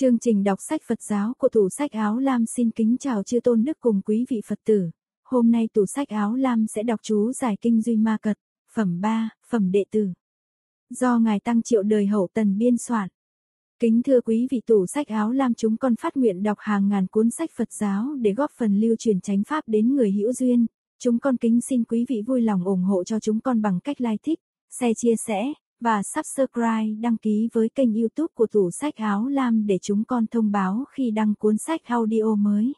Chương trình đọc sách Phật giáo của tủ sách áo lam xin kính chào chư tôn đức cùng quý vị Phật tử. Hôm nay tủ sách áo lam sẽ đọc chú giải kinh Duy Ma Cật, phẩm 3, phẩm đệ tử. Do Ngài Tăng Triệu đời hậu tần biên soạn. Kính thưa quý vị tủ sách áo lam chúng con phát nguyện đọc hàng ngàn cuốn sách Phật giáo để góp phần lưu truyền chánh pháp đến người hữu duyên. Chúng con kính xin quý vị vui lòng ủng hộ cho chúng con bằng cách like thích, share chia sẻ, và subscribe đăng ký với kênh YouTube của tủ sách áo lam để chúng con thông báo khi đăng cuốn sách audio mới.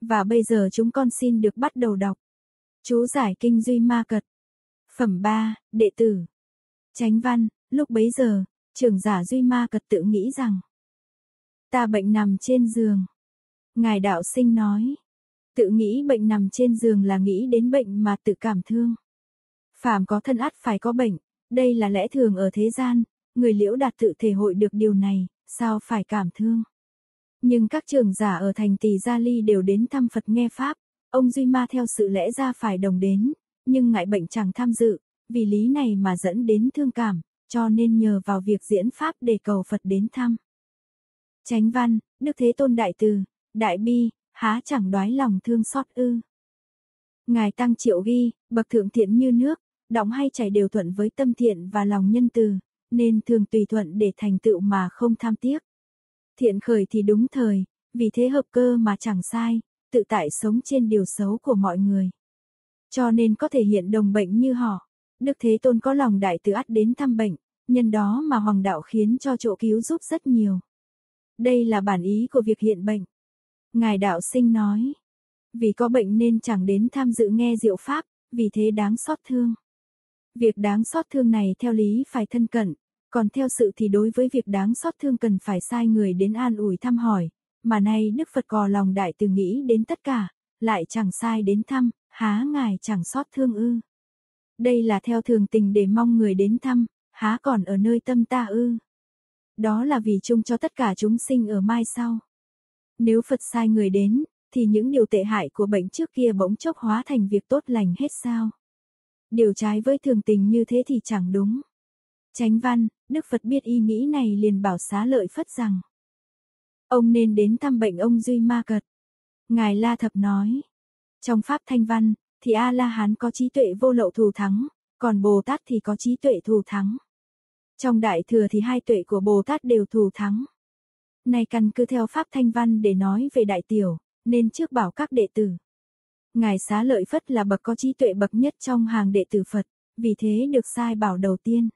Và bây giờ chúng con xin được bắt đầu đọc. Chú giải kinh Duy Ma Cật. Phẩm 3, đệ tử. Chánh văn, lúc bấy giờ, trưởng giả Duy Ma Cật tự nghĩ rằng. Ta bệnh nằm trên giường. Ngài đạo sinh nói. Tự nghĩ bệnh nằm trên giường là nghĩ đến bệnh mà tự cảm thương. Phàm có thân ắt phải có bệnh, đây là lẽ thường ở thế gian, người liễu đạt tự thể hội được điều này, sao phải cảm thương. Nhưng các trường giả ở thành Tỳ Gia Ly đều đến thăm Phật nghe Pháp, ông Duy Ma theo sự lẽ ra phải đồng đến, nhưng ngại bệnh chẳng tham dự, vì lý này mà dẫn đến thương cảm, cho nên nhờ vào việc diễn Pháp để cầu Phật đến thăm. Chánh văn, Đức Thế Tôn Đại Từ, Đại Bi, há chẳng đoái lòng thương xót ư. Ngài Tăng Triệu ghi, bậc thượng thiện như nước, đọng hay chảy đều thuận với tâm thiện và lòng nhân từ, nên thường tùy thuận để thành tựu mà không tham tiếc. Thiện khởi thì đúng thời, vì thế hợp cơ mà chẳng sai, tự tại sống trên điều xấu của mọi người. Cho nên có thể hiện đồng bệnh như họ. Đức Thế Tôn có lòng đại từ ắt đến thăm bệnh, nhân đó mà hoàng đạo khiến cho chỗ cứu giúp rất nhiều. Đây là bản ý của việc hiện bệnh. Ngài đạo sinh nói, vì có bệnh nên chẳng đến tham dự nghe diệu pháp, vì thế đáng xót thương. Việc đáng xót thương này theo lý phải thân cận, còn theo sự thì đối với việc đáng xót thương cần phải sai người đến an ủi thăm hỏi, mà nay Đức Phật cò lòng đại từ nghĩ đến tất cả, lại chẳng sai đến thăm, há ngài chẳng xót thương ư. Đây là theo thường tình để mong người đến thăm, há còn ở nơi tâm ta ư. Đó là vì chung cho tất cả chúng sinh ở mai sau. Nếu Phật sai người đến, thì những điều tệ hại của bệnh trước kia bỗng chốc hóa thành việc tốt lành hết sao. Điều trái với thường tình như thế thì chẳng đúng. Chánh văn, Đức Phật biết ý nghĩ này liền bảo xá lợi Phất rằng. Ông nên đến thăm bệnh ông Duy Ma Cật. Ngài La Thập nói. Trong Pháp Thanh Văn, thì A-la-hán có trí tuệ vô lậu thù thắng, còn Bồ Tát thì có trí tuệ thù thắng. Trong Đại Thừa thì hai tuệ của Bồ Tát đều thù thắng. Này căn cứ theo Pháp Thanh Văn để nói về Đại Tiểu, nên trước bảo các đệ tử. Ngài xá lợi Phất là bậc có trí tuệ bậc nhất trong hàng đệ tử Phật, vì thế được sai bảo đầu tiên.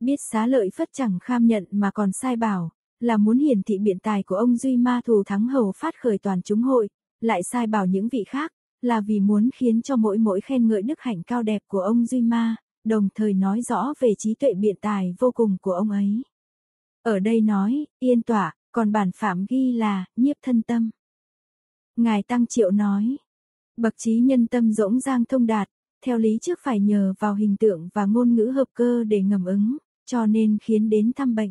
Biết xá lợi Phất chẳng kham nhận mà còn sai bảo, là muốn hiển thị biện tài của ông Duy Ma thù thắng hầu phát khởi toàn chúng hội, lại sai bảo những vị khác, là vì muốn khiến cho mỗi mỗi khen ngợi đức hạnh cao đẹp của ông Duy Ma, đồng thời nói rõ về trí tuệ biện tài vô cùng của ông ấy. Ở đây nói, yên tỏa, còn bản phạm ghi là, nhiếp thân tâm. Ngài Tăng Triệu nói, Bậc trí nhân tâm rỗng giang thông đạt, theo lý trước phải nhờ vào hình tượng và ngôn ngữ hợp cơ để ngầm ứng, cho nên khiến đến thăm bệnh.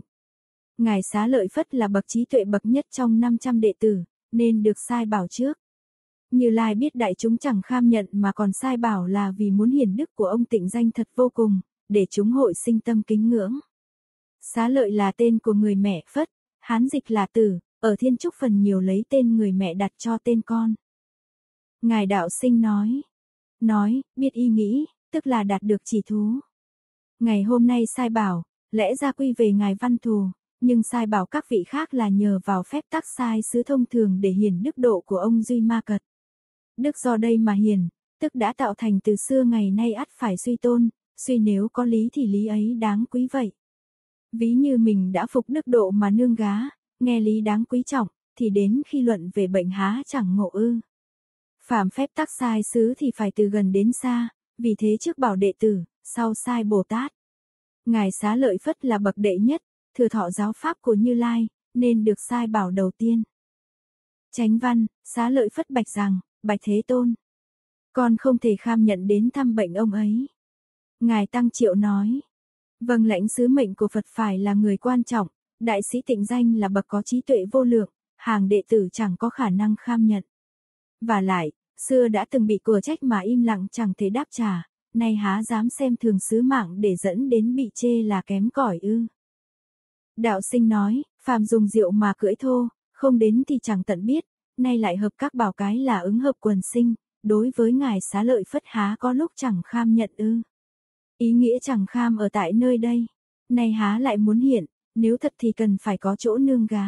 Ngài xá lợi Phất là bậc trí tuệ bậc nhất trong 500 đệ tử, nên được sai bảo trước. Như Lai biết đại chúng chẳng kham nhận mà còn sai bảo là vì muốn hiển đức của ông tịnh danh thật vô cùng, để chúng hội sinh tâm kính ngưỡng. Xá lợi là tên của người mẹ Phất, hán dịch là tử, ở thiên trúc phần nhiều lấy tên người mẹ đặt cho tên con. Ngài đạo sinh nói. Nói, biết y nghĩ, tức là đạt được chỉ thú. Ngày hôm nay sai bảo, lẽ ra quy về ngài văn thù, nhưng sai bảo các vị khác là nhờ vào phép tác sai sứ thông thường để hiển đức độ của ông Duy Ma Cật. Đức do đây mà hiển, tức đã tạo thành từ xưa ngày nay ắt phải suy tôn, suy nếu có lý thì lý ấy đáng quý vậy. Ví như mình đã phục đức độ mà nương gá, nghe lý đáng quý trọng, thì đến khi luận về bệnh há chẳng ngộ ư. Phạm phép tắc sai sứ thì phải từ gần đến xa, vì thế trước bảo đệ tử, sau sai Bồ Tát. Ngài xá lợi Phất là bậc đệ nhất, thừa thọ giáo pháp của Như Lai, nên được sai bảo đầu tiên. Chánh văn, xá lợi Phất bạch rằng, bạch Thế Tôn. Con không thể kham nhận đến thăm bệnh ông ấy. Ngài Tăng Triệu nói. Vâng lãnh sứ mệnh của Phật phải là người quan trọng, đại sĩ tịnh danh là bậc có trí tuệ vô lượng, hàng đệ tử chẳng có khả năng kham nhận. Và lại, xưa đã từng bị cửa trách mà im lặng chẳng thể đáp trả, nay há dám xem thường sứ mạng để dẫn đến bị chê là kém cỏi ư. Đạo sinh nói, phàm dùng rượu mà cưỡi thô, không đến thì chẳng tận biết, nay lại hợp các bảo cái là ứng hợp quần sinh, đối với ngài xá lợi phất há có lúc chẳng kham nhận ư. Ý nghĩa chẳng kham ở tại nơi đây, nay há lại muốn hiện, nếu thật thì cần phải có chỗ nương gá.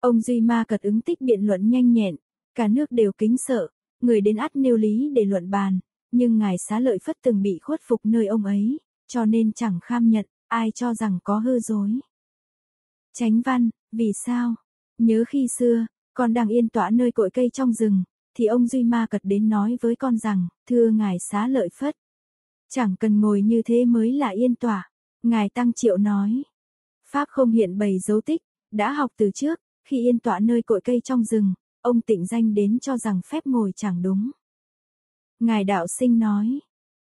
Ông Duy Ma cật ứng tích biện luận nhanh nhẹn, cả nước đều kính sợ, người đến ắt nêu lý để luận bàn, nhưng ngài xá lợi phất từng bị khuất phục nơi ông ấy, cho nên chẳng kham nhận, ai cho rằng có hư dối. Tránh văn, vì sao? Nhớ khi xưa, con đang yên tọa nơi cội cây trong rừng, thì ông Duy Ma cật đến nói với con rằng, thưa ngài xá lợi phất. Chẳng cần ngồi như thế mới là yên tỏa. Ngài Tăng Triệu nói. Pháp không hiện bày dấu tích, đã học từ trước, khi yên tọa nơi cội cây trong rừng, ông tịnh danh đến cho rằng phép ngồi chẳng đúng. Ngài Đạo Sinh nói.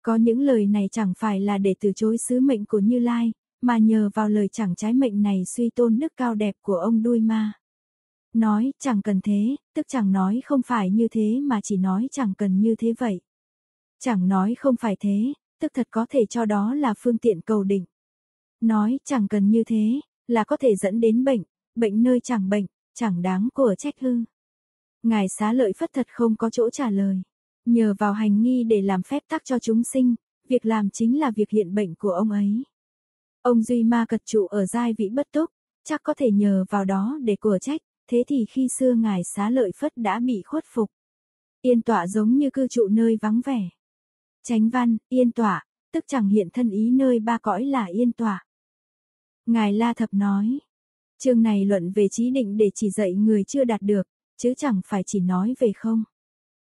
Có những lời này chẳng phải là để từ chối sứ mệnh của Như Lai, mà nhờ vào lời chẳng trái mệnh này suy tôn đức cao đẹp của ông đuôi ma. Nói chẳng cần thế, tức chẳng nói không phải như thế mà chỉ nói chẳng cần như thế vậy. Chẳng nói không phải thế, tức thật có thể cho đó là phương tiện cầu định. Nói chẳng cần như thế, là có thể dẫn đến bệnh, bệnh nơi chẳng bệnh, chẳng đáng của trách hư. Ngài xá lợi phất thật không có chỗ trả lời. Nhờ vào hành nghi để làm phép tắc cho chúng sinh, việc làm chính là việc hiện bệnh của ông ấy. Ông Duy Ma cật trụ ở giai vị bất túc, chắc có thể nhờ vào đó để của trách, thế thì khi xưa ngài xá lợi phất đã bị khuất phục. Yên tọa giống như cư trụ nơi vắng vẻ. Chánh văn, yên tọa, tức chẳng hiện thân ý nơi ba cõi là yên tọa. Ngài La Thập nói, chương này luận về trí định để chỉ dạy người chưa đạt được, chứ chẳng phải chỉ nói về không.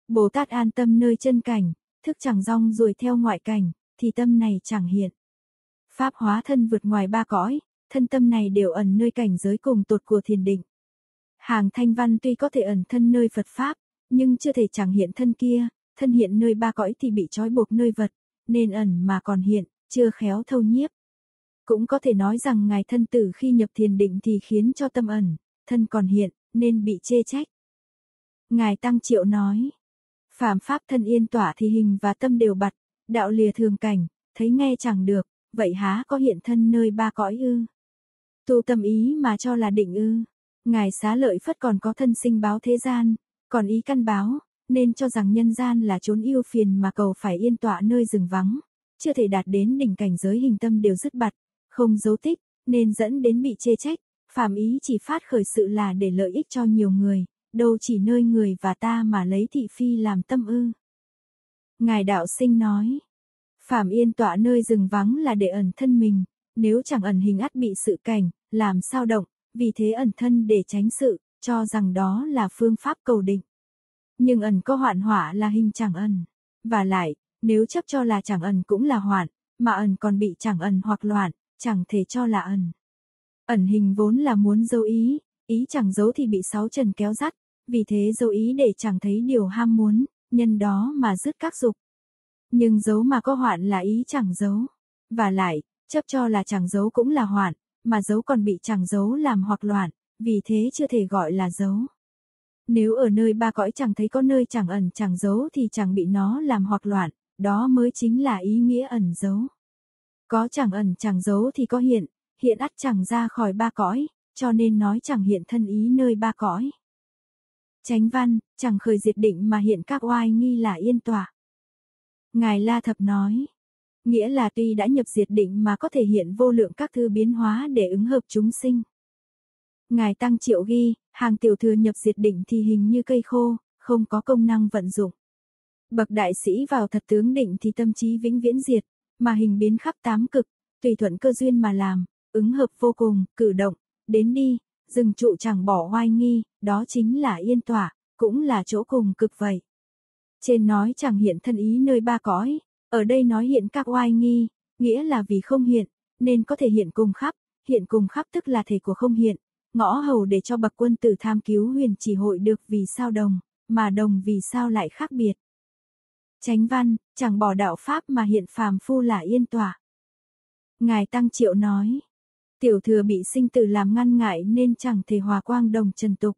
Bồ Tát an tâm nơi chân cảnh, thức chẳng rong rồi theo ngoại cảnh, thì tâm này chẳng hiện. Pháp hóa thân vượt ngoài ba cõi, thân tâm này đều ẩn nơi cảnh giới cùng tột của thiền định. Hàng thanh văn tuy có thể ẩn thân nơi Phật Pháp, nhưng chưa thể chẳng hiện thân kia, thân hiện nơi ba cõi thì bị trói buộc nơi vật, nên ẩn mà còn hiện, chưa khéo thâu nhiếp. Cũng có thể nói rằng ngài thân tử khi nhập thiền định thì khiến cho tâm ẩn, thân còn hiện, nên bị chê trách. Ngài Tăng Triệu nói, phạm pháp thân yên tỏa thì hình và tâm đều bặt, đạo lìa thường cảnh, thấy nghe chẳng được, vậy há có hiện thân nơi ba cõi ư? Tu tâm ý mà cho là định ư? Ngài xá lợi phất còn có thân sinh báo thế gian, còn ý căn báo, nên cho rằng nhân gian là chốn yêu phiền mà cầu phải yên tọa nơi rừng vắng, chưa thể đạt đến đỉnh cảnh giới hình tâm đều dứt bặt, không dấu tích, nên dẫn đến bị chê trách, phàm ý chỉ phát khởi sự là để lợi ích cho nhiều người, đâu chỉ nơi người và ta mà lấy thị phi làm tâm ư. Ngài đạo sinh nói, phàm yên tọa nơi rừng vắng là để ẩn thân mình, nếu chẳng ẩn hình ắt bị sự cảnh, làm sao động, vì thế ẩn thân để tránh sự, cho rằng đó là phương pháp cầu định. Nhưng ẩn có hoạn hỏa là hình chẳng ẩn. Và lại, nếu chấp cho là chẳng ẩn cũng là hoạn, mà ẩn còn bị chẳng ẩn hoặc loạn, chẳng thể cho là ẩn. Ẩn hình vốn là muốn dấu ý, ý chẳng giấu thì bị sáu trần kéo dắt, vì thế dấu ý để chẳng thấy điều ham muốn, nhân đó mà dứt các dục. Nhưng dấu mà có hoạn là ý chẳng giấu. Và lại, chấp cho là chẳng giấu cũng là hoạn, mà giấu còn bị chẳng giấu làm hoặc loạn, vì thế chưa thể gọi là giấu. Nếu ở nơi ba cõi chẳng thấy có nơi chẳng ẩn chẳng giấu thì chẳng bị nó làm hoặc loạn, đó mới chính là ý nghĩa ẩn giấu. Có chẳng ẩn chẳng giấu thì có hiện, hiện ắt chẳng ra khỏi ba cõi, cho nên nói chẳng hiện thân ý nơi ba cõi. Chánh văn, chẳng khởi diệt định mà hiện các oai nghi là yên tỏa. Ngài La Thập nói, nghĩa là tuy đã nhập diệt định mà có thể hiện vô lượng các thư biến hóa để ứng hợp chúng sinh. Ngài Tăng Triệu ghi, hàng tiểu thừa nhập diệt định thì hình như cây khô, không có công năng vận dụng. Bậc đại sĩ vào thật tướng định thì tâm trí vĩnh viễn diệt, mà hình biến khắp tám cực, tùy thuận cơ duyên mà làm, ứng hợp vô cùng, cử động, đến đi, dừng trụ chẳng bỏ hoai nghi, đó chính là yên tỏa, cũng là chỗ cùng cực vậy. Trên nói chẳng hiện thân ý nơi ba cõi, ở đây nói hiện các oai nghi, nghĩa là vì không hiện, nên có thể hiện cùng khắp, hiện cùng khắp tức là thể của không hiện, ngõ hầu để cho bậc quân tử tham cứu huyền chỉ hội được vì sao đồng, mà đồng vì sao lại khác biệt. tránh văn, chẳng bỏ đạo pháp mà hiện phàm phu là yên tỏa. Ngài Tăng Triệu nói, tiểu thừa bị sinh tử làm ngăn ngại nên chẳng thể hòa quang đồng trần tục.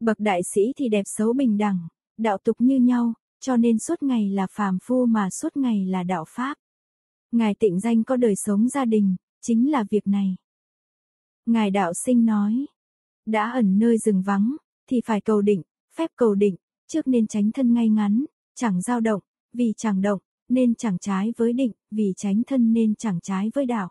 Bậc đại sĩ thì đẹp xấu bình đẳng, đạo tục như nhau, cho nên suốt ngày là phàm phu mà suốt ngày là đạo pháp. Ngài tịnh danh có đời sống gia đình, chính là việc này. Ngài đạo sinh nói, đã ẩn nơi rừng vắng, thì phải cầu định, phép cầu định, trước nên tránh thân ngay ngắn, chẳng dao động, vì chẳng động, nên chẳng trái với định, vì tránh thân nên chẳng trái với đạo.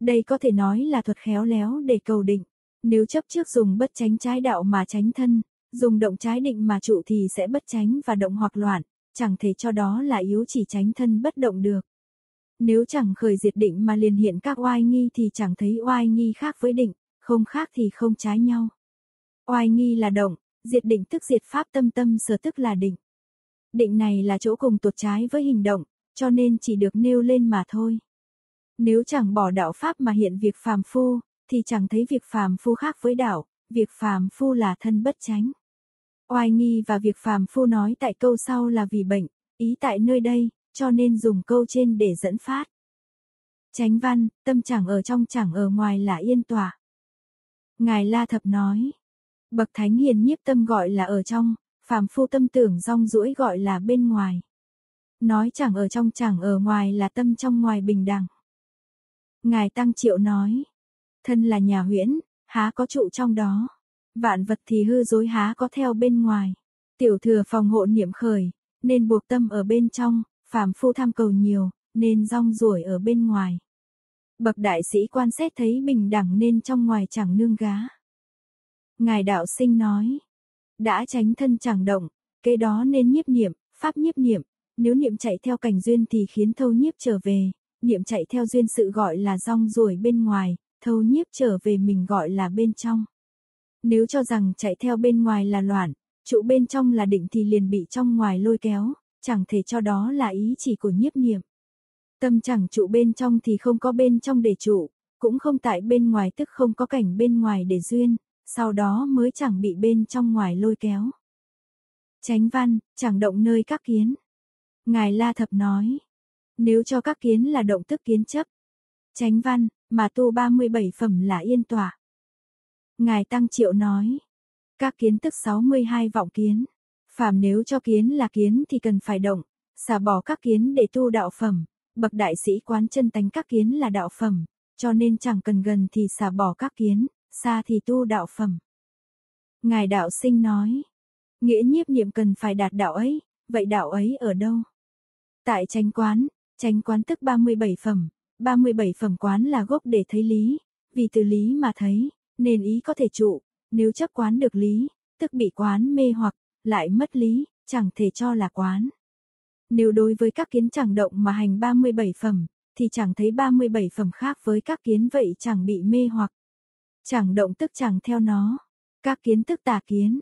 Đây có thể nói là thuật khéo léo để cầu định. Nếu chấp trước dùng bất tránh trái đạo mà tránh thân, dùng động trái định mà trụ thì sẽ bất tránh và động hoặc loạn, chẳng thể cho đó là yếu chỉ tránh thân bất động được. Nếu chẳng khởi diệt định mà liền hiện các oai nghi thì chẳng thấy oai nghi khác với định, không khác thì không trái nhau. Oai nghi là động, diệt định tức diệt pháp tâm tâm sở tức là định. Định này là chỗ cùng tuột trái với hình động, cho nên chỉ được nêu lên mà thôi. Nếu chẳng bỏ đạo pháp mà hiện việc phàm phu, thì chẳng thấy việc phàm phu khác với đạo, việc phàm phu là thân bất tránh. Oai nghi và việc phàm phu nói tại câu sau là vì bệnh, ý tại nơi đây, cho nên dùng câu trên để dẫn phát. Chánh văn, tâm chẳng ở trong chẳng ở ngoài là yên tỏa. Ngài La Thập nói, bậc thánh hiền nhiếp tâm gọi là ở trong, phàm phu tâm tưởng rong rũi gọi là bên ngoài. Nói chẳng ở trong chẳng ở ngoài là tâm trong ngoài bình đẳng. Ngài Tăng Triệu nói, thân là nhà huyễn, há có trụ trong đó. Vạn vật thì hư dối há có theo bên ngoài. Tiểu thừa phòng hộ niệm khởi, nên buộc tâm ở bên trong, phàm phu tham cầu nhiều, nên rong ruổi ở bên ngoài. Bậc đại sĩ quan xét thấy bình đẳng nên trong ngoài chẳng nương gá. Ngài đạo sinh nói, đã tránh thân chẳng động, kế đó nên nhiếp niệm, pháp nhiếp niệm, nếu niệm chạy theo cảnh duyên thì khiến thâu nhiếp trở về, niệm chạy theo duyên sự gọi là rong ruổi bên ngoài, thâu nhiếp trở về mình gọi là bên trong. Nếu cho rằng chạy theo bên ngoài là loạn, trụ bên trong là định thì liền bị trong ngoài lôi kéo, chẳng thể cho đó là ý chỉ của nhiếp niệm. Tâm chẳng trụ bên trong thì không có bên trong để trụ, cũng không tại bên ngoài tức không có cảnh bên ngoài để duyên, sau đó mới chẳng bị bên trong ngoài lôi kéo. Chánh văn, chẳng động nơi các kiến. Ngài La Thập nói, nếu cho các kiến là động tức kiến chấp. Chánh văn, mà tu 37 phẩm là yên tỏa. Ngài Tăng Triệu nói, các kiến tức 62 vọng kiến. Phàm nếu cho kiến là kiến thì cần phải động, xả bỏ các kiến để tu đạo phẩm, bậc đại sĩ quán chân tánh các kiến là đạo phẩm, cho nên chẳng cần gần thì xả bỏ các kiến, xa thì tu đạo phẩm. Ngài đạo sinh nói, nghĩa nhiếp niệm cần phải đạt đạo ấy, vậy đạo ấy ở đâu? Tại tránh quán, tránh quán tức 37 phẩm, 37 phẩm quán là gốc để thấy lý, vì từ lý mà thấy, nên ý có thể trụ, nếu chấp quán được lý, tức bị quán mê hoặc, lại mất lý, chẳng thể cho là quán. Nếu đối với các kiến chẳng động mà hành 37 phẩm, thì chẳng thấy 37 phẩm khác với các kiến vậy chẳng bị mê hoặc. Chẳng động tức chẳng theo nó. Các kiến tức tà kiến.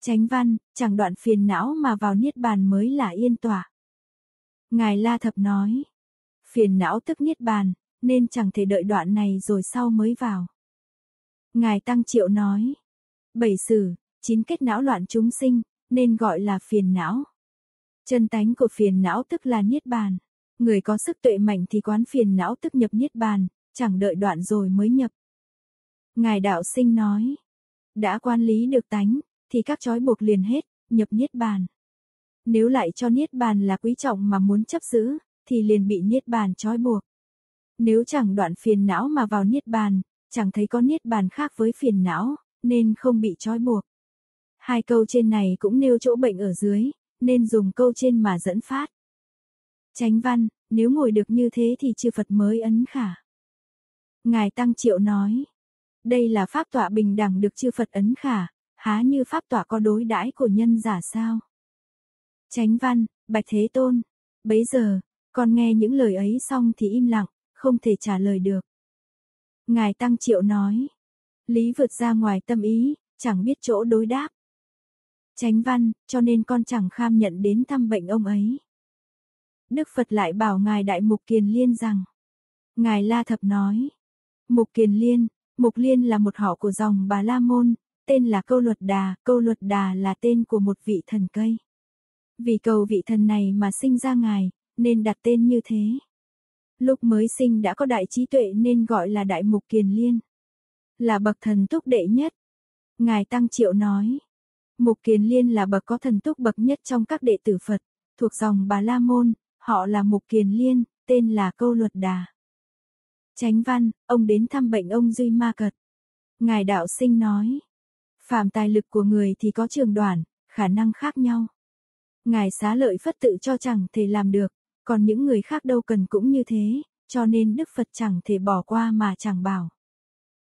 tránh văn, chẳng đoạn phiền não mà vào niết bàn mới là yên tỏa. Ngài La Thập nói, phiền não tức niết bàn, nên chẳng thể đợi đoạn này rồi sau mới vào. Ngài Tăng Triệu nói, bảy sử, chín kết não loạn chúng sinh, nên gọi là phiền não. Chân tánh của phiền não tức là niết bàn. Người có sức tuệ mạnh thì quán phiền não tức nhập niết bàn, chẳng đợi đoạn rồi mới nhập. Ngài đạo sinh nói, đã quan lý được tánh, thì các trói buộc liền hết, nhập niết bàn. Nếu lại cho niết bàn là quý trọng mà muốn chấp giữ, thì liền bị niết bàn trói buộc. Nếu chẳng đoạn phiền não mà vào niết bàn, chẳng thấy có niết bàn khác với phiền não, nên không bị trói buộc. Hai câu trên này cũng nêu chỗ bệnh ở dưới, nên dùng câu trên mà dẫn phát. Chánh văn, nếu ngồi được như thế thì chư Phật mới ấn khả. Ngài Tăng Triệu nói, đây là pháp tọa bình đẳng được chư Phật ấn khả, há như pháp tọa có đối đãi của nhân giả sao? Chánh văn, Bạch Thế Tôn, bấy giờ, con nghe những lời ấy xong thì im lặng, không thể trả lời được. Ngài Tăng Triệu nói, lý vượt ra ngoài tâm ý, chẳng biết chỗ đối đáp. Chánh văn, cho nên con chẳng kham nhận đến thăm bệnh ông ấy. Đức Phật lại bảo Ngài Đại Mục Kiền Liên rằng, Ngài La Thập nói, Mục Kiền Liên, Mục Liên là một họ của dòng bà La Môn, tên là Câu Luật Đà, Câu Luật Đà là tên của một vị thần cây. Vì cầu vị thần này mà sinh ra Ngài, nên đặt tên như thế. Lúc mới sinh đã có đại trí tuệ nên gọi là Đại Mục Kiền Liên. Là bậc thần túc đệ nhất. Ngài Tăng Triệu nói, Mục Kiền Liên là bậc có thần túc bậc nhất trong các đệ tử Phật, thuộc dòng Bà La Môn, họ là Mục Kiền Liên, tên là Câu Luật Đà. Chánh văn, ông đến thăm bệnh ông Duy Ma Cật. Ngài đạo sinh nói. Phạm tài lực của người thì có trường đoạn, khả năng khác nhau. Ngài xá lợi phất tự cho chẳng thể làm được, còn những người khác đâu cần cũng như thế, cho nên Đức Phật chẳng thể bỏ qua mà chẳng bảo.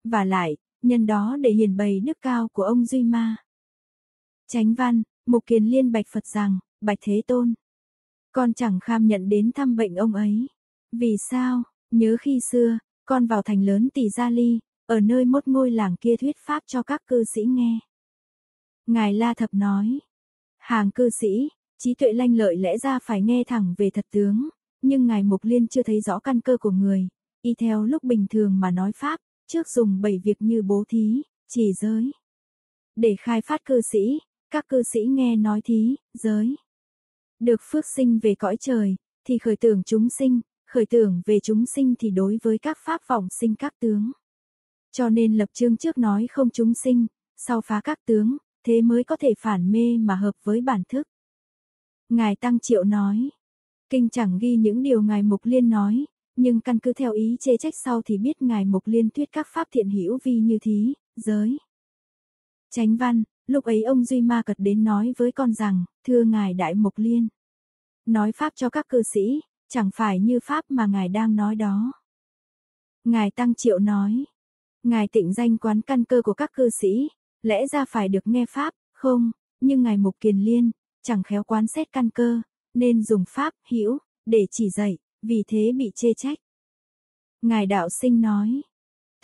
Và lại, nhân đó để hiển bày đức cao của ông Duy Ma. Chánh văn, Mục Kiền Liên bạch Phật rằng, bạch Thế Tôn. Con chẳng kham nhận đến thăm bệnh ông ấy. Vì sao, nhớ khi xưa, con vào thành lớn Tỷ Gia Ly, ở nơi mốt ngôi làng kia thuyết pháp cho các cư sĩ nghe. Ngài La Thập nói, hàng cư sĩ, trí tuệ lanh lợi lẽ ra phải nghe thẳng về thật tướng, nhưng Ngài Mục Liên chưa thấy rõ căn cơ của người, y theo lúc bình thường mà nói pháp, trước dùng bảy việc như bố thí, chỉ giới. Để khai phát cư sĩ, các cư sĩ nghe nói thí, giới. Được phước sinh về cõi trời, thì khởi tưởng chúng sinh, khởi tưởng về chúng sinh thì đối với các pháp vọng sinh các tướng. Cho nên lập chương trước nói không chúng sinh, sau phá các tướng, thế mới có thể phản mê mà hợp với bản thức. Ngài Tăng Triệu nói, kinh chẳng ghi những điều Ngài Mục Liên nói, nhưng căn cứ theo ý chê trách sau thì biết Ngài Mục Liên thuyết các pháp thiện hữu vi như thí, giới. Chánh văn, lúc ấy ông Duy Ma Cật đến nói với con rằng, thưa Ngài Đại Mục Liên. Nói pháp cho các cư sĩ, chẳng phải như pháp mà Ngài đang nói đó. Ngài Tăng Triệu nói, Ngài tịnh danh quán căn cơ của các cư sĩ, lẽ ra phải được nghe pháp, không, nhưng Ngài Mục Kiền Liên, chẳng khéo quán xét căn cơ, nên dùng pháp, hữu để chỉ dạy, vì thế bị chê trách. Ngài Đạo Sinh nói,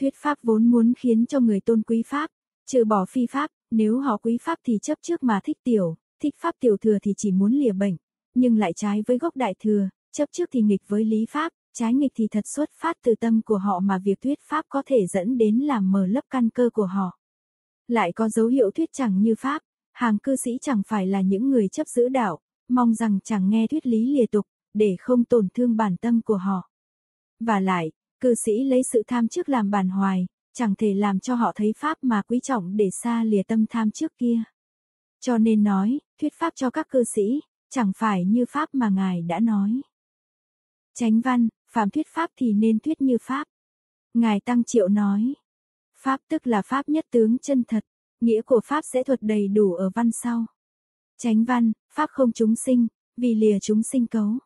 thuyết pháp vốn muốn khiến cho người tôn quý pháp, trừ bỏ phi pháp, nếu họ quý pháp thì chấp trước mà thích tiểu, thích pháp tiểu thừa thì chỉ muốn lìa bệnh, nhưng lại trái với gốc đại thừa, chấp trước thì nghịch với lý pháp, trái nghịch thì thật xuất phát từ tâm của họ mà việc thuyết pháp có thể dẫn đến làm mờ lấp căn cơ của họ. Lại có dấu hiệu thuyết chẳng như pháp, hàng cư sĩ chẳng phải là những người chấp giữ đạo, mong rằng chẳng nghe thuyết lý lìa tục, để không tổn thương bản tâm của họ. Và lại, cư sĩ lấy sự tham trước làm bàn hoài, chẳng thể làm cho họ thấy pháp mà quý trọng để xa lìa tâm tham trước kia. Cho nên nói, thuyết pháp cho các cư sĩ, chẳng phải như pháp mà ngài đã nói. Chánh văn, phạm thuyết pháp thì nên thuyết như pháp. Ngài Tăng Triệu nói, pháp tức là pháp nhất tướng chân thật, nghĩa của pháp sẽ thuật đầy đủ ở văn sau. Chánh văn, pháp không chúng sinh, vì lìa chúng sinh cấu.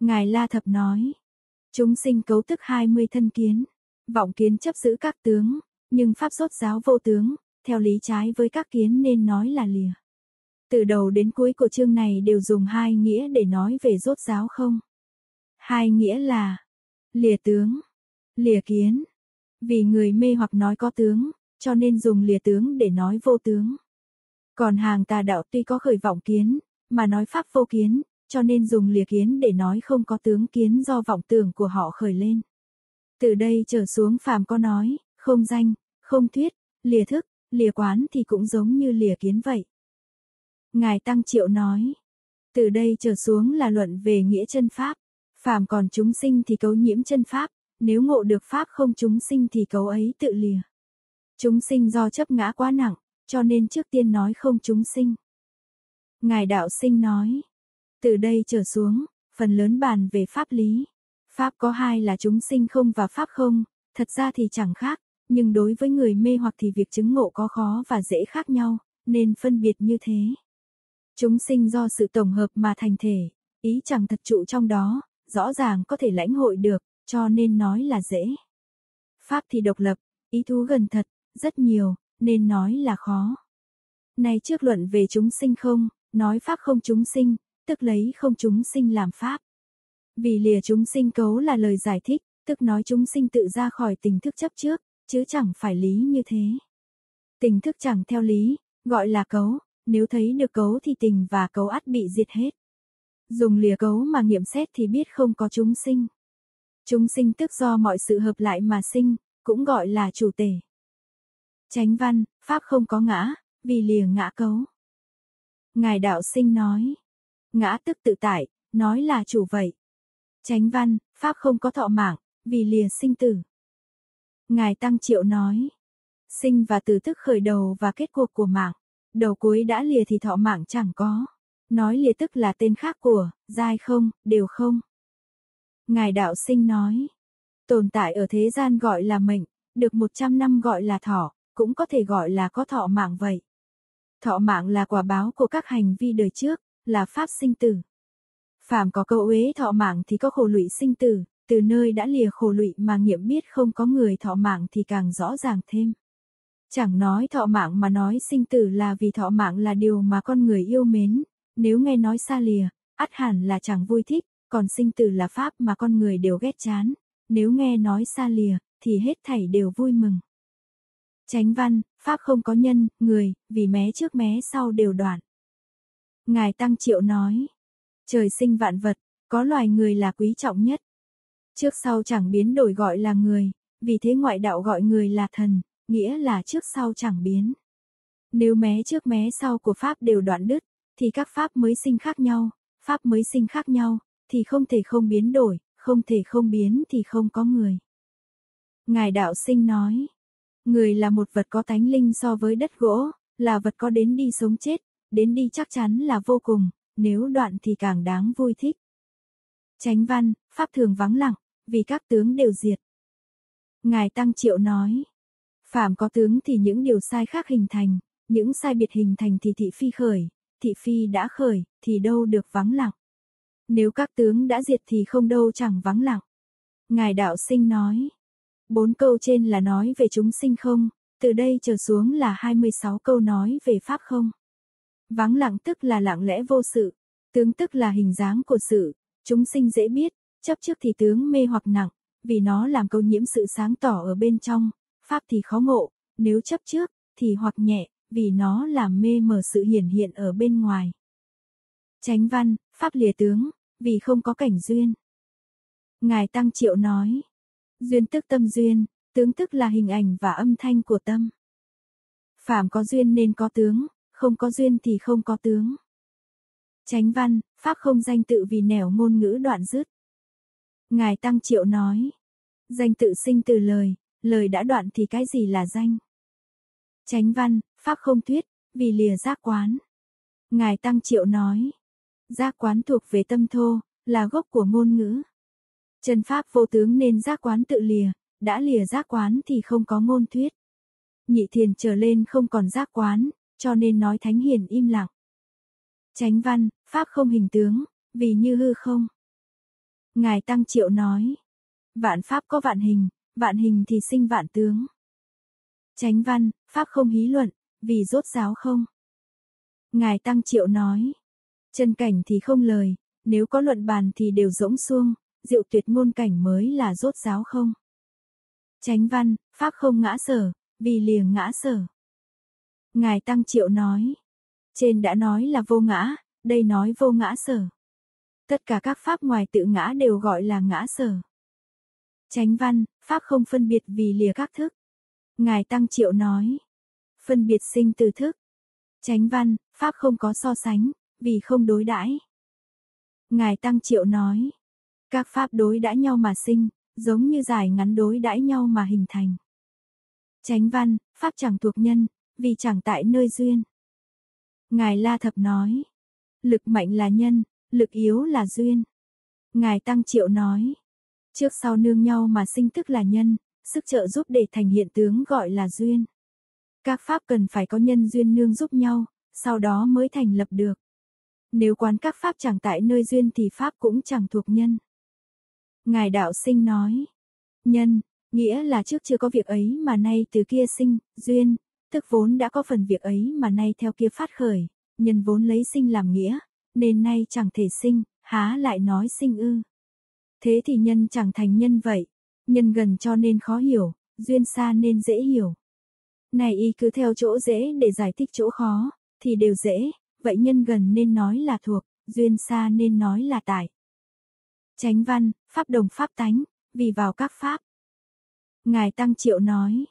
Ngài La Thập nói, chúng sinh cấu tức 20 thân kiến, vọng kiến chấp giữ các tướng, nhưng pháp rốt giáo vô tướng, theo lý trái với các kiến nên nói là lìa. Từ đầu đến cuối của chương này đều dùng hai nghĩa để nói về rốt giáo không. Hai nghĩa là lìa tướng, lìa kiến. Vì người mê hoặc nói có tướng, cho nên dùng lìa tướng để nói vô tướng. Còn hàng tà đạo tuy có khởi vọng kiến, mà nói pháp vô kiến, cho nên dùng lìa kiến để nói không có tướng kiến do vọng tưởng của họ khởi lên. Từ đây trở xuống phàm có nói, không danh, không thuyết, lìa thức, lìa quán thì cũng giống như lìa kiến vậy. Ngài Tăng Triệu nói, từ đây trở xuống là luận về nghĩa chân pháp, phàm còn chúng sinh thì cấu nhiễm chân pháp, nếu ngộ được pháp không chúng sinh thì cấu ấy tự lìa. Chúng sinh do chấp ngã quá nặng, cho nên trước tiên nói không chúng sinh. Ngài đạo sinh nói, từ đây trở xuống, phần lớn bàn về pháp lý. Pháp có hai là chúng sinh không và pháp không, thật ra thì chẳng khác, nhưng đối với người mê hoặc thì việc chứng ngộ có khó và dễ khác nhau, nên phân biệt như thế. Chúng sinh do sự tổng hợp mà thành thể, ý chẳng thật trụ trong đó, rõ ràng có thể lãnh hội được, cho nên nói là dễ. Pháp thì độc lập, ý thú gần thật, rất nhiều, nên nói là khó. Này trước luận về chúng sinh không, nói pháp không chúng sinh, tức lấy không chúng sinh làm pháp. Vì lìa chúng sinh cấu là lời giải thích, tức nói chúng sinh tự ra khỏi tình thức chấp trước, chứ chẳng phải lý như thế. Tình thức chẳng theo lý, gọi là cấu, nếu thấy được cấu thì tình và cấu ắt bị diệt hết. Dùng lìa cấu mà nghiệm xét thì biết không có chúng sinh. Chúng sinh tức do mọi sự hợp lại mà sinh, cũng gọi là chủ tể. Chánh văn, Pháp không có ngã, vì lìa ngã cấu. Ngài đạo sinh nói, ngã tức tự tại, nói là chủ vậy. Chánh văn, Pháp không có thọ mạng, vì lìa sinh tử. Ngài Tăng Triệu nói, sinh và tử tức khởi đầu và kết cuộc của mạng, đầu cuối đã lìa thì thọ mạng chẳng có. Nói lìa tức là tên khác của, giai không, đều không. Ngài đạo sinh nói, Tồn tại ở thế gian gọi là mệnh, được 100 năm gọi là thọ, cũng có thể gọi là có thọ mạng vậy. Thọ mạng là quả báo của các hành vi đời trước, là pháp sinh tử. Phàm có câu uế thọ mạng thì có khổ lụy sinh tử, từ nơi đã lìa khổ lụy mà nghiệm biết không có người thọ mạng thì càng rõ ràng thêm. Chẳng nói thọ mạng mà nói sinh tử là vì thọ mạng là điều mà con người yêu mến, nếu nghe nói xa lìa, ắt hẳn là chẳng vui thích, còn sinh tử là pháp mà con người đều ghét chán, nếu nghe nói xa lìa, thì hết thảy đều vui mừng. Chánh văn, pháp không có nhân, người, vì mé trước mé sau đều đoạn. Ngài Tăng Triệu nói, trời sinh vạn vật, có loài người là quý trọng nhất. Trước sau chẳng biến đổi gọi là người, vì thế ngoại đạo gọi người là thần, nghĩa là trước sau chẳng biến. Nếu mé trước mé sau của Pháp đều đoạn đứt, thì các Pháp mới sinh khác nhau, Pháp mới sinh khác nhau, thì không thể không biến đổi, không thể không biến thì không có người. Ngài đạo sinh nói, người là một vật có tánh linh so với đất gỗ, là vật có đến đi sống chết, đến đi chắc chắn là vô cùng, nếu đoạn thì càng đáng vui thích. Chánh văn, pháp thường vắng lặng, vì các tướng đều diệt. Ngài Tăng Triệu nói, Phạm có tướng thì những điều sai khác hình thành, những sai biệt hình thành thì thị phi khởi, thị phi đã khởi, thì đâu được vắng lặng. Nếu các tướng đã diệt thì không đâu chẳng vắng lặng. Ngài đạo sinh nói. Bốn câu trên là nói về chúng sinh không, từ đây trở xuống là 26 câu nói về pháp không. Vắng lặng tức là lặng lẽ vô sự, tướng tức là hình dáng của sự, chúng sinh dễ biết, chấp trước thì tướng mê hoặc nặng, vì nó làm câu nhiễm sự sáng tỏ ở bên trong, pháp thì khó ngộ, nếu chấp trước, thì hoặc nhẹ, vì nó làm mê mờ sự hiển hiện ở bên ngoài. tránh văn, pháp lìa tướng, vì không có cảnh duyên. Ngài Tăng Triệu nói, duyên tức tâm duyên, tướng tức là hình ảnh và âm thanh của tâm. Phạm có duyên nên có tướng, không có duyên thì không có tướng. Chánh văn, pháp không danh tự vì nẻo ngôn ngữ đoạn dứt. Ngài Tăng Triệu nói, danh tự sinh từ lời, lời đã đoạn thì cái gì là danh? Chánh văn, pháp không thuyết, vì lìa giác quán. Ngài Tăng Triệu nói, giác quán thuộc về tâm thô, là gốc của ngôn ngữ. Chân pháp vô tướng nên giác quán tự lìa, đã lìa giác quán thì không có ngôn thuyết. Nhị thiền trở lên không còn giác quán, cho nên nói thánh hiền im lặng. Chánh văn, pháp không hình tướng, vì như hư không. Ngài Tăng Triệu nói, vạn pháp có vạn hình, vạn hình thì sinh vạn tướng. Chánh văn, pháp không hí luận, vì rốt giáo không. Ngài Tăng Triệu nói, chân cảnh thì không lời, nếu có luận bàn thì đều rỗng xuông, diệu tuyệt ngôn cảnh mới là rốt giáo không. Chánh văn, pháp không ngã sở, vì liền ngã sở. Ngài Tăng Triệu nói, trên đã nói là vô ngã, đây nói vô ngã sở. Tất cả các pháp ngoài tự ngã đều gọi là ngã sở. Chánh văn, pháp không phân biệt vì lìa các thức. Ngài Tăng Triệu nói, phân biệt sinh từ thức. Chánh văn, pháp không có so sánh, vì không đối đãi. Ngài Tăng Triệu nói, các pháp đối đãi nhau mà sinh, giống như dài ngắn đối đãi nhau mà hình thành. Chánh văn, pháp chẳng thuộc nhân, vì chẳng tại nơi duyên. Ngài La Thập nói, lực mạnh là nhân, lực yếu là duyên. Ngài Tăng Triệu nói, trước sau nương nhau mà sinh tức là nhân, sức trợ giúp để thành hiện tướng gọi là duyên. Các pháp cần phải có nhân duyên nương giúp nhau, sau đó mới thành lập được. Nếu quán các pháp chẳng tại nơi duyên thì pháp cũng chẳng thuộc nhân. Ngài đạo sinh nói, nhân, nghĩa là trước chưa có việc ấy mà nay từ kia sinh, duyên, tức vốn đã có phần việc ấy mà nay theo kia phát khởi, nhân vốn lấy sinh làm nghĩa, nên nay chẳng thể sinh, há lại nói sinh ư. Thế thì nhân chẳng thành nhân vậy, nhân gần cho nên khó hiểu, duyên xa nên dễ hiểu. Này y cứ theo chỗ dễ để giải thích chỗ khó, thì đều dễ, vậy nhân gần nên nói là thuộc, duyên xa nên nói là tại. Chánh văn, pháp đồng pháp tánh, vì vào các pháp. Ngài Tăng Triệu nói,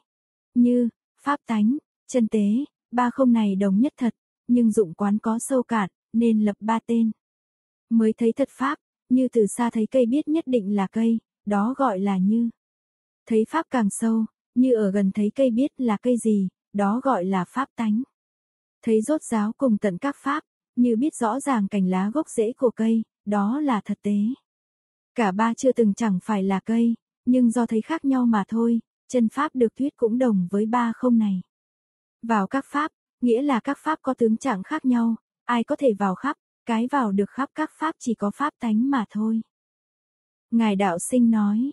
như, pháp tánh, chân tế, ba không này đồng nhất thật, nhưng dụng quán có sâu cạn, nên lập ba tên. Mới thấy thật pháp, như từ xa thấy cây biết nhất định là cây, đó gọi là như. Thấy pháp càng sâu, như ở gần thấy cây biết là cây gì, đó gọi là pháp tánh. Thấy rốt giáo cùng tận các pháp, như biết rõ ràng cành lá gốc rễ của cây, đó là thật tế. Cả ba chưa từng chẳng phải là cây, nhưng do thấy khác nhau mà thôi, chân pháp được thuyết cũng đồng với ba không này. Vào các pháp, nghĩa là các pháp có tướng trạng khác nhau, ai có thể vào khắp, cái vào được khắp các pháp chỉ có pháp tánh mà thôi. Ngài đạo sinh nói,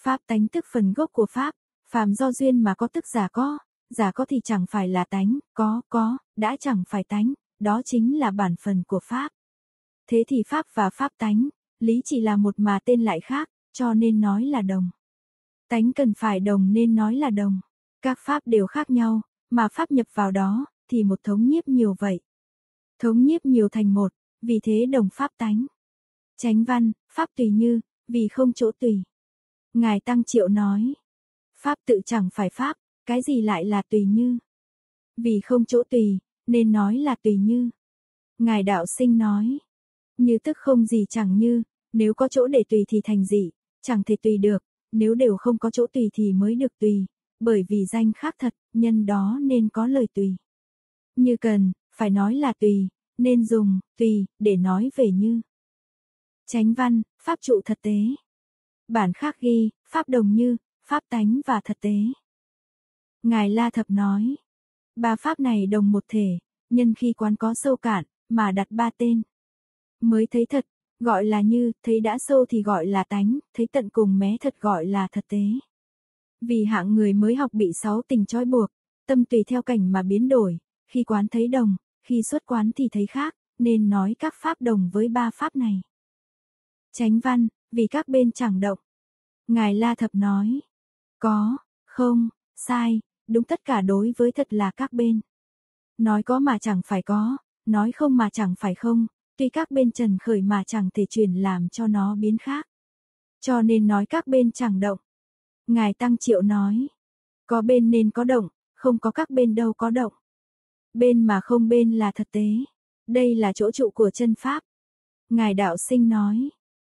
pháp tánh tức phần gốc của pháp, phàm do duyên mà có tức giả có, giả có thì chẳng phải là tánh, có, có, đã chẳng phải tánh, đó chính là bản phần của pháp. Thế thì pháp và pháp tánh, lý chỉ là một mà tên lại khác, cho nên nói là đồng. Tánh cần phải đồng nên nói là đồng. Các pháp đều khác nhau, mà pháp nhập vào đó, thì một thống nhiếp nhiều vậy. Thống nhiếp nhiều thành một, vì thế đồng pháp tánh. Chánh văn, pháp tùy như, vì không chỗ tùy. Ngài Tăng Triệu nói, pháp tự chẳng phải pháp, cái gì lại là tùy như. Vì không chỗ tùy, nên nói là tùy như. Ngài Đạo Sinh nói, như tức không gì chẳng như, nếu có chỗ để tùy thì thành gì, chẳng thể tùy được, nếu đều không có chỗ tùy thì mới được tùy, bởi vì danh khác thật, nhân đó nên có lời tùy. Như cần, phải nói là tùy, nên dùng, tùy, để nói về như. Chánh văn, pháp trụ thật tế. Bản khác ghi, pháp đồng như, pháp tánh và thật tế. Ngài La Thập nói, ba pháp này đồng một thể, nhân khi quán có sâu cạn, mà đặt ba tên. Mới thấy thật, gọi là như, thấy đã sâu thì gọi là tánh, thấy tận cùng mé thật gọi là thật tế. Vì hạng người mới học bị sáu tình trói buộc, tâm tùy theo cảnh mà biến đổi, khi quán thấy đồng, khi xuất quán thì thấy khác, nên nói các pháp đồng với ba pháp này. tránh văn, vì các bên chẳng động. Ngài La Thập nói, có, không, sai, đúng tất cả đối với thật là các bên. Nói có mà chẳng phải có, nói không mà chẳng phải không, tuy các bên trần khởi mà chẳng thể chuyển làm cho nó biến khác. Cho nên nói các bên chẳng động. Ngài Tăng Triệu nói, có bên nên có động, không có các bên đâu có động. Bên mà không bên là thật tế. Đây là chỗ trụ của chân pháp. Ngài Đạo Sinh nói,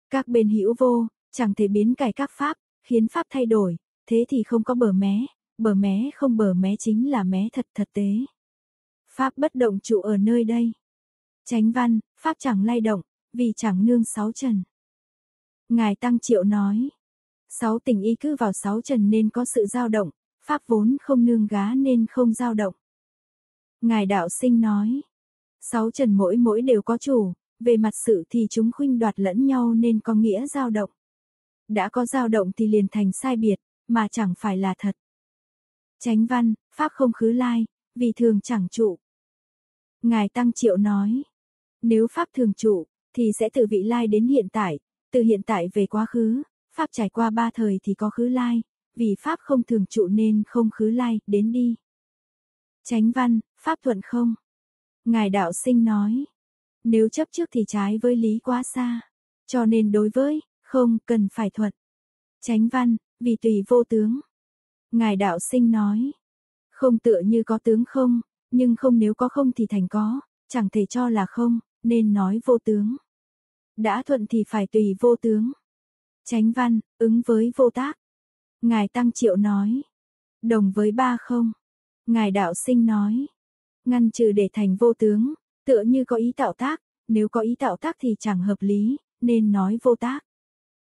các bên hữu vô, chẳng thể biến cải các pháp, khiến pháp thay đổi, thế thì không có bờ mé, bờ mé không bờ mé chính là mé thật thật tế. Pháp bất động trụ ở nơi đây. Chánh văn, pháp chẳng lay động, vì chẳng nương sáu trần. Ngài Tăng Triệu nói, sáu tình y cứ vào sáu trần nên có sự dao động, pháp vốn không nương gá nên không dao động. Ngài Đạo Sinh nói, sáu trần mỗi mỗi đều có chủ, về mặt sự thì chúng khuynh đoạt lẫn nhau nên có nghĩa dao động. Đã có dao động thì liền thành sai biệt, mà chẳng phải là thật. Chánh văn, pháp không khứ lai, vì thường chẳng trụ. Ngài Tăng Triệu nói, nếu pháp thường trụ, thì sẽ từ vị lai đến hiện tại, từ hiện tại về quá khứ, pháp trải qua ba thời thì có khứ lai, vì pháp không thường trụ nên không khứ lai, đến đi. Chánh văn, pháp thuận không? Ngài đạo sinh nói, nếu chấp trước thì trái với lý quá xa, cho nên đối với, không cần phải thuận. Chánh văn, vì tùy vô tướng. Ngài đạo sinh nói, không tựa như có tướng không, nhưng không nếu có không thì thành có, chẳng thể cho là không, nên nói vô tướng. Đã thuận thì phải tùy vô tướng. Chánh văn, ứng với vô tác. Ngài Tăng Triệu nói, đồng với ba không. Ngài Đạo Sinh nói, ngăn trừ để thành vô tướng, tựa như có ý tạo tác, nếu có ý tạo tác thì chẳng hợp lý, nên nói vô tác.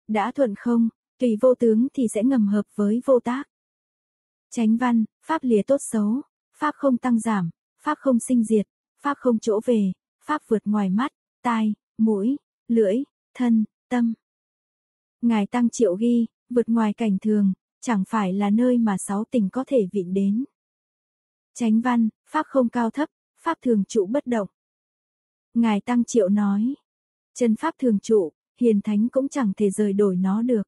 Đã thuận không, tùy vô tướng thì sẽ ngầm hợp với vô tác. Chánh văn, pháp lìa tốt xấu, pháp không tăng giảm, pháp không sinh diệt, pháp không chỗ về, pháp vượt ngoài mắt, tai, mũi, lưỡi, thân, tâm. Ngài Tăng Triệu ghi, vượt ngoài cảnh thường, chẳng phải là nơi mà sáu tình có thể vịn đến. Chánh văn, pháp không cao thấp, pháp thường trụ bất động. Ngài Tăng Triệu nói, chân pháp thường trụ, hiền thánh cũng chẳng thể rời đổi nó được.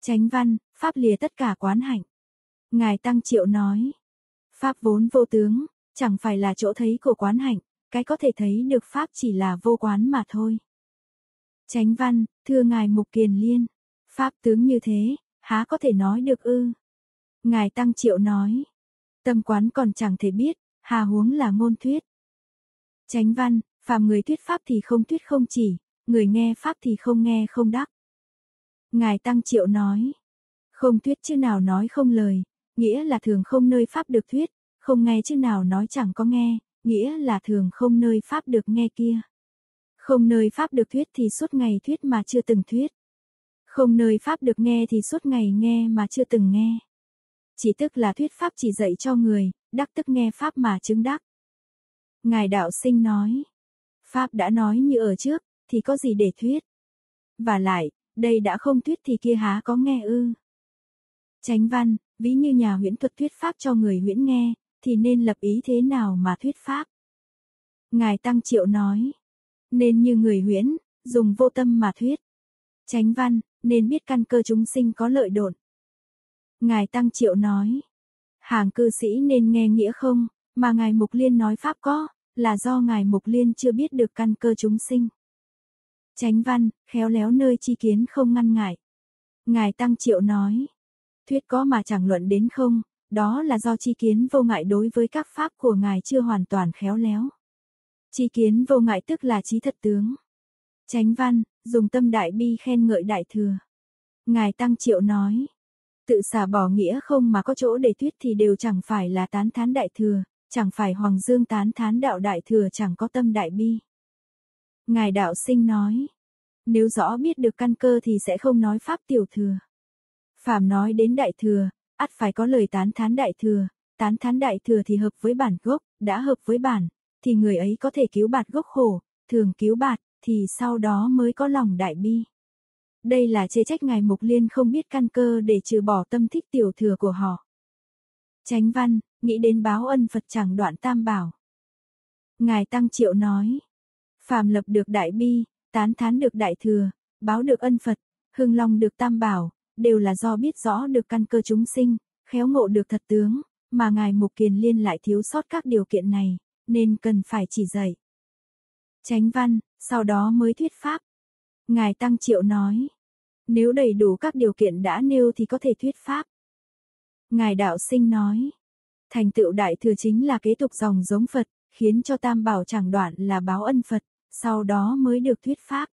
Chánh văn, pháp lìa tất cả quán hạnh. Ngài Tăng Triệu nói, pháp vốn vô tướng, chẳng phải là chỗ thấy của quán hạnh, cái có thể thấy được pháp chỉ là vô quán mà thôi. Chánh văn, thưa ngài Mục Kiền Liên, pháp tướng như thế, há có thể nói được ư? Ngài Tăng Triệu nói, tâm quán còn chẳng thể biết, hà huống là ngôn thuyết. Chánh văn, phàm người thuyết pháp thì không thuyết không chỉ, người nghe pháp thì không nghe không đắc. Ngài Tăng Triệu nói, không thuyết chứ nào nói không lời, nghĩa là thường không nơi pháp được thuyết, không nghe chứ nào nói chẳng có nghe, nghĩa là thường không nơi pháp được nghe kia. Không nơi pháp được thuyết thì suốt ngày thuyết mà chưa từng thuyết. Không nơi Pháp được nghe thì suốt ngày nghe mà chưa từng nghe. Chỉ tức là thuyết Pháp chỉ dạy cho người, đắc tức nghe Pháp mà chứng đắc. Ngài đạo sinh nói. Pháp đã nói như ở trước, thì có gì để thuyết. Và lại, đây đã không thuyết thì kia há có nghe ư. Chánh văn, ví như nhà huyễn thuật thuyết Pháp cho người huyễn nghe, thì nên lập ý thế nào mà thuyết Pháp. Ngài Tăng Triệu nói, nên như người huyễn, dùng vô tâm mà thuyết. Chánh văn, nên biết căn cơ chúng sinh có lợi độn. Ngài Tăng Triệu nói, hàng cư sĩ nên nghe nghĩa không, mà Ngài Mục Liên nói Pháp có, là do Ngài Mục Liên chưa biết được căn cơ chúng sinh. Chánh văn, khéo léo nơi chi kiến không ngăn ngại. Ngài Tăng Triệu nói, thuyết có mà chẳng luận đến không, đó là do chi kiến vô ngại đối với các pháp của Ngài chưa hoàn toàn khéo léo. Chi kiến vô ngại tức là trí thật tướng. Chánh văn, dùng tâm đại bi khen ngợi đại thừa. Ngài Tăng Triệu nói, tự xả bỏ nghĩa không mà có chỗ để thuyết thì đều chẳng phải là tán thán đại thừa, chẳng phải Hoàng Dương tán thán đạo đại thừa chẳng có tâm đại bi. Ngài đạo sinh nói, nếu rõ biết được căn cơ thì sẽ không nói pháp tiểu thừa. Phạm nói đến đại thừa, ắt phải có lời tán thán đại thừa, tán thán đại thừa thì hợp với bản gốc, đã hợp với bản, thì người ấy có thể cứu bạt gốc khổ, thường cứu bạt, thì sau đó mới có lòng đại bi. Đây là chê trách ngài Mục Liên không biết căn cơ để trừ bỏ tâm thích tiểu thừa của họ. Chánh văn, nghĩ đến báo ân Phật chẳng đoạn tam bảo. Ngài Tăng Triệu nói, phàm lập được đại bi, tán thán được đại thừa, báo được ân Phật, hưng long được tam bảo, đều là do biết rõ được căn cơ chúng sinh, khéo ngộ được thật tướng, mà Ngài Mục Kiền Liên lại thiếu sót các điều kiện này, nên cần phải chỉ dạy. Chánh văn, sau đó mới thuyết pháp. Ngài Tăng Triệu nói, nếu đầy đủ các điều kiện đã nêu thì có thể thuyết pháp. Ngài Đạo Sinh nói, thành tựu đại thừa chính là kế tục dòng giống Phật, khiến cho tam bảo chẳng đoạn là báo ân Phật, sau đó mới được thuyết pháp.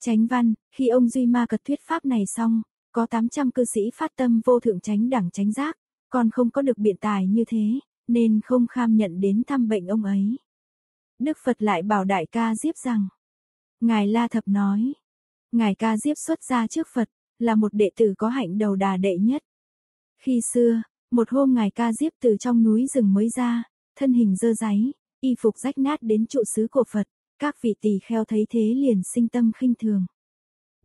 Chánh văn, khi ông Duy Ma cật thuyết pháp này xong, có 800 cư sĩ phát tâm vô thượng tránh đẳng tránh giác, còn không có được biện tài như thế, nên không kham nhận đến thăm bệnh ông ấy. Đức Phật lại bảo đại ca Diếp rằng, Ngài La Thập nói, Ngài ca Diếp xuất ra trước Phật, là một đệ tử có hạnh đầu đà đệ nhất. Khi xưa, một hôm Ngài ca Diếp từ trong núi rừng mới ra, thân hình dơ giấy, y phục rách nát đến trụ xứ của Phật, các vị tỳ kheo thấy thế liền sinh tâm khinh thường.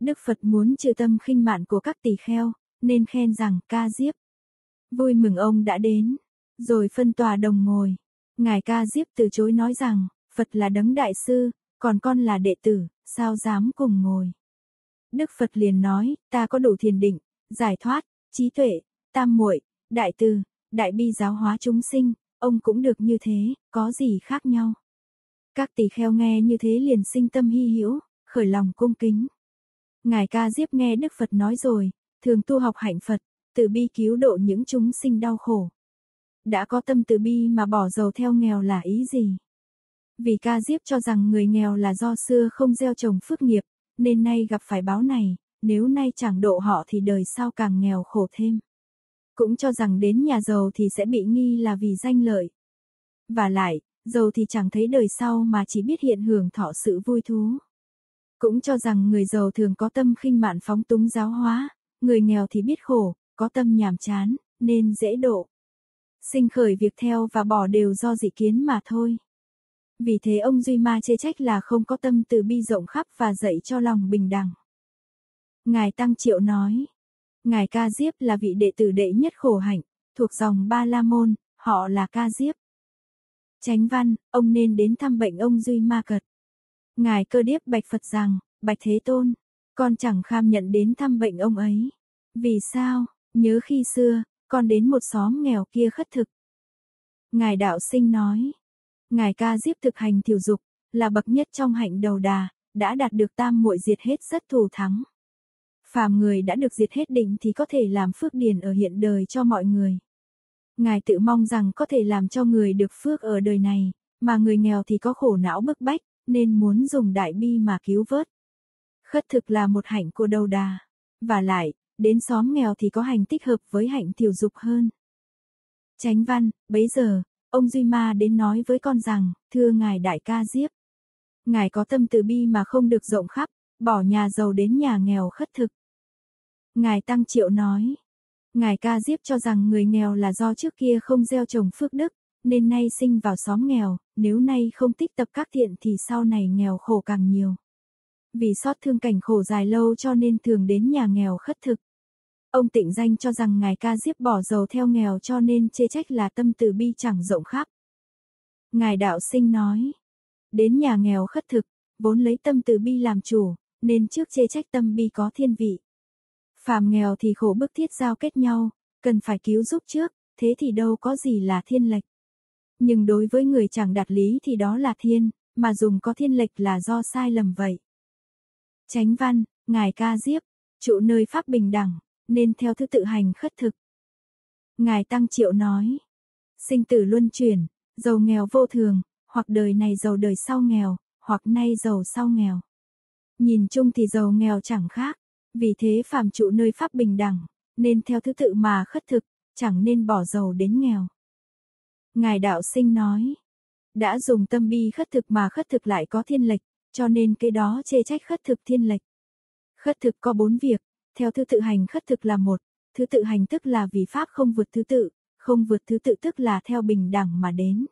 Đức Phật muốn trừ tâm khinh mạn của các tỳ kheo, nên khen rằng ca diếp. Vui mừng ông đã đến, rồi phân tòa đồng ngồi. Ngài ca diếp từ chối nói rằng, Phật là đấng đại sư, còn con là đệ tử, sao dám cùng ngồi. Đức Phật liền nói, ta có đủ thiền định, giải thoát, trí tuệ, tam muội, đại từ, đại bi giáo hóa chúng sinh, ông cũng được như thế, có gì khác nhau. Các tỳ kheo nghe như thế liền sinh tâm hy hữu, khởi lòng cung kính. Ngài ca diếp nghe Đức Phật nói rồi, thường tu học hạnh Phật, từ bi cứu độ những chúng sinh đau khổ. Đã có tâm từ bi mà bỏ giàu theo nghèo là ý gì? Vì ca diếp cho rằng người nghèo là do xưa không gieo trồng phước nghiệp, nên nay gặp phải báo này, nếu nay chẳng độ họ thì đời sau càng nghèo khổ thêm. Cũng cho rằng đến nhà giàu thì sẽ bị nghi là vì danh lợi. Và lại, giàu thì chẳng thấy đời sau mà chỉ biết hiện hưởng thọ sự vui thú. Cũng cho rằng người giàu thường có tâm khinh mạn phóng túng giáo hóa, người nghèo thì biết khổ, có tâm nhàm chán, nên dễ độ. Sinh khởi việc theo và bỏ đều do dị kiến mà thôi. Vì thế ông Duy Ma chê trách là không có tâm từ bi rộng khắp và dạy cho lòng bình đẳng. Ngài Tăng Triệu nói, Ngài Ca Diếp là vị đệ tử đệ nhất khổ hạnh, thuộc dòng Ba La Môn, họ là Ca Diếp. Chánh văn, ông nên đến thăm bệnh ông Duy Ma Cật. Ngài cơ điếp bạch Phật rằng, bạch Thế Tôn, con chẳng kham nhận đến thăm bệnh ông ấy. Vì sao, nhớ khi xưa, con đến một xóm nghèo kia khất thực. Ngài đạo sinh nói, Ngài ca diếp thực hành thiểu dục, là bậc nhất trong hạnh đầu đà, đã đạt được tam muội diệt hết rất thù thắng. Phàm người đã được diệt hết định thì có thể làm phước điền ở hiện đời cho mọi người. Ngài tự mong rằng có thể làm cho người được phước ở đời này, mà người nghèo thì có khổ não bức bách, nên muốn dùng đại bi mà cứu vớt. Khất thực là một hạnh của đầu đà. Và lại, đến xóm nghèo thì có hành tích hợp với hạnh tiểu dục hơn. Chánh văn, bấy giờ, ông Duy Ma đến nói với con rằng, thưa ngài đại ca Diếp. Ngài có tâm từ bi mà không được rộng khắp, bỏ nhà giàu đến nhà nghèo khất thực, Ngài Tăng Triệu nói. Ngài Ca Diếp cho rằng người nghèo là do trước kia không gieo trồng phước đức, nên nay sinh vào xóm nghèo, nếu nay không tích tập các thiện thì sau này nghèo khổ càng nhiều. Vì xót thương cảnh khổ dài lâu cho nên thường đến nhà nghèo khất thực. Ông tịnh danh cho rằng ngài ca diếp bỏ dầu theo nghèo cho nên chê trách là tâm từ bi chẳng rộng khắp. Ngài đạo sinh nói, đến nhà nghèo khất thực, vốn lấy tâm từ bi làm chủ, nên trước chê trách tâm bi có thiên vị. Phàm nghèo thì khổ bức thiết giao kết nhau, cần phải cứu giúp trước, thế thì đâu có gì là thiên lệch. Nhưng đối với người chẳng đạt lý thì đó là thiên, mà dùng có thiên lệch là do sai lầm vậy. Chánh văn, Ngài ca diếp, trụ nơi pháp bình đẳng, nên theo thứ tự hành khất thực. Ngài Tăng Triệu nói, sinh tử luân chuyển, giàu nghèo vô thường, hoặc đời này giàu đời sau nghèo, hoặc nay giàu sau nghèo. Nhìn chung thì giàu nghèo chẳng khác, vì thế phàm trụ nơi pháp bình đẳng, nên theo thứ tự mà khất thực, chẳng nên bỏ giàu đến nghèo. Ngài đạo sinh nói, đã dùng tâm bi khất thực mà khất thực lại có thiên lệch, cho nên cái đó chê trách khất thực thiên lệch. Khất thực có bốn việc, theo thứ tự hành khất thực là một, thứ tự hành tức là vì pháp không vượt thứ tự, không vượt thứ tự tức là theo bình đẳng mà đến.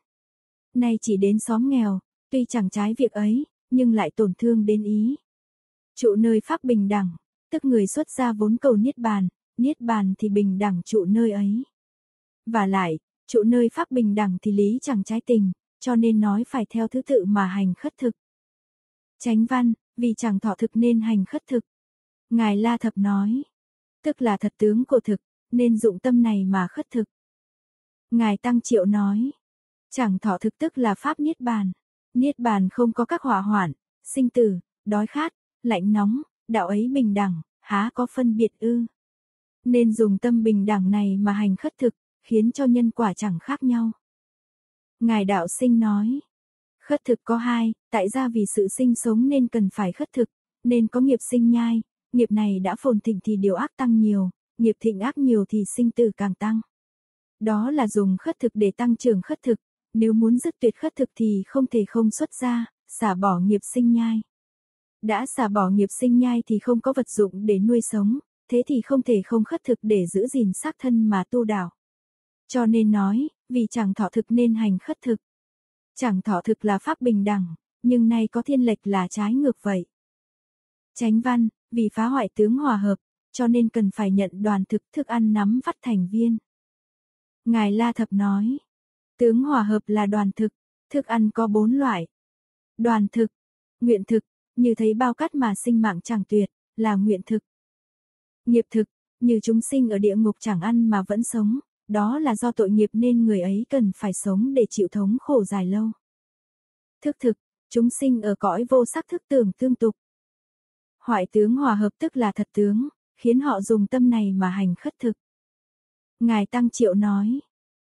Nay chỉ đến xóm nghèo, tuy chẳng trái việc ấy, nhưng lại tổn thương đến ý. Trụ nơi pháp bình đẳng, tức người xuất gia vốn cầu niết bàn, niết bàn thì bình đẳng trụ nơi ấy. Và lại, chỗ nơi pháp bình đẳng thì lý chẳng trái tình, cho nên nói phải theo thứ tự mà hành khất thực. Chánh văn, vì chẳng thọ thực nên hành khất thực. Ngài La Thập nói, tức là thật tướng của thực, nên dụng tâm này mà khất thực. Ngài Tăng Triệu nói, chẳng thọ thực tức là pháp niết bàn. Niết bàn không có các hỏa hoạn, sinh tử, đói khát, lạnh nóng, đạo ấy bình đẳng, há có phân biệt ư. Nên dùng tâm bình đẳng này mà hành khất thực, khiến cho nhân quả chẳng khác nhau. Ngài đạo sinh nói, khất thực có hai, tại ra vì sự sinh sống nên cần phải khất thực, nên có nghiệp sinh nhai, nghiệp này đã phồn thịnh thì điều ác tăng nhiều, nghiệp thịnh ác nhiều thì sinh tử càng tăng. Đó là dùng khất thực để tăng trưởng khất thực, nếu muốn dứt tuyệt khất thực thì không thể không xuất ra, xả bỏ nghiệp sinh nhai. Đã xả bỏ nghiệp sinh nhai thì không có vật dụng để nuôi sống, thế thì không thể không khất thực để giữ gìn xác thân mà tu đạo. Cho nên nói, vì chẳng thọ thực nên hành khất thực. Chẳng thọ thực là pháp bình đẳng, nhưng nay có thiên lệch là trái ngược vậy. Chánh văn, vì phá hoại tướng hòa hợp, cho nên cần phải nhận đoàn thực thức ăn nắm vắt thành viên. Ngài La Thập nói, tướng hòa hợp là đoàn thực, thức ăn có bốn loại. Đoàn thực, nguyện thực, như thấy bao cát mà sinh mạng chẳng tuyệt, là nguyện thực. Nghiệp thực, như chúng sinh ở địa ngục chẳng ăn mà vẫn sống, đó là do tội nghiệp nên người ấy cần phải sống để chịu thống khổ dài lâu. Thức thực, chúng sinh ở cõi vô sắc thức tưởng tương tục. Hoại tướng hòa hợp tức là thật tướng, khiến họ dùng tâm này mà hành khất thực. Ngài Tăng Triệu nói,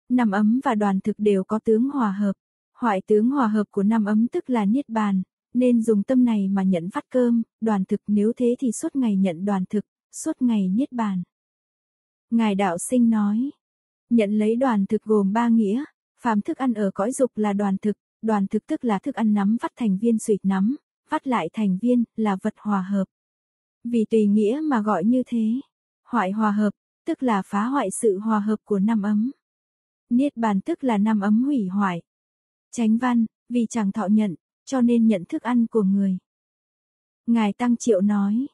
nằm ấm và đoàn thực đều có tướng hòa hợp. Hoại tướng hòa hợp của năm ấm tức là niết bàn, nên dùng tâm này mà nhận phát cơm, đoàn thực nếu thế thì suốt ngày nhận đoàn thực, suốt ngày niết bàn. Ngài Đạo Sinh nói, nhận lấy đoàn thực gồm ba nghĩa, phàm thức ăn ở cõi dục là đoàn thực, đoàn thực tức là thức ăn nắm vắt thành viên suyệt nắm, vắt lại thành viên là vật hòa hợp. Vì tùy nghĩa mà gọi như thế. Hoại hòa hợp, tức là phá hoại sự hòa hợp của năm ấm. Niết bàn tức là năm ấm hủy hoại. tránh văn, vì chẳng thọ nhận, cho nên nhận thức ăn của người. Ngài Tăng Triệu nói,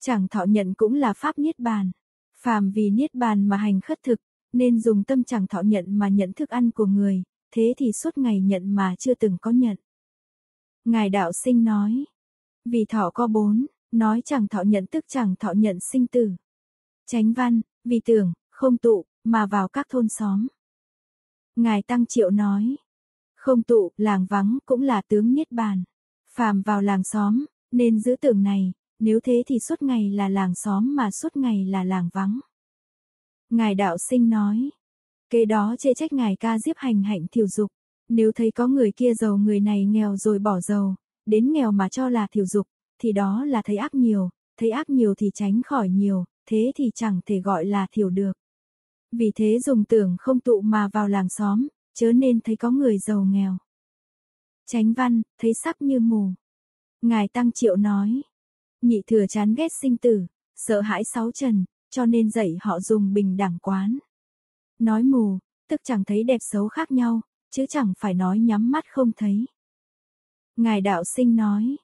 chẳng thọ nhận cũng là pháp niết bàn. Phàm vì niết bàn mà hành khất thực, nên dùng tâm chẳng thọ nhận mà nhận thức ăn của người, thế thì suốt ngày nhận mà chưa từng có nhận. Ngài đạo sinh nói, vì thọ có bốn, nói chẳng thọ nhận tức chẳng thọ nhận sinh tử. Chánh văn, vì tưởng, không tụ, mà vào các thôn xóm. Ngài Tăng Triệu nói, không tụ, làng vắng cũng là tướng niết bàn. Phàm vào làng xóm, nên giữ tưởng này, nếu thế thì suốt ngày là làng xóm mà suốt ngày là làng vắng. Ngài đạo sinh nói, kế đó chê trách ngài ca diếp hành hạnh thiểu dục, nếu thấy có người kia giàu người này nghèo rồi bỏ giàu, đến nghèo mà cho là thiểu dục, thì đó là thấy ác nhiều, thấy ác nhiều thì tránh khỏi nhiều, thế thì chẳng thể gọi là thiểu được. Vì thế dùng tưởng không tụ mà vào làng xóm, chớ nên thấy có người giàu nghèo. tránh văn, thấy sắc như mù. Ngài Tăng Triệu nói, nhị thừa chán ghét sinh tử, sợ hãi sáu trần, cho nên dạy họ dùng bình đẳng quán. Nói mù, tức chẳng thấy đẹp xấu khác nhau, chứ chẳng phải nói nhắm mắt không thấy. Ngài đạo sinh nói,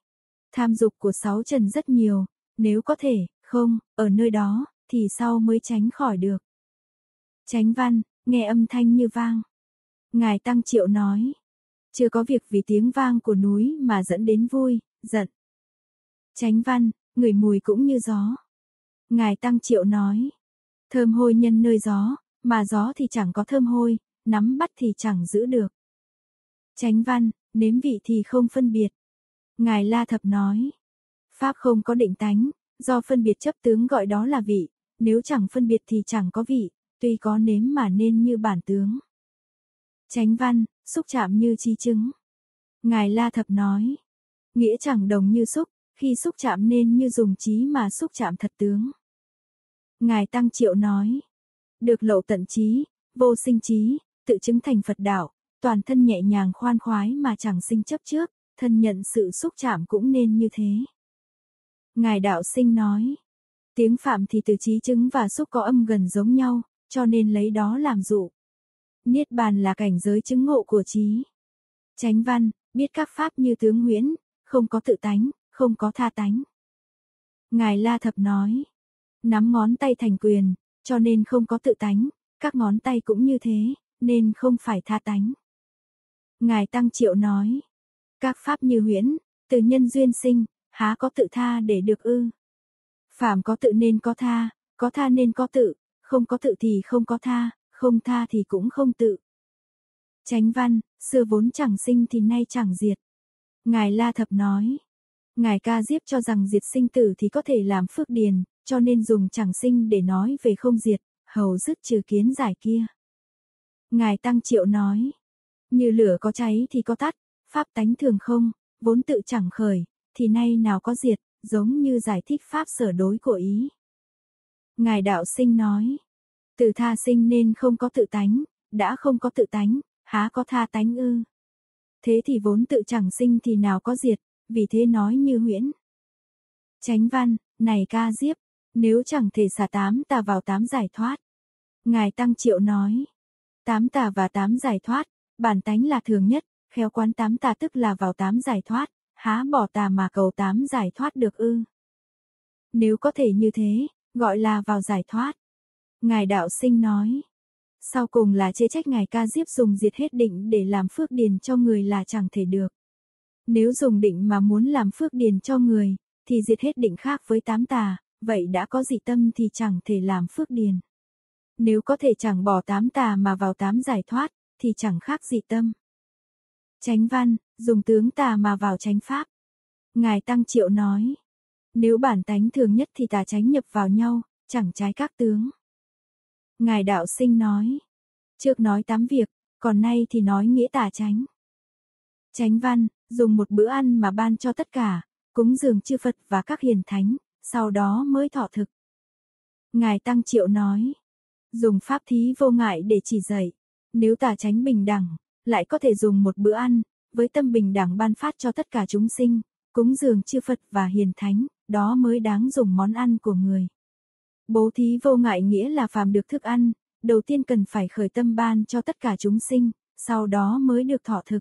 tham dục của sáu trần rất nhiều, nếu có thể, không, ở nơi đó, thì sau mới tránh khỏi được. Tránh văn, nghe âm thanh như vang. Ngài Tăng Triệu nói, chưa có việc vì tiếng vang của núi mà dẫn đến vui, giận. Tránh văn, người mùi cũng như gió. Ngài Tăng Triệu nói, thơm hôi nhân nơi gió, mà gió thì chẳng có thơm hôi, nắm bắt thì chẳng giữ được. Tránh văn, nếm vị thì không phân biệt. Ngài La Thập nói, Pháp không có định tánh, do phân biệt chấp tướng gọi đó là vị, nếu chẳng phân biệt thì chẳng có vị, tuy có nếm mà nên như bản tướng. Tránh văn, xúc chạm như chi chứng. Ngài La Thập nói, nghĩa chẳng đồng như xúc, khi xúc chạm nên như dùng trí mà xúc chạm thật tướng. Ngài Tăng Triệu nói, được lậu tận trí, vô sinh trí, tự chứng thành Phật đạo, toàn thân nhẹ nhàng khoan khoái mà chẳng sinh chấp trước, thân nhận sự xúc chạm cũng nên như thế. Ngài đạo sinh nói, tiếng phạm thì từ trí chứng và xúc có âm gần giống nhau, cho nên lấy đó làm dụ. Niết bàn là cảnh giới chứng ngộ của trí. Chánh văn, biết các pháp như tướng huyễn, không có tự tánh, không có tha tánh. Ngài La Thập nói, nắm ngón tay thành quyền, cho nên không có tự tánh, các ngón tay cũng như thế, nên không phải tha tánh. Ngài Tăng Triệu nói, các pháp như huyễn, từ nhân duyên sinh, há có tự tha để được ư? Phạm có tự nên có tha, có tha nên có tự, không có tự thì không có tha, không tha thì cũng không tự. Chánh văn, xưa vốn chẳng sinh thì nay chẳng diệt. Ngài La Thập nói, Ngài Ca Diếp cho rằng diệt sinh tử thì có thể làm phước điền, cho nên dùng chẳng sinh để nói về không diệt, hầu dứt trừ kiến giải kia. Ngài Tăng Triệu nói, như lửa có cháy thì có tắt, pháp tánh thường không, vốn tự chẳng khởi, thì nay nào có diệt, giống như giải thích pháp sở đối của ý. Ngài đạo sinh nói, từ tha sinh nên không có tự tánh, đã không có tự tánh, há có tha tánh ư. Thế thì vốn tự chẳng sinh thì nào có diệt, vì thế nói như huyễn. Chánh văn, này ca diếp, nếu chẳng thể xả tám tà vào tám giải thoát. Ngài Tăng Triệu nói, tám tà và tám giải thoát, bản tánh là thường nhất, khéo quán tám tà tức là vào tám giải thoát, há bỏ tà mà cầu tám giải thoát được ư. Nếu có thể như thế, gọi là vào giải thoát. Ngài đạo sinh nói. Sau cùng là chê trách ngài ca diếp dùng diệt hết định để làm phước điền cho người là chẳng thể được. Nếu dùng định mà muốn làm phước điền cho người, thì diệt hết định khác với tám tà, vậy đã có dị tâm thì chẳng thể làm phước điền. Nếu có thể chẳng bỏ tám tà mà vào tám giải thoát, thì chẳng khác dị tâm. Tránh văn, dùng tướng tà mà vào tránh pháp. Ngài Tăng Triệu nói, nếu bản tánh thường nhất thì tà tránh nhập vào nhau, chẳng trái các tướng. Ngài Đạo Sinh nói, trước nói tám việc, còn nay thì nói nghĩa tà tránh. Tránh văn, dùng một bữa ăn mà ban cho tất cả, cúng dường chư Phật và các hiền thánh, sau đó mới thọ thực. Ngài Tăng Triệu nói, dùng pháp thí vô ngại để chỉ dạy, nếu tà tránh bình đẳng, lại có thể dùng một bữa ăn, với tâm bình đẳng ban phát cho tất cả chúng sinh, cúng dường chư Phật và hiền thánh, đó mới đáng dùng món ăn của người. Bố thí vô ngại nghĩa là phàm được thức ăn, đầu tiên cần phải khởi tâm ban cho tất cả chúng sinh, sau đó mới được thọ thực.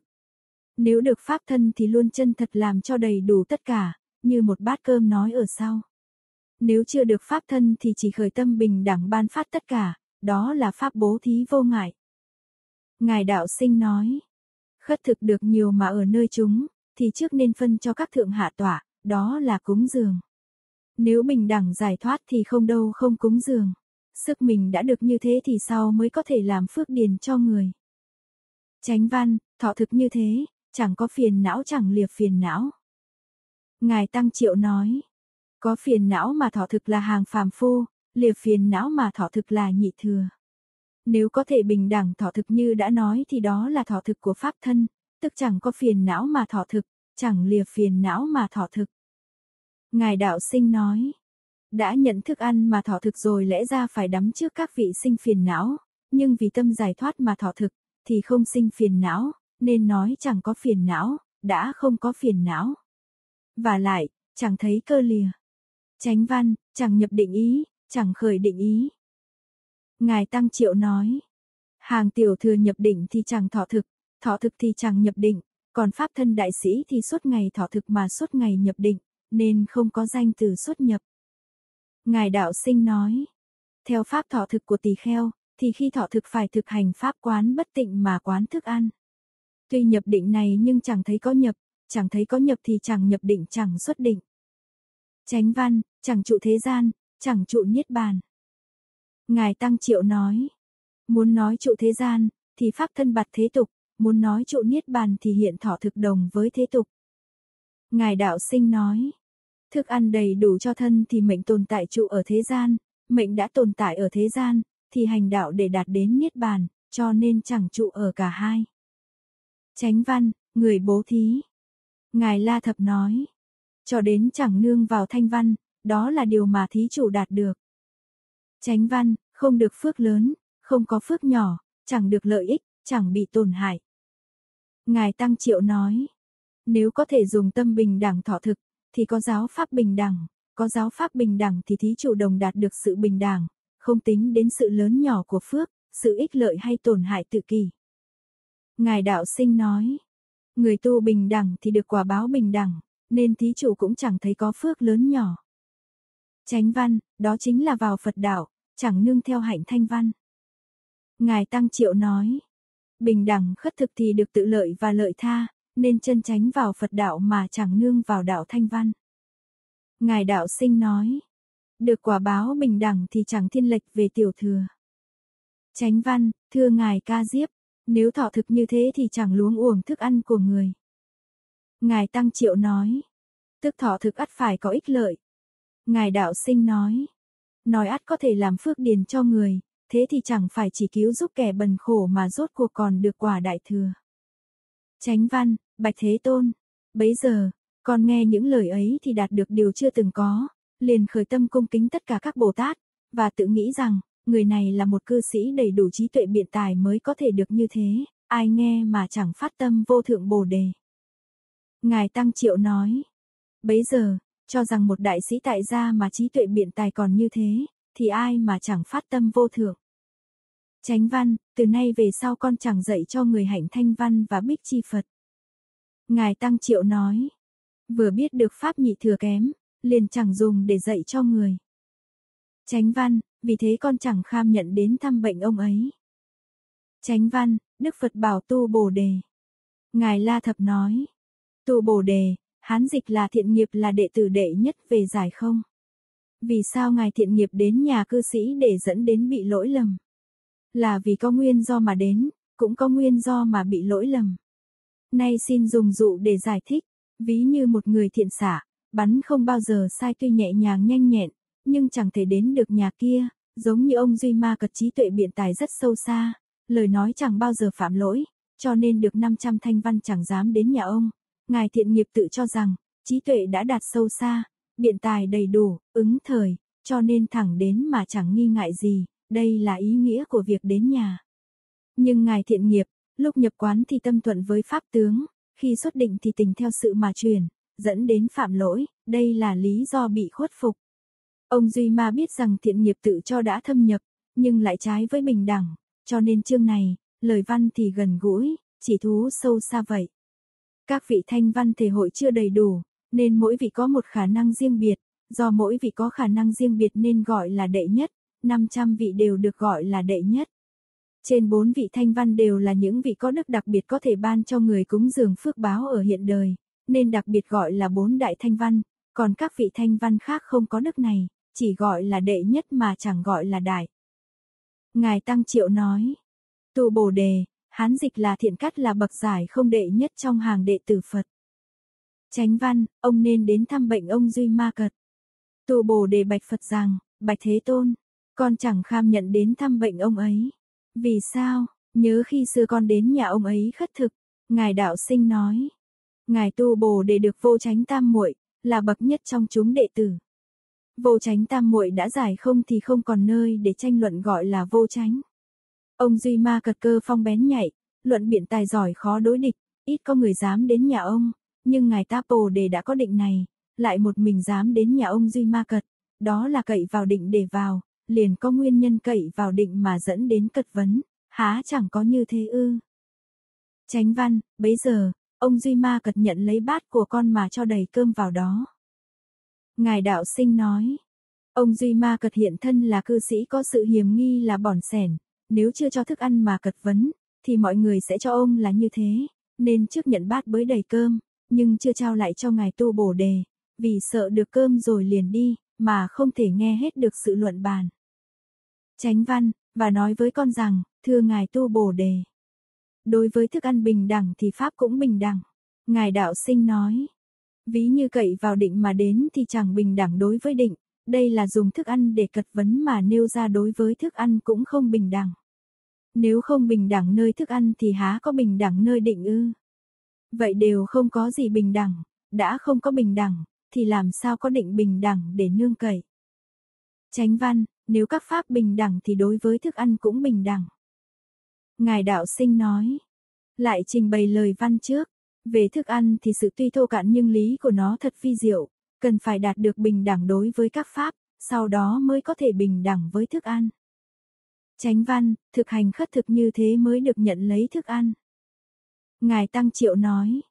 Nếu được pháp thân thì luôn chân thật làm cho đầy đủ tất cả, như một bát cơm nói ở sau. Nếu chưa được pháp thân thì chỉ khởi tâm bình đẳng ban phát tất cả, đó là pháp bố thí vô ngại. Ngài đạo sinh nói, khất thực được nhiều mà ở nơi chúng, thì trước nên phân cho các thượng hạ tọa, đó là cúng dường. Nếu bình đẳng giải thoát thì không đâu không cúng dường. Sức mình đã được như thế thì sau mới có thể làm phước điền cho người. Chánh văn, thọ thực như thế, chẳng có phiền não chẳng liệp phiền não. Ngài Tăng Triệu nói, có phiền não mà thọ thực là hàng phàm phu, liệp phiền não mà thọ thực là nhị thừa. Nếu có thể bình đẳng thọ thực như đã nói thì đó là thọ thực của pháp thân, tức chẳng có phiền não mà thọ thực, chẳng lìa phiền não mà thọ thực. Ngài đạo sinh nói, đã nhận thức ăn mà thọ thực rồi lẽ ra phải đắm trước các vị sinh phiền não, nhưng vì tâm giải thoát mà thọ thực, thì không sinh phiền não, nên nói chẳng có phiền não, đã không có phiền não. Và lại, chẳng thấy cơ lìa. Chánh văn, chẳng nhập định ý, chẳng khởi định ý. Ngài Tăng Triệu nói, hàng tiểu thừa nhập định thì chẳng thọ thực, thọ thực thì chẳng nhập định, còn pháp thân đại sĩ thì suốt ngày thọ thực mà suốt ngày nhập định, nên không có danh từ xuất nhập. Ngài đạo sinh nói, theo pháp thọ thực của tỳ kheo, thì khi thọ thực phải thực hành pháp quán bất tịnh mà quán thức ăn. Tuy nhập định này nhưng chẳng thấy có nhập, chẳng thấy có nhập thì chẳng nhập định chẳng xuất định. Chánh văn, chẳng trụ thế gian, chẳng trụ niết bàn. Ngài Tăng Triệu nói, muốn nói trụ thế gian, thì pháp thân bạt thế tục, muốn nói trụ niết bàn thì hiện thọ thực đồng với thế tục. Ngài Đạo Sinh nói, thức ăn đầy đủ cho thân thì mệnh tồn tại trụ ở thế gian, mệnh đã tồn tại ở thế gian, thì hành đạo để đạt đến niết bàn, cho nên chẳng trụ ở cả hai. Chánh văn, người bố thí. Ngài La Thập nói, cho đến chẳng nương vào thanh văn, đó là điều mà thí chủ đạt được. Chánh văn, không được phước lớn, không có phước nhỏ, chẳng được lợi ích, chẳng bị tổn hại. Ngài Tăng Triệu nói, nếu có thể dùng tâm bình đẳng thọ thực, thì có giáo pháp bình đẳng, có giáo pháp bình đẳng thì thí chủ đồng đạt được sự bình đẳng, không tính đến sự lớn nhỏ của phước, sự ích lợi hay tổn hại tự kỳ. Ngài đạo sinh nói, người tu bình đẳng thì được quả báo bình đẳng, nên thí chủ cũng chẳng thấy có phước lớn nhỏ. Chánh văn, đó chính là vào Phật đạo, chẳng nương theo hạnh thanh văn. Ngài Tăng Triệu nói, bình đẳng khất thực thì được tự lợi và lợi tha, nên chân tránh vào Phật đạo mà chẳng nương vào đạo thanh văn. Ngài đạo sinh nói, được quả báo bình đẳng thì chẳng thiên lệch về tiểu thừa. Chánh văn, thưa ngài ca diếp, nếu thọ thực như thế thì chẳng luống uổng thức ăn của người. Ngài Tăng Triệu nói, tức thọ thực ắt phải có ích lợi. Ngài Đạo Sinh nói, nói ắt có thể làm phước điền cho người, thế thì chẳng phải chỉ cứu giúp kẻ bần khổ mà rốt cuộc còn được quả đại thừa. Chánh văn, Bạch Thế Tôn, bấy giờ, con nghe những lời ấy thì đạt được điều chưa từng có, liền khởi tâm cung kính tất cả các Bồ Tát, và tự nghĩ rằng, người này là một cư sĩ đầy đủ trí tuệ biện tài mới có thể được như thế, ai nghe mà chẳng phát tâm vô thượng Bồ Đề. Ngài Tăng Triệu nói, bấy giờ, cho rằng một đại sĩ tại gia mà trí tuệ biện tài còn như thế, thì ai mà chẳng phát tâm vô thượng. Chánh văn, từ nay về sau con chẳng dạy cho người hạnh thanh văn và bích chi Phật. Ngài Tăng Triệu nói, vừa biết được pháp nhị thừa kém, liền chẳng dùng để dạy cho người. Chánh văn, vì thế con chẳng kham nhận đến thăm bệnh ông ấy. Chánh văn, Đức Phật bảo tu bồ đề. Ngài La Thập nói, tu bồ đề, hán dịch là thiện nghiệp là đệ tử đệ nhất về giải không? Vì sao ngài thiện nghiệp đến nhà cư sĩ để dẫn đến bị lỗi lầm? Là vì có nguyên do mà đến, cũng có nguyên do mà bị lỗi lầm. Nay xin dùng dụ để giải thích, ví như một người thiện xả, bắn không bao giờ sai tuy nhẹ nhàng nhanh nhẹn, nhưng chẳng thể đến được nhà kia, giống như ông Duy Ma cật trí tuệ biện tài rất sâu xa, lời nói chẳng bao giờ phạm lỗi, cho nên được 500 thanh văn chẳng dám đến nhà ông. Ngài thiện nghiệp tự cho rằng, trí tuệ đã đạt sâu xa, biện tài đầy đủ, ứng thời, cho nên thẳng đến mà chẳng nghi ngại gì, đây là ý nghĩa của việc đến nhà. Nhưng ngài thiện nghiệp, lúc nhập quán thì tâm thuận với pháp tướng, khi xuất định thì tình theo sự mà truyền, dẫn đến phạm lỗi, đây là lý do bị khuất phục. Ông Duy Ma biết rằng thiện nghiệp tự cho đã thâm nhập, nhưng lại trái với bình đẳng, cho nên chương này, lời văn thì gần gũi, chỉ thú sâu xa vậy. Các vị thanh văn thể hội chưa đầy đủ, nên mỗi vị có một khả năng riêng biệt, do mỗi vị có khả năng riêng biệt nên gọi là đệ nhất, 500 vị đều được gọi là đệ nhất. Trên bốn vị thanh văn đều là những vị có đức đặc biệt có thể ban cho người cúng dường phước báo ở hiện đời, nên đặc biệt gọi là bốn đại thanh văn, còn các vị thanh văn khác không có đức này, chỉ gọi là đệ nhất mà chẳng gọi là đại. Ngài Tăng Triệu nói, tu bồ đề, hán dịch là thiện cắt là bậc giải không đệ nhất trong hàng đệ tử Phật. Chánh văn, ông nên đến thăm bệnh ông Duy Ma Cật. Tu bồ đề bạch Phật rằng, bạch Thế Tôn, con chẳng kham nhận đến thăm bệnh ông ấy. Vì sao, nhớ khi xưa con đến nhà ông ấy khất thực, Ngài Đạo Sinh nói. Ngài tu bồ đề được vô tránh tam muội là bậc nhất trong chúng đệ tử. Vô tránh tam muội đã giải không thì không còn nơi để tranh luận gọi là vô tránh. Ông Duy Ma cật cơ phong bén nhạy, luận biện tài giỏi khó đối địch, ít có người dám đến nhà ông, nhưng ngài ta bồ đề đã có định này, lại một mình dám đến nhà ông Duy Ma cật, đó là cậy vào định để vào, liền có nguyên nhân cậy vào định mà dẫn đến cật vấn, há chẳng có như thế ư. Tránh văn, bấy giờ, ông Duy Ma cật nhận lấy bát của con mà cho đầy cơm vào đó. Ngài đạo sinh nói, ông Duy Ma cật hiện thân là cư sĩ có sự hiểm nghi là bỏn sẻn, nếu chưa cho thức ăn mà cật vấn, thì mọi người sẽ cho ông là như thế, nên trước nhận bát bới đầy cơm, nhưng chưa trao lại cho ngài tu bổ đề, vì sợ được cơm rồi liền đi, mà không thể nghe hết được sự luận bàn. tránh văn, và nói với con rằng, thưa ngài tu bổ đề. Đối với thức ăn bình đẳng thì Pháp cũng bình đẳng. Ngài đạo sinh nói, ví như cậy vào định mà đến thì chẳng bình đẳng đối với định, đây là dùng thức ăn để cật vấn mà nêu ra đối với thức ăn cũng không bình đẳng. Nếu không bình đẳng nơi thức ăn thì há có bình đẳng nơi định ư? Vậy đều không có gì bình đẳng, đã không có bình đẳng, thì làm sao có định bình đẳng để nương cậy? Chánh văn, nếu các pháp bình đẳng thì đối với thức ăn cũng bình đẳng. Ngài đạo sinh nói, lại trình bày lời văn trước, về thức ăn thì sự tuy thô cạn nhưng lý của nó thật phi diệu, cần phải đạt được bình đẳng đối với các pháp, sau đó mới có thể bình đẳng với thức ăn. Chánh văn, thực hành khất thực như thế mới được nhận lấy thức ăn. Ngài Tăng Triệu nói,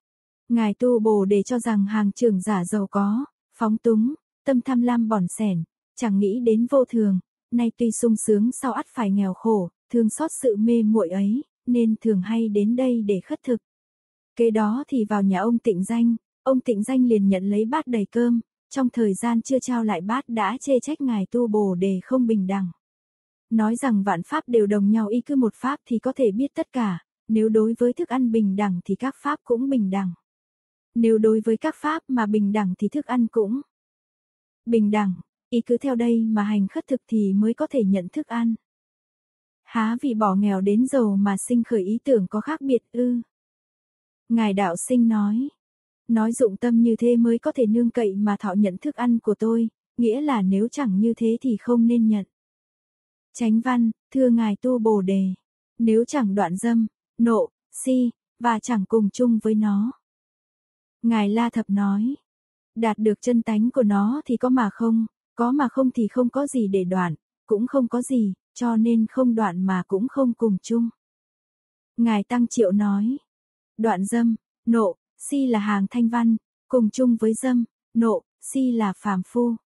Ngài tu bồ để cho rằng hàng trưởng giả giàu có, phóng túng, tâm tham lam bỏn sẻn, chẳng nghĩ đến vô thường, nay tuy sung sướng sau ắt phải nghèo khổ, thương xót sự mê muội ấy, nên thường hay đến đây để khất thực. Kế đó thì vào nhà ông tịnh danh, ông tịnh danh liền nhận lấy bát đầy cơm, trong thời gian chưa trao lại bát đã chê trách ngài tu bồ đề không bình đẳng. Nói rằng vạn pháp đều đồng nhau y cứ một pháp thì có thể biết tất cả, nếu đối với thức ăn bình đẳng thì các pháp cũng bình đẳng. Nếu đối với các pháp mà bình đẳng thì thức ăn cũng bình đẳng, y cứ theo đây mà hành khất thực thì mới có thể nhận thức ăn. Há vì bỏ nghèo đến giàu mà sinh khởi ý tưởng có khác biệt ư? Ngài đạo sinh nói, nói dụng tâm như thế mới có thể nương cậy mà thọ nhận thức ăn của tôi, nghĩa là nếu chẳng như thế thì không nên nhận. Chánh văn, thưa ngài tu bồ đề, nếu chẳng đoạn dâm, nộ, si, và chẳng cùng chung với nó. Ngài La Thập nói, đạt được chân tánh của nó thì có mà không, có mà không thì không có gì để đoạn, cũng không có gì, cho nên không đoạn mà cũng không cùng chung. Ngài Tăng Triệu nói, đoạn dâm, nộ, si là hàng thanh văn, cùng chung với dâm, nộ, si là phàm phu.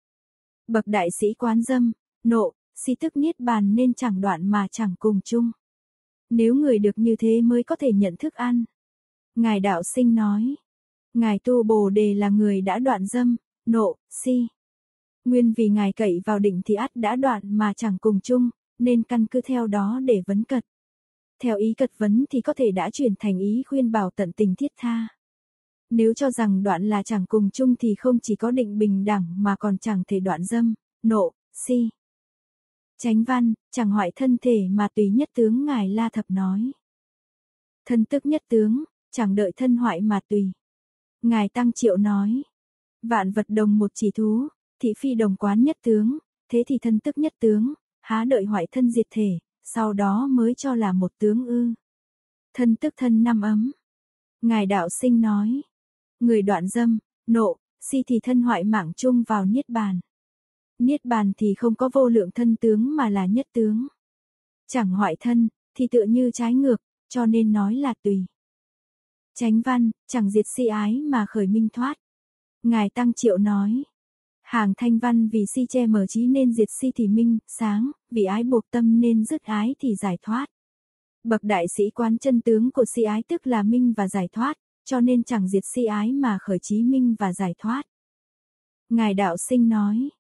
Bậc đại sĩ quán dâm, nộ, si tức niết bàn nên chẳng đoạn mà chẳng cùng chung. Nếu người được như thế mới có thể nhận thức ăn. Ngài đạo sinh nói, Ngài tu bồ đề là người đã đoạn dâm, nộ, si. Nguyên vì ngài cậy vào định thì ắt đã đoạn mà chẳng cùng chung, nên căn cứ theo đó để vấn cật. Theo ý cật vấn thì có thể đã chuyển thành ý khuyên bảo tận tình thiết tha. Nếu cho rằng đoạn là chẳng cùng chung thì không chỉ có định bình đẳng mà còn chẳng thể đoạn dâm, nộ, si. tránh văn, chẳng hoại thân thể mà tùy nhất tướng ngài La Thập nói. Thân tức nhất tướng, chẳng đợi thân hoại mà tùy. Ngài Tăng Triệu nói, vạn vật đồng một chỉ thú, thị phi đồng quán nhất tướng, thế thì thân tức nhất tướng, há đợi hoại thân diệt thể, sau đó mới cho là một tướng ư. Thân tức thân năm ấm. Ngài đạo sinh nói, người đoạn dâm, nộ, si thì thân hoại mạng chung vào niết bàn. Niết bàn thì không có vô lượng thân tướng mà là nhất tướng. Chẳng hoại thân, thì tựa như trái ngược, cho nên nói là tùy. Chánh văn, chẳng diệt si ái mà khởi minh thoát. Ngài Tăng Triệu nói. Hàng thanh văn vì si che mở trí nên diệt si thì minh, sáng, vì ái buộc tâm nên dứt ái thì giải thoát. Bậc đại sĩ quán chân tướng của si ái tức là minh và giải thoát, cho nên chẳng diệt si ái mà khởi trí minh và giải thoát. Ngài đạo sinh nói,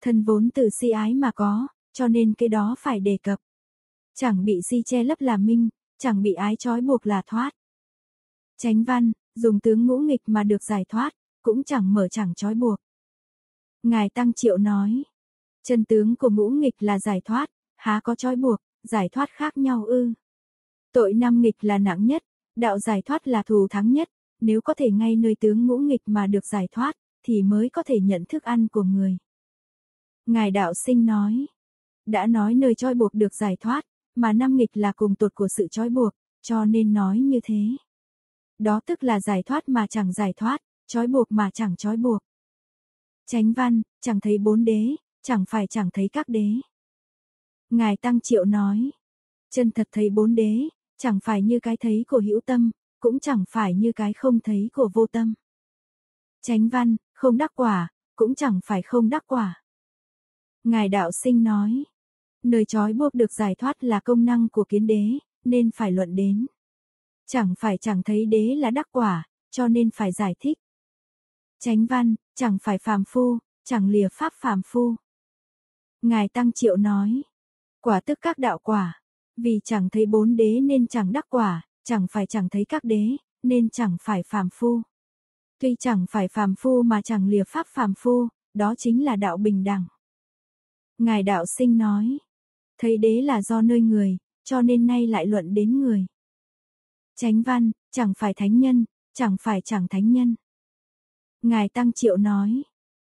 thân vốn từ si ái mà có, cho nên cái đó phải đề cập. Chẳng bị si che lấp là minh, chẳng bị ái trói buộc là thoát. Chánh văn, dùng tướng ngũ nghịch mà được giải thoát, cũng chẳng mở chẳng trói buộc. Ngài Tăng Triệu nói, chân tướng của ngũ nghịch là giải thoát, há có trói buộc, giải thoát khác nhau ư. Tội năm nghịch là nặng nhất, đạo giải thoát là thù thắng nhất, nếu có thể ngay nơi tướng ngũ nghịch mà được giải thoát, thì mới có thể nhận thức ăn của người. Ngài đạo sinh nói, đã nói nơi trói buộc được giải thoát, mà năm nghịch là cùng tột của sự trói buộc, cho nên nói như thế. Đó tức là giải thoát mà chẳng giải thoát, trói buộc mà chẳng trói buộc. Chánh văn, chẳng thấy bốn đế, chẳng phải chẳng thấy các đế. Ngài Tăng Triệu nói, chân thật thấy bốn đế, chẳng phải như cái thấy của hữu tâm, cũng chẳng phải như cái không thấy của vô tâm. Chánh văn, không đắc quả, cũng chẳng phải không đắc quả. Ngài đạo sinh nói, nơi trói buộc được giải thoát là công năng của kiến đế, nên phải luận đến. Chẳng phải chẳng thấy đế là đắc quả, cho nên phải giải thích. Chánh văn, chẳng phải phàm phu, chẳng lìa pháp phàm phu. Ngài Tăng Triệu nói, quả tức các đạo quả, vì chẳng thấy bốn đế nên chẳng đắc quả, chẳng phải chẳng thấy các đế, nên chẳng phải phàm phu. Tuy chẳng phải phàm phu mà chẳng lìa pháp phàm phu, đó chính là đạo bình đẳng. Ngài đạo sinh nói, thấy đế là do nơi người, cho nên nay lại luận đến người. Chánh văn, chẳng phải thánh nhân, chẳng phải chẳng thánh nhân. Ngài Tăng Triệu nói,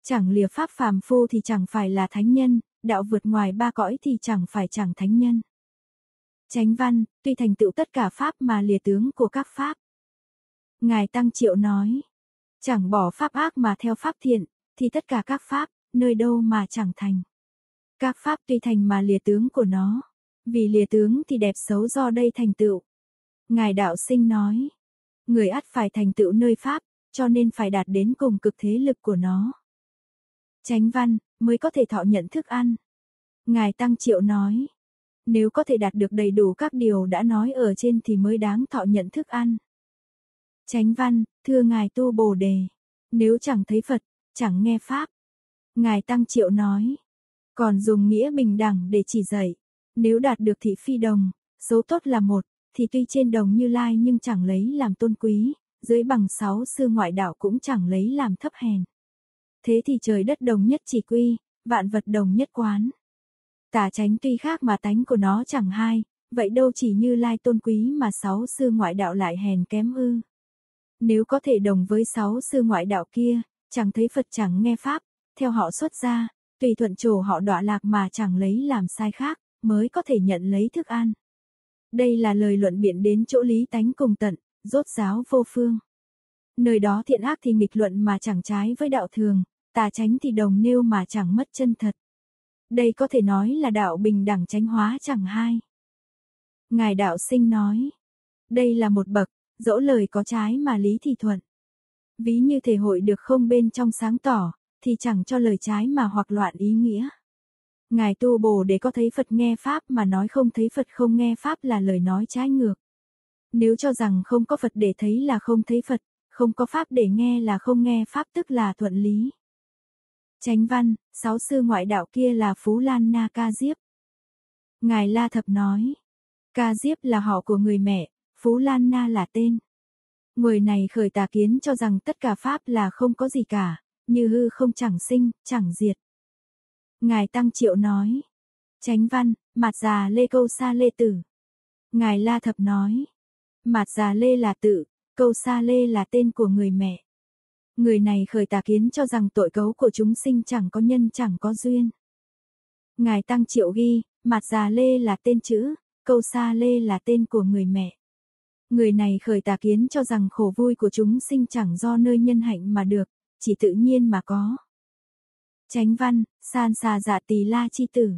chẳng lìa pháp phàm phu thì chẳng phải là thánh nhân, đạo vượt ngoài ba cõi thì chẳng phải chẳng thánh nhân. Chánh văn, tuy thành tựu tất cả pháp mà lìa tướng của các pháp. Ngài Tăng Triệu nói, chẳng bỏ pháp ác mà theo pháp thiện, thì tất cả các pháp, nơi đâu mà chẳng thành. Các pháp tuy thành mà lìa tướng của nó, vì lìa tướng thì đẹp xấu do đây thành tựu. Ngài đạo sinh nói, người ắt phải thành tựu nơi pháp, cho nên phải đạt đến cùng cực thế lực của nó. Chánh văn, mới có thể thọ nhận thức ăn. Ngài Tăng Triệu nói, nếu có thể đạt được đầy đủ các điều đã nói ở trên thì mới đáng thọ nhận thức ăn. Chánh văn, thưa Ngài Tu Bồ Đề, nếu chẳng thấy Phật, chẳng nghe Pháp. Ngài Tăng Triệu nói, còn dùng nghĩa bình đẳng để chỉ dạy, nếu đạt được thị phi đồng, số tốt là một, thì tuy trên đồng như lai nhưng chẳng lấy làm tôn quý, dưới bằng sáu sư ngoại đạo cũng chẳng lấy làm thấp hèn. Thế thì trời đất đồng nhất chỉ quy, vạn vật đồng nhất quán. Tả tránh tuy khác mà tánh của nó chẳng hai, vậy đâu chỉ như lai tôn quý mà sáu sư ngoại đạo lại hèn kém ư. Nếu có thể đồng với sáu sư ngoại đạo kia, chẳng thấy Phật chẳng nghe Pháp, theo họ xuất ra, tùy thuận chủ họ đọa lạc mà chẳng lấy làm sai khác, mới có thể nhận lấy thức ăn. Đây là lời luận biện đến chỗ lý tánh cùng tận, rốt giáo vô phương. Nơi đó thiện ác thì nghịch luận mà chẳng trái với đạo thường, tà tránh thì đồng nêu mà chẳng mất chân thật. Đây có thể nói là đạo bình đẳng tránh hóa chẳng hai. Ngài đạo sinh nói, đây là một bậc, dẫu lời có trái mà lý thì thuận. Ví như thể hội được không bên trong sáng tỏ, thì chẳng cho lời trái mà hoặc loạn ý nghĩa. Ngài tu bồ để có thấy Phật nghe Pháp mà nói không thấy Phật không nghe Pháp là lời nói trái ngược. Nếu cho rằng không có Phật để thấy là không thấy Phật, không có Pháp để nghe là không nghe Pháp tức là thuận lý. Chánh văn, sáu sư ngoại đạo kia là Phú Lan Na Ca Diếp. Ngài La Thập nói, Ca Diếp là họ của người mẹ, Phú Lan Na là tên. Người này khởi tà kiến cho rằng tất cả Pháp là không có gì cả, như hư không chẳng sinh, chẳng diệt. Ngài Tăng Triệu nói, Chánh văn, mặt già lê câu sa lê tử. Ngài La Thập nói, mạt già lê là tự, câu sa lê là tên của người mẹ. Người này khởi tà kiến cho rằng tội cấu của chúng sinh chẳng có nhân chẳng có duyên. Ngài Tăng Triệu ghi, mạt già lê là tên chữ, câu sa lê là tên của người mẹ. Người này khởi tà kiến cho rằng khổ vui của chúng sinh chẳng do nơi nhân hạnh mà được, chỉ tự nhiên mà có. Chánh văn, san xà dạ tỳ la chi tử.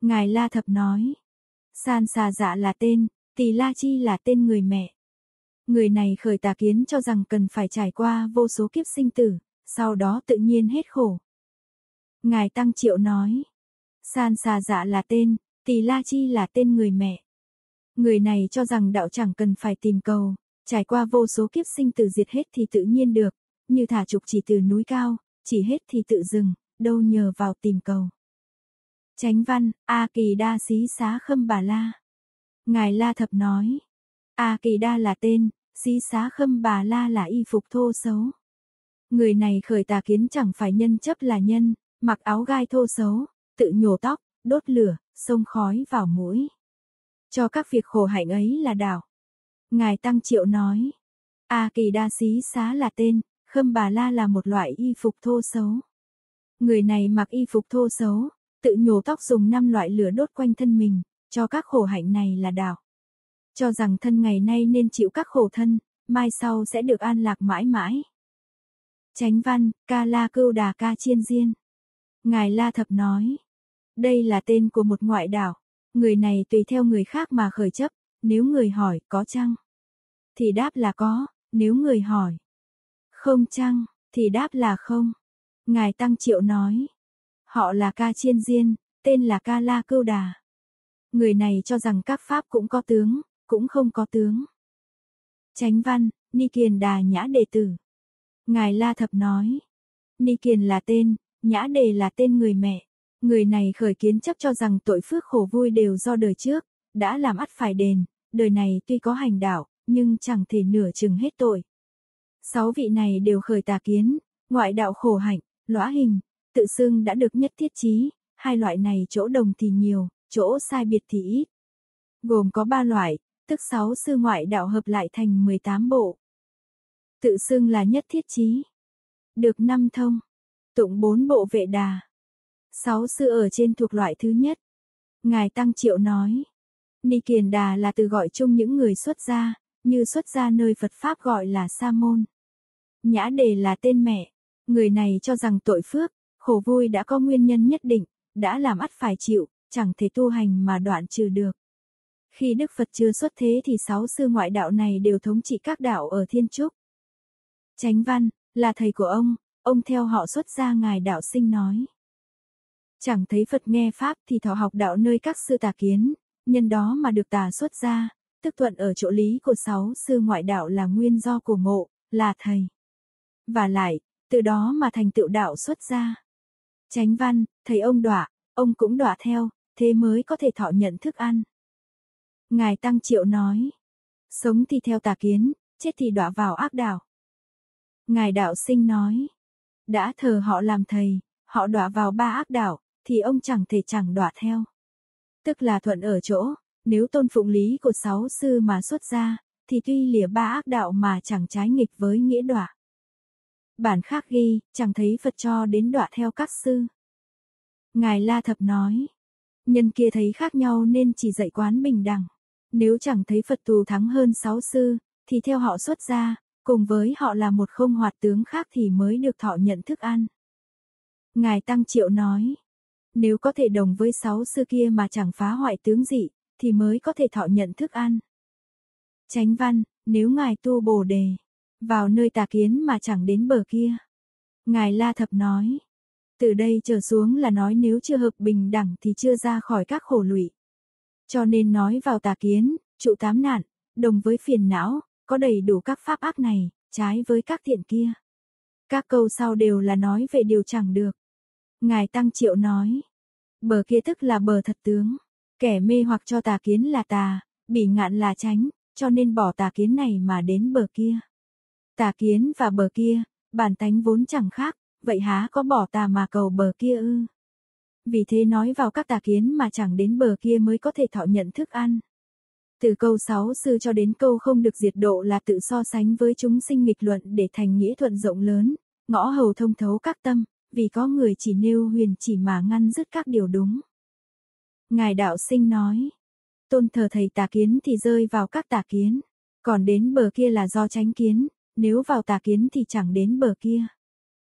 Ngài La Thập nói, san xà dạ là tên, tỳ la chi là tên người mẹ. Người này khởi tà kiến cho rằng cần phải trải qua vô số kiếp sinh tử, sau đó tự nhiên hết khổ. Ngài Tăng Triệu nói, san xà dạ là tên, tỳ la chi là tên người mẹ. Người này cho rằng đạo chẳng cần phải tìm cầu, trải qua vô số kiếp sinh tử diệt hết thì tự nhiên được, như thả trục chỉ từ núi cao, chỉ hết thì tự dừng, đâu nhờ vào tìm cầu. Chánh văn, A Kỳ Đa xí xá khâm bà la. Ngài La Thập nói, A Kỳ Đa là tên, xí xá khâm bà la là y phục thô xấu. Người này khởi tà kiến chẳng phải nhân chấp là nhân, mặc áo gai thô xấu, tự nhổ tóc, đốt lửa, xông khói vào mũi. Cho các việc khổ hạnh ấy là đạo. Ngài Tăng Triệu nói, A Kỳ Đa xí xá là tên, khâm bà la là một loại y phục thô xấu. Người này mặc y phục thô xấu, tự nhổ tóc dùng năm loại lửa đốt quanh thân mình, cho các khổ hạnh này là đạo. Cho rằng thân ngày nay nên chịu các khổ thân, mai sau sẽ được an lạc mãi mãi. Chánh văn, ca la cưu đà ca chiên diên. Ngài La Thập nói. Đây là tên của một ngoại đảo. Người này tùy theo người khác mà khởi chấp, nếu người hỏi có chăng? Thì đáp là có, nếu người hỏi. Không chăng, thì đáp là không. Ngài Tăng Triệu nói. Họ là ca chiên diên, tên là ca la cưu đà. Người này cho rằng các pháp cũng có tướng, cũng không có tướng. Chánh văn, Ni Kiền Đà Nhã Đệ Tử. Ngài La Thập nói. Ni Kiền là tên, Nhã Đề là tên người mẹ. Người này khởi kiến chấp cho rằng tội phước khổ vui đều do đời trước, đã làm ắt phải đền, đời này tuy có hành đạo, nhưng chẳng thể nửa chừng hết tội. Sáu vị này đều khởi tà kiến, ngoại đạo khổ hạnh, lõa hình, tự xưng đã được nhất thiết trí, hai loại này chỗ đồng thì nhiều, chỗ sai biệt thì ít. Gồm có ba loại, tức sáu sư ngoại đạo hợp lại thành 18 bộ. Tự xưng là nhất thiết trí. Được năm thông. Tụng bốn bộ vệ đà. Sáu sư ở trên thuộc loại thứ nhất. Ngài Tăng Triệu nói. Ni Kiền Đà là từ gọi chung những người xuất gia, như xuất gia nơi Phật Pháp gọi là Sa Môn. Nhã Đề là tên mẹ. Người này cho rằng tội phước, khổ vui đã có nguyên nhân nhất định, đã làm ắt phải chịu, chẳng thể tu hành mà đoạn trừ được. Khi Đức Phật chưa xuất thế thì sáu sư ngoại đạo này đều thống trị các đạo ở Thiên Trúc. Chánh Văn, là thầy của ông, ông theo họ xuất gia ngài đạo sinh nói. Chẳng thấy Phật nghe Pháp thì thọ học đạo nơi các sư tà kiến, nhân đó mà được tà xuất gia, tức thuận ở chỗ lý của sáu sư ngoại đạo là nguyên do của ngộ, là thầy. Và lại, từ đó mà thành tựu đạo xuất gia. Chánh văn, thầy ông đọa, ông cũng đọa theo, thế mới có thể thọ nhận thức ăn. Ngài Tăng Triệu nói, sống thì theo tà kiến, chết thì đọa vào ác đạo. Ngài Đạo Sinh nói, đã thờ họ làm thầy, họ đọa vào ba ác đạo, thì ông chẳng thể chẳng đọa theo. Tức là thuận ở chỗ, nếu tôn phụng lý của sáu sư mà xuất ra, thì tuy lìa ba ác đạo mà chẳng trái nghịch với nghĩa đọa. Bản khác ghi, chẳng thấy Phật cho đến đọa theo các sư. Ngài La Thập nói, nhân kia thấy khác nhau nên chỉ dạy quán bình đẳng. Nếu chẳng thấy Phật tù thắng hơn sáu sư, thì theo họ xuất gia cùng với họ là một không hoạt tướng khác thì mới được thọ nhận thức ăn. Ngài Tăng Triệu nói, nếu có thể đồng với sáu sư kia mà chẳng phá hoại tướng dị, thì mới có thể thọ nhận thức ăn. Chánh văn, nếu ngài tu bồ đề, vào nơi tà kiến mà chẳng đến bờ kia. Ngài La Thập nói, từ đây trở xuống là nói nếu chưa hợp bình đẳng thì chưa ra khỏi các khổ lụy. Cho nên nói vào tà kiến, trụ tám nạn, đồng với phiền não, có đầy đủ các pháp ác này, trái với các thiện kia. Các câu sau đều là nói về điều chẳng được. Ngài Tăng Triệu nói, bờ kia tức là bờ thật tướng, kẻ mê hoặc cho tà kiến là tà, bị ngạn là tránh, cho nên bỏ tà kiến này mà đến bờ kia. Tà kiến và bờ kia, bản tánh vốn chẳng khác, vậy há có bỏ tà mà cầu bờ kia ư? Vì thế nói vào các tà kiến mà chẳng đến bờ kia mới có thể thọ nhận thức ăn. Từ câu 6 sư cho đến câu không được diệt độ là tự so sánh với chúng sinh nghịch luận để thành nghĩa thuận rộng lớn, ngõ hầu thông thấu các tâm, vì có người chỉ nêu huyền chỉ mà ngăn dứt các điều đúng. Ngài đạo sinh nói, tôn thờ thầy tà kiến thì rơi vào các tà kiến, còn đến bờ kia là do tránh kiến, nếu vào tà kiến thì chẳng đến bờ kia.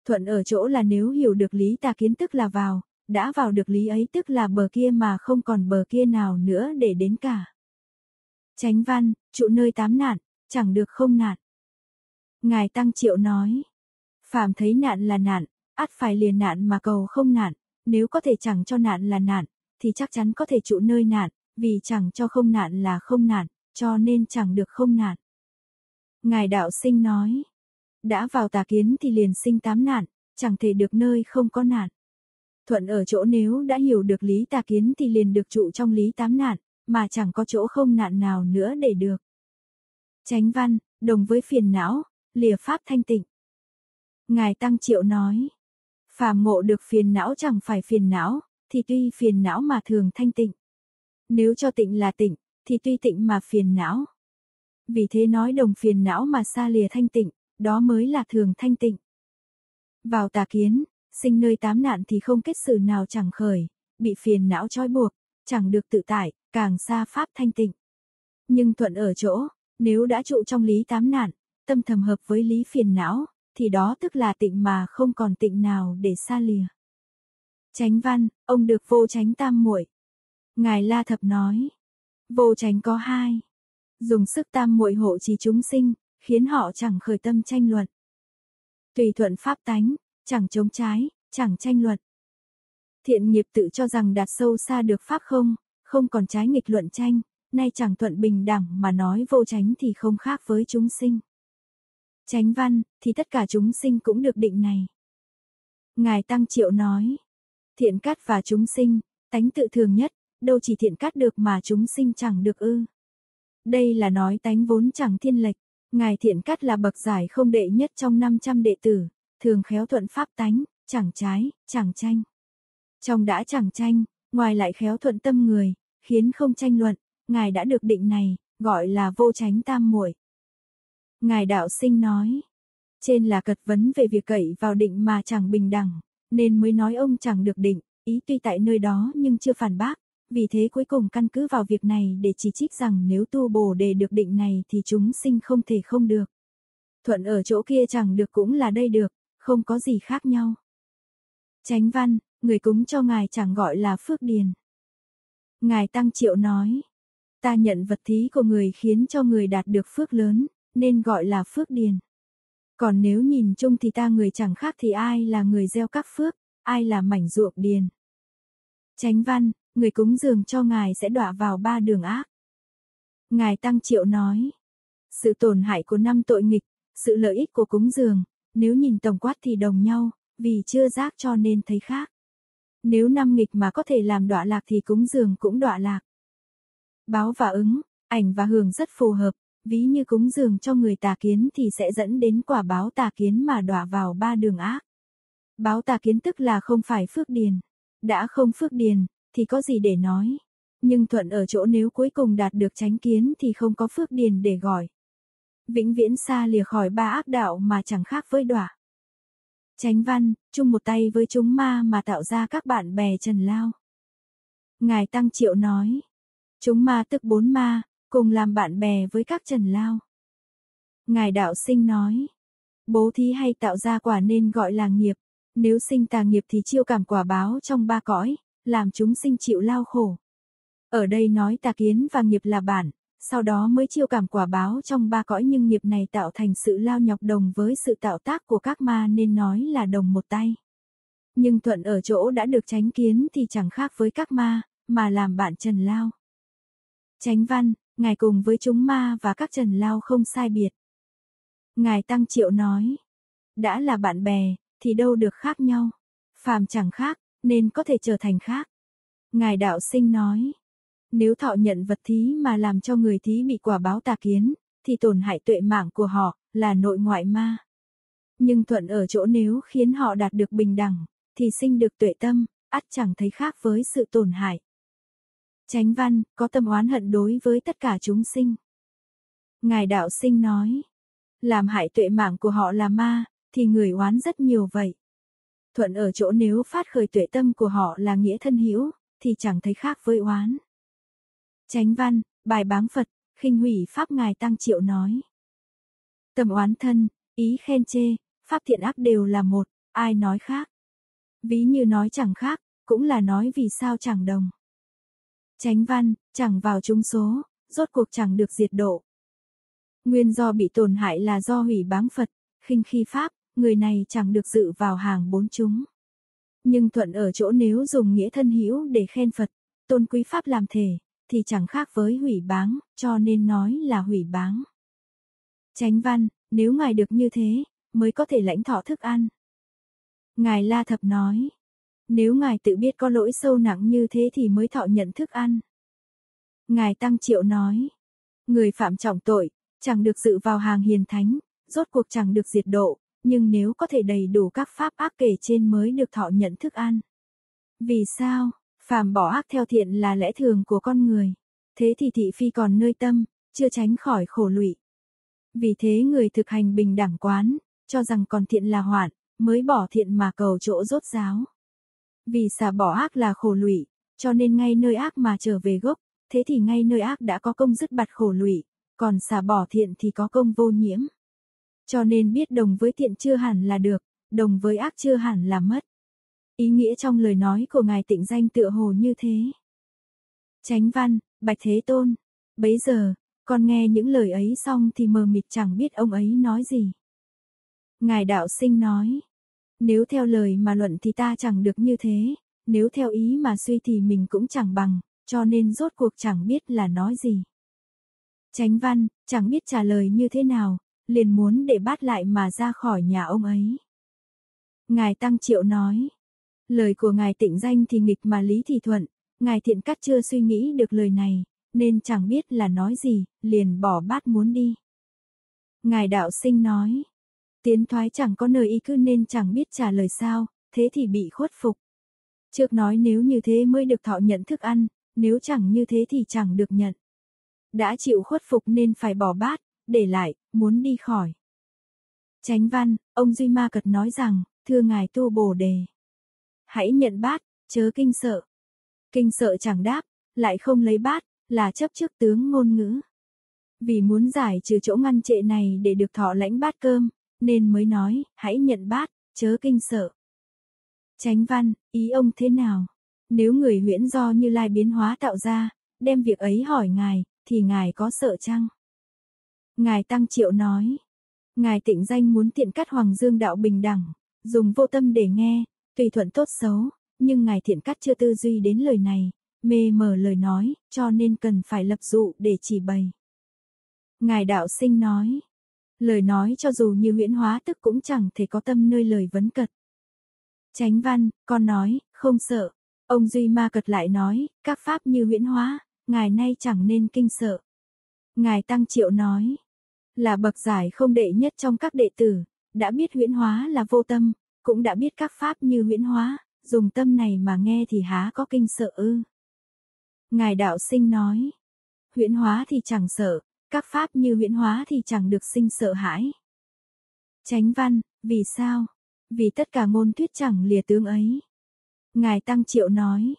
Thuận ở chỗ là nếu hiểu được lý tà kiến tức là vào, đã vào được lý ấy tức là bờ kia mà không còn bờ kia nào nữa để đến cả. Chánh văn, trụ nơi tám nạn, chẳng được không nạn. Ngài Tăng Triệu nói, phàm thấy nạn là nạn, ắt phải liền nạn mà cầu không nạn, nếu có thể chẳng cho nạn là nạn, thì chắc chắn có thể trụ nơi nạn, vì chẳng cho không nạn là không nạn, cho nên chẳng được không nạn. Ngài Đạo Sinh nói, đã vào tà kiến thì liền sinh tám nạn, chẳng thể được nơi không có nạn. Thuận ở chỗ nếu đã hiểu được lý tà kiến thì liền được trụ trong lý tám nạn, mà chẳng có chỗ không nạn nào nữa để được. Chánh văn, đồng với phiền não, lìa pháp thanh tịnh. Ngài Tăng Triệu nói, phàm ngộ được phiền não chẳng phải phiền não, thì tuy phiền não mà thường thanh tịnh. Nếu cho tịnh là tịnh, thì tuy tịnh mà phiền não. Vì thế nói đồng phiền não mà xa lìa thanh tịnh, đó mới là thường thanh tịnh. Vào tà kiến, sinh nơi tám nạn thì không kết sự nào chẳng khởi, bị phiền não trói buộc, chẳng được tự tại, càng xa pháp thanh tịnh. Nhưng thuận ở chỗ, nếu đã trụ trong lý tám nạn, tâm thầm hợp với lý phiền não, thì đó tức là tịnh mà không còn tịnh nào để xa lìa. Chánh văn, ông được vô tránh tam muội. Ngài La Thập nói, vô tránh có hai, dùng sức tam muội hộ trì chúng sinh, khiến họ chẳng khởi tâm tranh luận. Tùy thuận pháp tánh, chẳng chống trái, chẳng tranh luận. Thiện nghiệp tự cho rằng đạt sâu xa được pháp không, không còn trái nghịch luận tranh, nay chẳng thuận bình đẳng mà nói vô tránh thì không khác với chúng sinh. Tránh văn, thì tất cả chúng sinh cũng được định này. Ngài Tăng Triệu nói, thiện cát và chúng sinh, tánh tự thường nhất, đâu chỉ thiện cát được mà chúng sinh chẳng được ư. Đây là nói tánh vốn chẳng thiên lệch, Ngài thiện cát là bậc giải không đệ nhất trong 500 đệ tử, thường khéo thuận pháp tánh, chẳng trái, chẳng tranh. Trong đã chẳng tranh, ngoài lại khéo thuận tâm người, khiến không tranh luận, Ngài đã được định này, gọi là vô tránh tam muội. Ngài đạo sinh nói, trên là cật vấn về việc cậy vào định mà chẳng bình đẳng, nên mới nói ông chẳng được định, ý tuy tại nơi đó nhưng chưa phản bác, vì thế cuối cùng căn cứ vào việc này để chỉ trích rằng nếu tu bồ đề được định này thì chúng sinh không thể không được. Thuận ở chỗ kia chẳng được cũng là đây được, không có gì khác nhau. Chánh văn, người cúng cho ngài chẳng gọi là phước điền. Ngài Tăng Triệu nói, ta nhận vật thí của người khiến cho người đạt được phước lớn, nên gọi là phước điền. Còn nếu nhìn chung thì ta người chẳng khác thì ai là người gieo các phước, ai là mảnh ruộng điền. Chánh văn, người cúng dường cho ngài sẽ đọa vào ba đường ác. Ngài Tăng Triệu nói, sự tổn hại của năm tội nghịch, sự lợi ích của cúng dường, nếu nhìn tổng quát thì đồng nhau, vì chưa giác cho nên thấy khác. Nếu năm nghịch mà có thể làm đọa lạc thì cúng dường cũng đọa lạc. Báo và ứng, ảnh và hưởng rất phù hợp, ví như cúng dường cho người tà kiến thì sẽ dẫn đến quả báo tà kiến mà đọa vào ba đường ác. Báo tà kiến tức là không phải phước điền. Đã không phước điền, thì có gì để nói. Nhưng thuận ở chỗ nếu cuối cùng đạt được tránh kiến thì không có phước điền để gọi. Vĩnh viễn xa lìa khỏi ba ác đạo mà chẳng khác với đọa. Tránh văn, chung một tay với chúng ma mà tạo ra các bạn bè trần lao. Ngài Tăng Triệu nói, chúng ma tức bốn ma, cùng làm bạn bè với các trần lao. Ngài Đạo Sinh nói, bố thí hay tạo ra quả nên gọi là nghiệp, nếu sinh tà nghiệp thì chiêu cảm quả báo trong ba cõi, làm chúng sinh chịu lao khổ. Ở đây nói tà kiến và nghiệp là bản, sau đó mới chiêu cảm quả báo trong ba cõi nhưng nghiệp này tạo thành sự lao nhọc đồng với sự tạo tác của các ma nên nói là đồng một tay. Nhưng thuận ở chỗ đã được tránh kiến thì chẳng khác với các ma, mà làm bạn trần lao. Tránh văn, ngài cùng với chúng ma và các trần lao không sai biệt. Ngài Tăng Triệu nói, đã là bạn bè, thì đâu được khác nhau. Phàm chẳng khác, nên có thể trở thành khác. Ngài Đạo Sinh nói, nếu thọ nhận vật thí mà làm cho người thí bị quả báo tà kiến, thì tổn hại tuệ mạng của họ, là nội ngoại ma. Nhưng thuận ở chỗ nếu khiến họ đạt được bình đẳng, thì sinh được tuệ tâm, ắt chẳng thấy khác với sự tổn hại. Chánh văn, có tâm oán hận đối với tất cả chúng sinh. Ngài đạo sinh nói, làm hại tuệ mạng của họ là ma, thì người oán rất nhiều vậy. Thuận ở chỗ nếu phát khởi tuệ tâm của họ là nghĩa thân hữu, thì chẳng thấy khác với oán. Chánh văn, bài báng Phật, khinh hủy Pháp Ngài Tăng Triệu nói. Tầm oán thân, ý khen chê, Pháp thiện ác đều là một, ai nói khác. Ví như nói chẳng khác, cũng là nói vì sao chẳng đồng. Chánh văn, chẳng vào trung số, rốt cuộc chẳng được diệt độ. Nguyên do bị tổn hại là do hủy báng Phật, khinh khi Pháp, người này chẳng được dự vào hàng bốn chúng. Nhưng thuận ở chỗ nếu dùng nghĩa thân hữu để khen Phật, tôn quý Pháp làm thể, thì chẳng khác với hủy báng, cho nên nói là hủy báng. Chánh văn, nếu ngài được như thế, mới có thể lãnh thọ thức ăn. Ngài La Thập nói, nếu ngài tự biết có lỗi sâu nặng như thế thì mới thọ nhận thức ăn. Ngài Tăng Triệu nói, người phạm trọng tội, chẳng được dự vào hàng hiền thánh, rốt cuộc chẳng được diệt độ, nhưng nếu có thể đầy đủ các pháp ác kể trên mới được thọ nhận thức ăn. Vì sao? Phàm bỏ ác theo thiện là lẽ thường của con người. Thế thì thị phi còn nơi tâm, chưa tránh khỏi khổ lụy. Vì thế người thực hành bình đẳng quán, cho rằng còn thiện là hoạn, mới bỏ thiện mà cầu chỗ rốt giáo. Vì xả bỏ ác là khổ lụy, cho nên ngay nơi ác mà trở về gốc, thế thì ngay nơi ác đã có công dứt bạt khổ lụy, còn xả bỏ thiện thì có công vô nhiễm. Cho nên biết đồng với thiện chưa hẳn là được, đồng với ác chưa hẳn là mất. Ý nghĩa trong lời nói của ngài tịnh danh tựa hồ như thế. Chánh văn, Bạch Thế Tôn. Bấy giờ, con nghe những lời ấy xong thì mờ mịt chẳng biết ông ấy nói gì. Ngài đạo sinh nói. Nếu theo lời mà luận thì ta chẳng được như thế, nếu theo ý mà suy thì mình cũng chẳng bằng, cho nên rốt cuộc chẳng biết là nói gì. Chánh văn, chẳng biết trả lời như thế nào, liền muốn để bắt lại mà ra khỏi nhà ông ấy. Ngài Tăng Triệu nói, lời của Ngài tịnh danh thì nghịch mà lý thì thuận, Ngài thiện cắt chưa suy nghĩ được lời này, nên chẳng biết là nói gì, liền bỏ bát muốn đi. Ngài đạo sinh nói, tiến thoái chẳng có nơi ý cư nên chẳng biết trả lời sao, thế thì bị khuất phục. Trước nói nếu như thế mới được thọ nhận thức ăn, nếu chẳng như thế thì chẳng được nhận. Đã chịu khuất phục nên phải bỏ bát, để lại, muốn đi khỏi. Chánh văn, ông Duy Ma Cật nói rằng, thưa ngài tu bồ đề. Hãy nhận bát, chớ kinh sợ. Kinh sợ chẳng đáp, lại không lấy bát, là chấp trước tướng ngôn ngữ. Vì muốn giải trừ chỗ ngăn trệ này để được thọ lãnh bát cơm, nên mới nói, hãy nhận bát, chớ kinh sợ. Chánh văn, ý ông thế nào? Nếu người huyễn do như lai biến hóa tạo ra, đem việc ấy hỏi ngài, thì ngài có sợ chăng? Ngài Tăng Triệu nói, ngài tịnh danh muốn tiện cắt Hoàng Dương đạo bình đẳng, dùng vô tâm để nghe, tùy thuận tốt xấu, nhưng ngài thiện cắt chưa tư duy đến lời này, mê mờ lời nói, cho nên cần phải lập dụ để chỉ bày. Ngài đạo sinh nói, lời nói cho dù như huyễn hóa tức cũng chẳng thể có tâm nơi lời vấn cật. Chánh văn, con nói, không sợ. Ông Duy Ma Cật lại nói, các pháp như huyễn hóa, ngài nay chẳng nên kinh sợ. Ngài Tăng Triệu nói, là bậc giải không đệ nhất trong các đệ tử, đã biết huyễn hóa là vô tâm, cũng đã biết các pháp như huyễn hóa, dùng tâm này mà nghe thì há có kinh sợ ư. Ngài đạo sinh nói, huyễn hóa thì chẳng sợ, các pháp như huyễn hóa thì chẳng được sinh sợ hãi. Chánh văn, vì sao? Vì tất cả ngôn thuyết chẳng lìa tướng ấy. Ngài Tăng Triệu nói,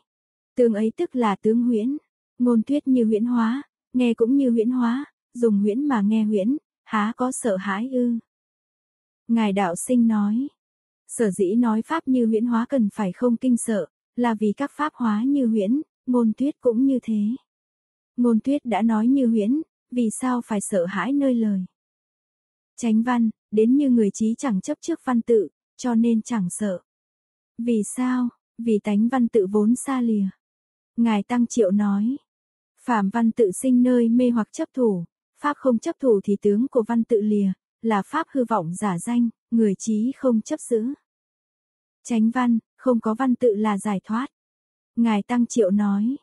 tướng ấy tức là tướng huyễn, ngôn thuyết như huyễn hóa, nghe cũng như huyễn hóa, dùng huyễn mà nghe huyễn, há có sợ hãi ư. Ngài đạo sinh nói, sở dĩ nói pháp như huyễn hóa cần phải không kinh sợ, là vì các pháp hóa như huyễn, ngôn tuyết cũng như thế. Ngôn tuyết đã nói như huyễn, vì sao phải sợ hãi nơi lời. Tránh văn, đến như người trí chẳng chấp trước văn tự, cho nên chẳng sợ. Vì sao? Vì tánh văn tự vốn xa lìa. Ngài Tăng Triệu nói, phạm văn tự sinh nơi mê hoặc chấp thủ, pháp không chấp thủ thì tướng của văn tự lìa, là pháp hư vọng giả danh, người trí không chấp giữ. tránh văn, không có văn tự là giải thoát. Ngài Tăng Triệu nói,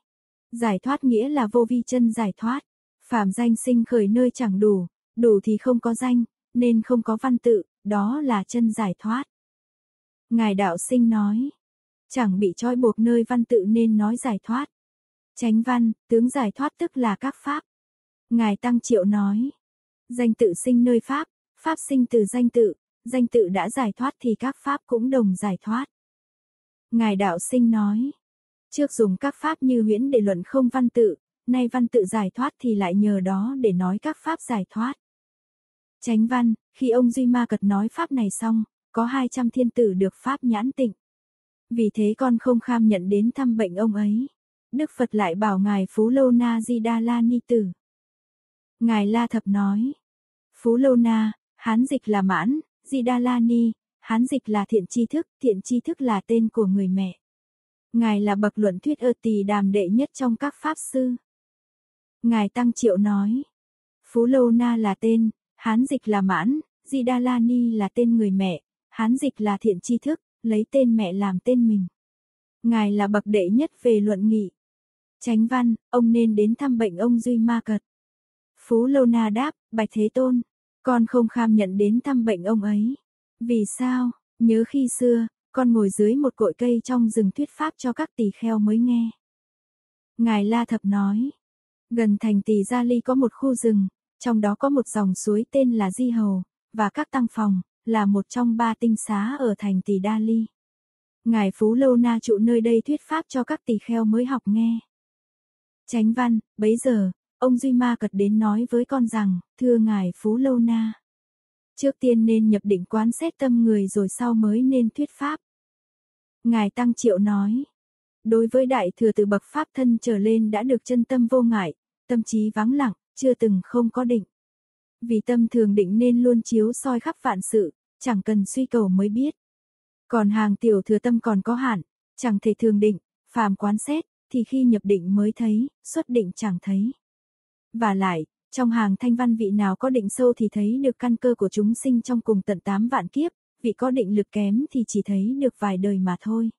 giải thoát nghĩa là vô vi chân giải thoát, phạm danh sinh khởi nơi chẳng đủ, đủ thì không có danh, nên không có văn tự, đó là chân giải thoát. Ngài đạo sinh nói, chẳng bị trói buộc nơi văn tự nên nói giải thoát. tránh văn, tướng giải thoát tức là các pháp. Ngài Tăng Triệu nói, danh tự sinh nơi pháp, pháp sinh từ danh tự, danh tự đã giải thoát thì các pháp cũng đồng giải thoát. Ngài Đạo Sinh nói, trước dùng các pháp như huyễn để luận không văn tự, nay văn tự giải thoát thì lại nhờ đó để nói các pháp giải thoát. tránh văn, khi ông Duy Ma Cật nói pháp này xong, có 200 thiên tử được pháp nhãn tịnh. Vì thế con không kham nhận đến thăm bệnh ông ấy. Đức Phật lại bảo Ngài Phú Lô Na Di Đa La Ni Tử. Ngài La Thập nói. Phú Lô Na, Hán dịch là mãn, Di Đa La Ni, Hán dịch là thiện tri thức, thiện tri thức là tên của người mẹ. Ngài là bậc luận thuyết ơ tỳ đàm đệ nhất trong các pháp sư. Ngài Tăng Triệu nói. Phú Lô Na là tên, Hán dịch là mãn, Di Đa La Ni là tên người mẹ, Hán dịch là thiện tri thức, lấy tên mẹ làm tên mình. Ngài là bậc đệ nhất về luận nghị. tránh văn, ông nên đến thăm bệnh ông Duy Ma Cật. Phú Lô Na đáp, Bạch Thế Tôn, con không kham nhận đến thăm bệnh ông ấy. Vì sao? Nhớ khi xưa, con ngồi dưới một cội cây trong rừng thuyết pháp cho các tỳ kheo mới nghe. Ngài La Thập nói, gần thành tỳ Gia Ly có một khu rừng, trong đó có một dòng suối tên là Di Hầu, và các tăng phòng, là một trong ba tinh xá ở thành tỳ Đa Ly. Ngài Phú Lâu Na trụ nơi đây thuyết pháp cho các tỳ kheo mới học nghe. Chánh văn, bấy giờ, ông Duy Ma Cật đến nói với con rằng, thưa Ngài Phú Lâu Na. Trước tiên nên nhập định quán xét tâm người rồi sau mới nên thuyết pháp. Ngài Tăng Triệu nói. Đối với đại thừa từ bậc pháp thân trở lên đã được chân tâm vô ngại, tâm trí vắng lặng, chưa từng không có định. Vì tâm thường định nên luôn chiếu soi khắp vạn sự, chẳng cần suy cầu mới biết. Còn hàng tiểu thừa tâm còn có hạn, chẳng thể thường định, phàm quán xét, thì khi nhập định mới thấy, xuất định chẳng thấy. Và lại, trong hàng thanh văn vị nào có định sâu thì thấy được căn cơ của chúng sinh trong cùng tận tám vạn kiếp, vị có định lực kém thì chỉ thấy được vài đời mà thôi.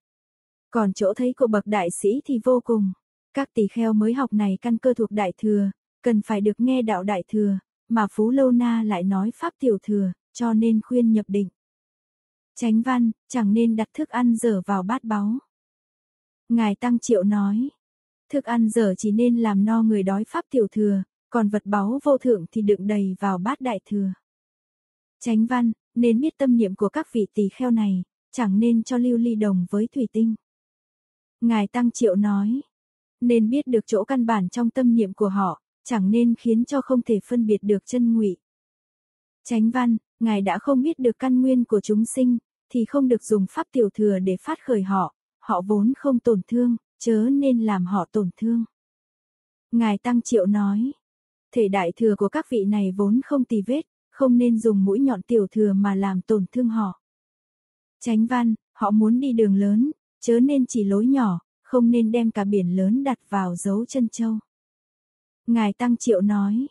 Còn chỗ thấy của bậc đại sĩ thì vô cùng. Các tỳ kheo mới học này căn cơ thuộc đại thừa, cần phải được nghe đạo đại thừa, mà Phú Lâu Na lại nói pháp tiểu thừa, cho nên khuyên nhập định. tránh văn, chẳng nên đặt thức ăn dở vào bát báu. Ngài Tăng Triệu nói, thức ăn dở chỉ nên làm no người đói pháp tiểu thừa, còn vật báu vô thượng thì đựng đầy vào bát đại thừa. Chánh văn, nên biết tâm niệm của các vị tỳ kheo này, chẳng nên cho lưu ly đồng với thủy tinh. Ngài Tăng Triệu nói, nên biết được chỗ căn bản trong tâm niệm của họ, chẳng nên khiến cho không thể phân biệt được chân ngụy. Chánh văn, Ngài đã không biết được căn nguyên của chúng sinh, thì không được dùng pháp tiểu thừa để phát khởi họ, họ vốn không tổn thương, chớ nên làm họ tổn thương. Ngài Tăng Triệu nói, thể đại thừa của các vị này vốn không tì vết, không nên dùng mũi nhọn tiểu thừa mà làm tổn thương họ. Chánh văn, họ muốn đi đường lớn, chớ nên chỉ lối nhỏ, không nên đem cả biển lớn đặt vào dấu chân châu. Ngài Tăng Triệu nói,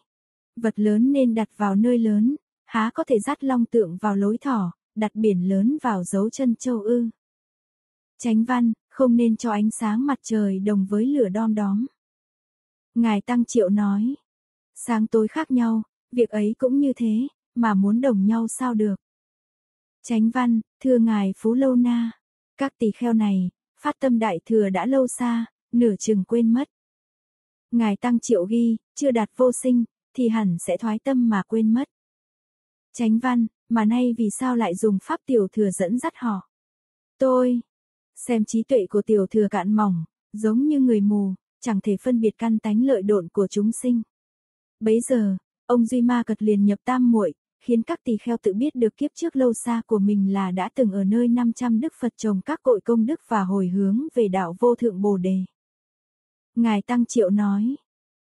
vật lớn nên đặt vào nơi lớn, há có thể dắt long tượng vào lối thỏ, đặt biển lớn vào dấu chân châu ư. Chánh văn, không nên cho ánh sáng mặt trời đồng với lửa đom đóm. Ngài Tăng Triệu nói, sáng tối khác nhau, việc ấy cũng như thế, mà muốn đồng nhau sao được. Chánh văn, thưa ngài Phú Lâu Na, các tỳ kheo này, phát tâm đại thừa đã lâu xa, nửa chừng quên mất. Ngài Tăng Triệu ghi, chưa đạt vô sinh, thì hẳn sẽ thoái tâm mà quên mất. Chánh văn, mà nay vì sao lại dùng pháp tiểu thừa dẫn dắt họ? Tôi, xem trí tuệ của tiểu thừa cạn mỏng, giống như người mù, chẳng thể phân biệt căn tánh lợi độn của chúng sinh. Bấy giờ, ông Duy Ma cật liền nhập tam muội, khiến các tỳ kheo tự biết được kiếp trước lâu xa của mình là đã từng ở nơi 500 đức Phật trồng các cội công đức và hồi hướng về đạo vô thượng Bồ đề. Ngài Tăng Triệu nói,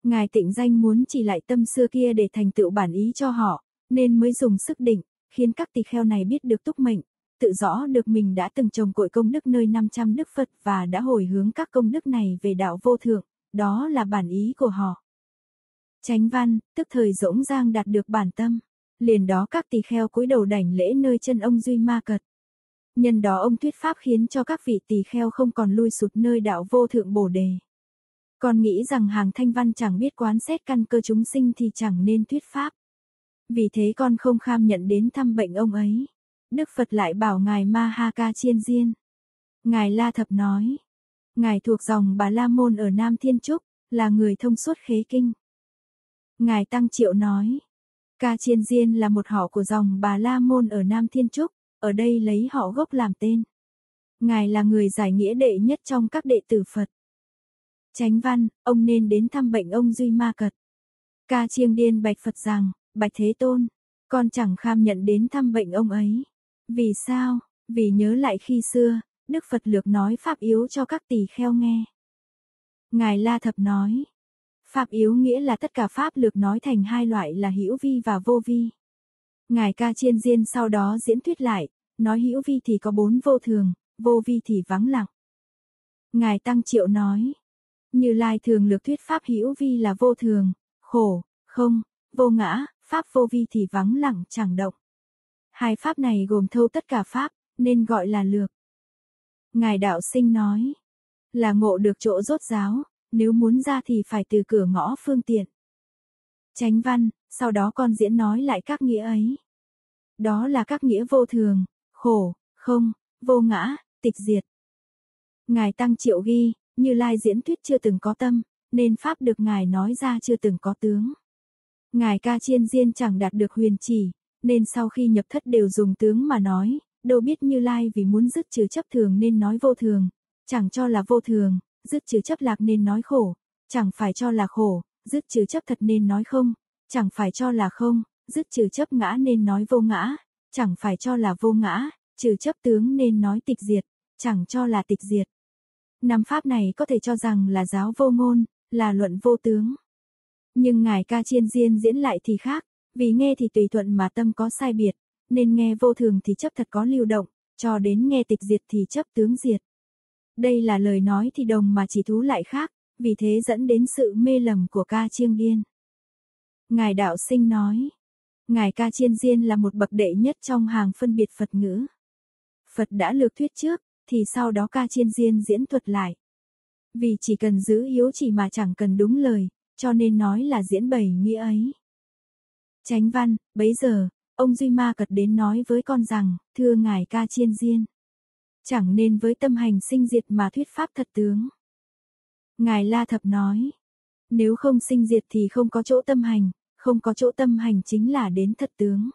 Ngài tịnh danh muốn chỉ lại tâm xưa kia để thành tựu bản ý cho họ, nên mới dùng sức định, khiến các tỳ kheo này biết được túc mệnh, tự rõ được mình đã từng trồng cội công đức nơi 500 đức Phật và đã hồi hướng các công đức này về đạo vô thượng, đó là bản ý của họ. Chánh văn, tức thời rỗng giang đạt được bản tâm. Liền đó các tỳ kheo cúi đầu đảnh lễ nơi chân ông Duy Ma Cật. Nhân đó ông thuyết pháp khiến cho các vị tỳ kheo không còn lui sụt nơi đạo vô thượng bổ đề. Còn nghĩ rằng hàng thanh văn chẳng biết quán xét căn cơ chúng sinh thì chẳng nên thuyết pháp. Vì thế con không kham nhận đến thăm bệnh ông ấy. Đức Phật lại bảo Ngài Mahaka Chiên Diên. Ngài La Thập nói. Ngài thuộc dòng Bà La Môn ở Nam Thiên Trúc, là người thông suốt khế kinh. Ngài Tăng Triệu nói. Ca Chiên Diên là một họ của dòng Bà La Môn ở Nam Thiên Trúc, ở đây lấy họ gốc làm tên. Ngài là người giải nghĩa đệ nhất trong các đệ tử Phật. Chánh văn, ông nên đến thăm bệnh ông Duy Ma Cật. Ca Chiêng Điên bạch Phật rằng, bạch Thế Tôn, con chẳng kham nhận đến thăm bệnh ông ấy. Vì sao? Vì nhớ lại khi xưa, Đức Phật lược nói pháp yếu cho các tỳ kheo nghe. Ngài La Thập nói, Pháp yếu nghĩa là tất cả pháp lược nói thành hai loại là hữu vi và vô vi. Ngài ca chiên diên sau đó diễn thuyết lại, nói hữu vi thì có bốn vô thường, vô vi thì vắng lặng. Ngài Tăng Triệu nói, như Lai thường lược thuyết pháp hữu vi là vô thường, khổ, không, vô ngã, pháp vô vi thì vắng lặng chẳng động. Hai pháp này gồm thâu tất cả pháp, nên gọi là lược. Ngài đạo sinh nói, là ngộ được chỗ rốt giáo, nếu muốn ra thì phải từ cửa ngõ phương tiện. Chánh văn, sau đó con diễn nói lại các nghĩa ấy. Đó là các nghĩa vô thường, khổ, không, vô ngã, tịch diệt. Ngài Tăng Triệu ghi, như Lai diễn thuyết chưa từng có tâm, nên Pháp được Ngài nói ra chưa từng có tướng. Ngài ca chiên diên chẳng đạt được huyền chỉ, nên sau khi nhập thất đều dùng tướng mà nói, đâu biết như Lai vì muốn dứt trừ chấp thường nên nói vô thường, chẳng cho là vô thường, dứt trừ chấp lạc nên nói khổ, chẳng phải cho là khổ, dứt trừ chấp thật nên nói không, chẳng phải cho là không, dứt trừ chấp ngã nên nói vô ngã, chẳng phải cho là vô ngã, trừ chấp tướng nên nói tịch diệt, chẳng cho là tịch diệt. Năm pháp này có thể cho rằng là giáo vô ngôn, là luận vô tướng. Nhưng ngài ca chiên diên diễn lại thì khác, vì nghe thì tùy thuận mà tâm có sai biệt, nên nghe vô thường thì chấp thật có lưu động, cho đến nghe tịch diệt thì chấp tướng diệt. Đây là lời nói thì đồng mà chỉ thú lại khác, vì thế dẫn đến sự mê lầm của ca chiêng điên. Ngài đạo sinh nói, Ngài ca chiên diên là một bậc đệ nhất trong hàng phân biệt Phật ngữ. Phật đã lược thuyết trước, thì sau đó ca chiên diên diễn thuật lại. Vì chỉ cần giữ yếu chỉ mà chẳng cần đúng lời, cho nên nói là diễn bày nghĩa ấy. Chánh văn, bấy giờ, ông Duy Ma cật đến nói với con rằng, thưa ngài ca chiên diên. Chẳng nên với tâm hành sinh diệt mà thuyết pháp thật tướng. Ngài La Thập nói, nếu không sinh diệt thì không có chỗ tâm hành, không có chỗ tâm hành chính là đến thật tướng.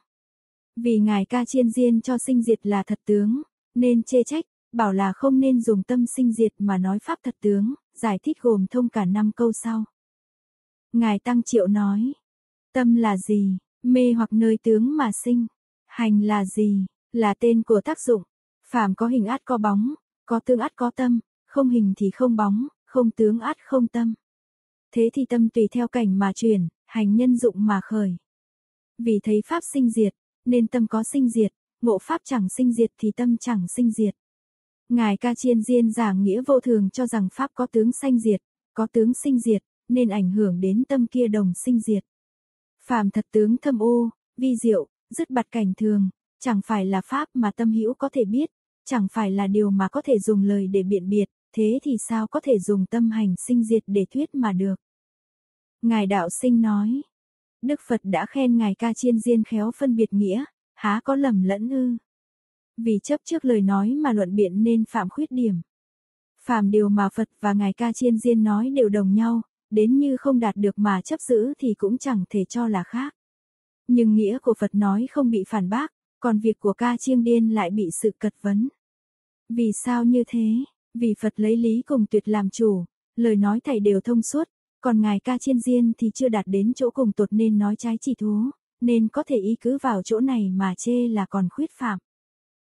Vì ngài ca chiên diên cho sinh diệt là thật tướng, nên chê trách, bảo là không nên dùng tâm sinh diệt mà nói pháp thật tướng, giải thích gồm thông cả năm câu sau. Ngài Tăng Triệu nói, tâm là gì, mê hoặc nơi tướng mà sinh, hành là gì, là tên của tác dụng, phàm có hình át có bóng, có tương át có tâm, không hình thì không bóng, không tướng át không tâm. Thế thì tâm tùy theo cảnh mà chuyển, hành nhân dụng mà khởi. Vì thấy pháp sinh diệt, nên tâm có sinh diệt, ngộ pháp chẳng sinh diệt thì tâm chẳng sinh diệt. Ngài Ca Chiên Diên giảng nghĩa vô thường cho rằng pháp có tướng sanh diệt, có tướng sinh diệt, nên ảnh hưởng đến tâm kia đồng sinh diệt. Phàm thật tướng thâm ô, vi diệu, dứt bặt cảnh thường, chẳng phải là pháp mà tâm hữu có thể biết, chẳng phải là điều mà có thể dùng lời để biện biệt, thế thì sao có thể dùng tâm hành sinh diệt để thuyết mà được. Ngài đạo sinh nói, Đức Phật đã khen Ngài ca chiên diên khéo phân biệt nghĩa, há có lầm lẫn ư. Vì chấp trước lời nói mà luận biện nên phạm khuyết điểm. Phạm điều mà Phật và Ngài ca chiên diên nói đều đồng nhau, đến như không đạt được mà chấp giữ thì cũng chẳng thể cho là khác. Nhưng nghĩa của Phật nói không bị phản bác, còn việc của ca chiêm điên lại bị sự cật vấn. Vì sao như thế? Vì Phật lấy lý cùng tuyệt làm chủ, lời nói thầy đều thông suốt, còn ngài ca chiên diên thì chưa đạt đến chỗ cùng tột nên nói trái chỉ thú, nên có thể ý cứ vào chỗ này mà chê là còn khuyết phạm.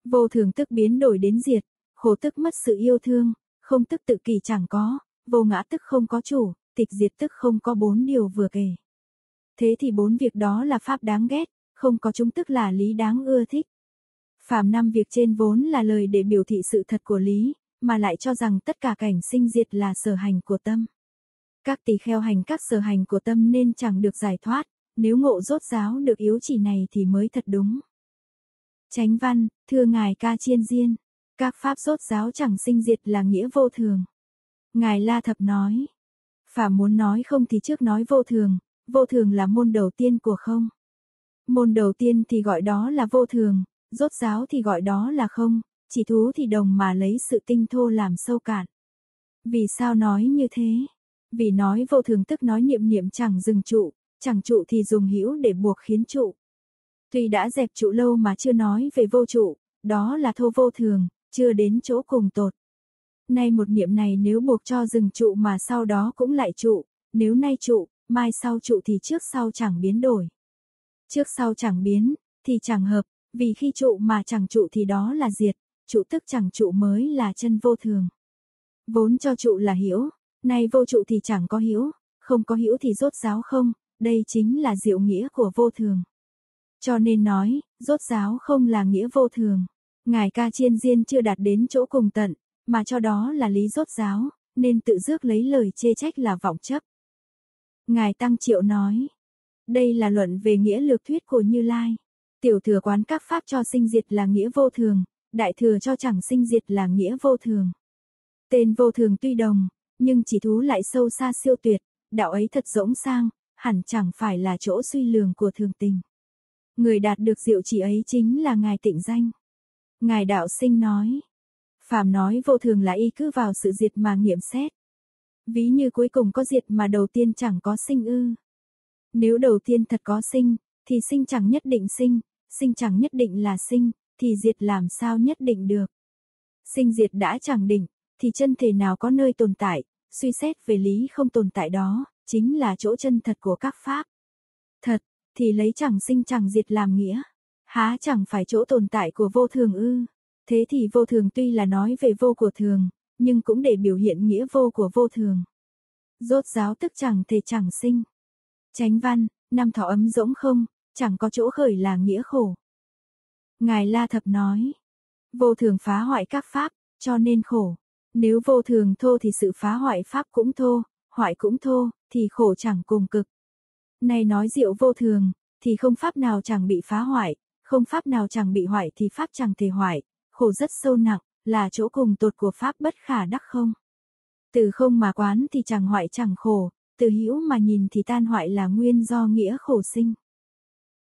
Vô thường tức biến đổi đến diệt, khổ tức mất sự yêu thương, không tức tự kỳ chẳng có, vô ngã tức không có chủ, tịch diệt tức không có bốn điều vừa kể. Thế thì bốn việc đó là pháp đáng ghét, không có chúng tức là lý đáng ưa thích. Phạm năm việc trên vốn là lời để biểu thị sự thật của lý, mà lại cho rằng tất cả cảnh sinh diệt là sở hành của tâm. Các tỳ kheo hành các sở hành của tâm nên chẳng được giải thoát, nếu ngộ rốt giáo được yếu chỉ này thì mới thật đúng. Chánh văn, thưa ngài ca chiên diên, các pháp rốt giáo chẳng sinh diệt là nghĩa vô thường. Ngài La Thập nói, phàm muốn nói không thì trước nói vô thường, vô thường là môn đầu tiên của không. Môn đầu tiên thì gọi đó là vô thường, rốt giáo thì gọi đó là không, chỉ thú thì đồng mà lấy sự tinh thô làm sâu cạn. Vì sao nói như thế? Vì nói vô thường tức nói niệm niệm chẳng dừng trụ, chẳng trụ thì dùng hữu để buộc khiến trụ. Tuy đã dẹp trụ lâu mà chưa nói về vô trụ, đó là thô vô thường, chưa đến chỗ cùng tột. Nay một niệm này nếu buộc cho dừng trụ mà sau đó cũng lại trụ, nếu nay trụ, mai sau trụ thì trước sau chẳng biến đổi. Trước sau chẳng biến, thì chẳng hợp, vì khi trụ mà chẳng trụ thì đó là diệt, trụ tức chẳng trụ mới là chân vô thường. Vốn cho trụ là hiểu, nay vô trụ thì chẳng có hiểu, không có hiểu thì rốt giáo không, đây chính là diệu nghĩa của vô thường. Cho nên nói, rốt giáo không là nghĩa vô thường. Ngài ca chiên diên chưa đạt đến chỗ cùng tận, mà cho đó là lý rốt giáo, nên tự dước lấy lời chê trách là vọng chấp. Ngài Tăng Triệu nói, đây là luận về nghĩa lược thuyết của Như Lai. Tiểu thừa quán các pháp cho sinh diệt là nghĩa vô thường, đại thừa cho chẳng sinh diệt là nghĩa vô thường. Tên vô thường tuy đồng, nhưng chỉ thú lại sâu xa siêu tuyệt, đạo ấy thật rỗng sang, hẳn chẳng phải là chỗ suy lường của thường tình. Người đạt được diệu chỉ ấy chính là Ngài tịnh danh. Ngài đạo sinh nói, phàm nói vô thường là y cứ vào sự diệt mà nghiệm xét. Ví như cuối cùng có diệt mà đầu tiên chẳng có sinh ư. Nếu đầu tiên thật có sinh, thì sinh chẳng nhất định sinh, sinh chẳng nhất định là sinh, thì diệt làm sao nhất định được. Sinh diệt đã chẳng định, thì chân thể nào có nơi tồn tại, suy xét về lý không tồn tại đó, chính là chỗ chân thật của các pháp. Thật, thì lấy chẳng sinh chẳng diệt làm nghĩa, há chẳng phải chỗ tồn tại của vô thường ư. Thế thì vô thường tuy là nói về vô của thường, nhưng cũng để biểu hiện nghĩa vô của vô thường. Rốt giáo tức chẳng thể chẳng sinh. Chánh văn, năm thọ ấm rỗng không, chẳng có chỗ khởi là nghĩa khổ. Ngài La Thập nói, vô thường phá hoại các pháp, cho nên khổ. Nếu vô thường thô thì sự phá hoại pháp cũng thô, hoại cũng thô, thì khổ chẳng cùng cực. Này nói diệu vô thường, thì không pháp nào chẳng bị phá hoại, không pháp nào chẳng bị hoại thì pháp chẳng thể hoại, khổ rất sâu nặng, là chỗ cùng tột của pháp bất khả đắc không. Từ không mà quán thì chẳng hoại chẳng khổ, từ hữu mà nhìn thì tan hoại là nguyên do nghĩa khổ sinh.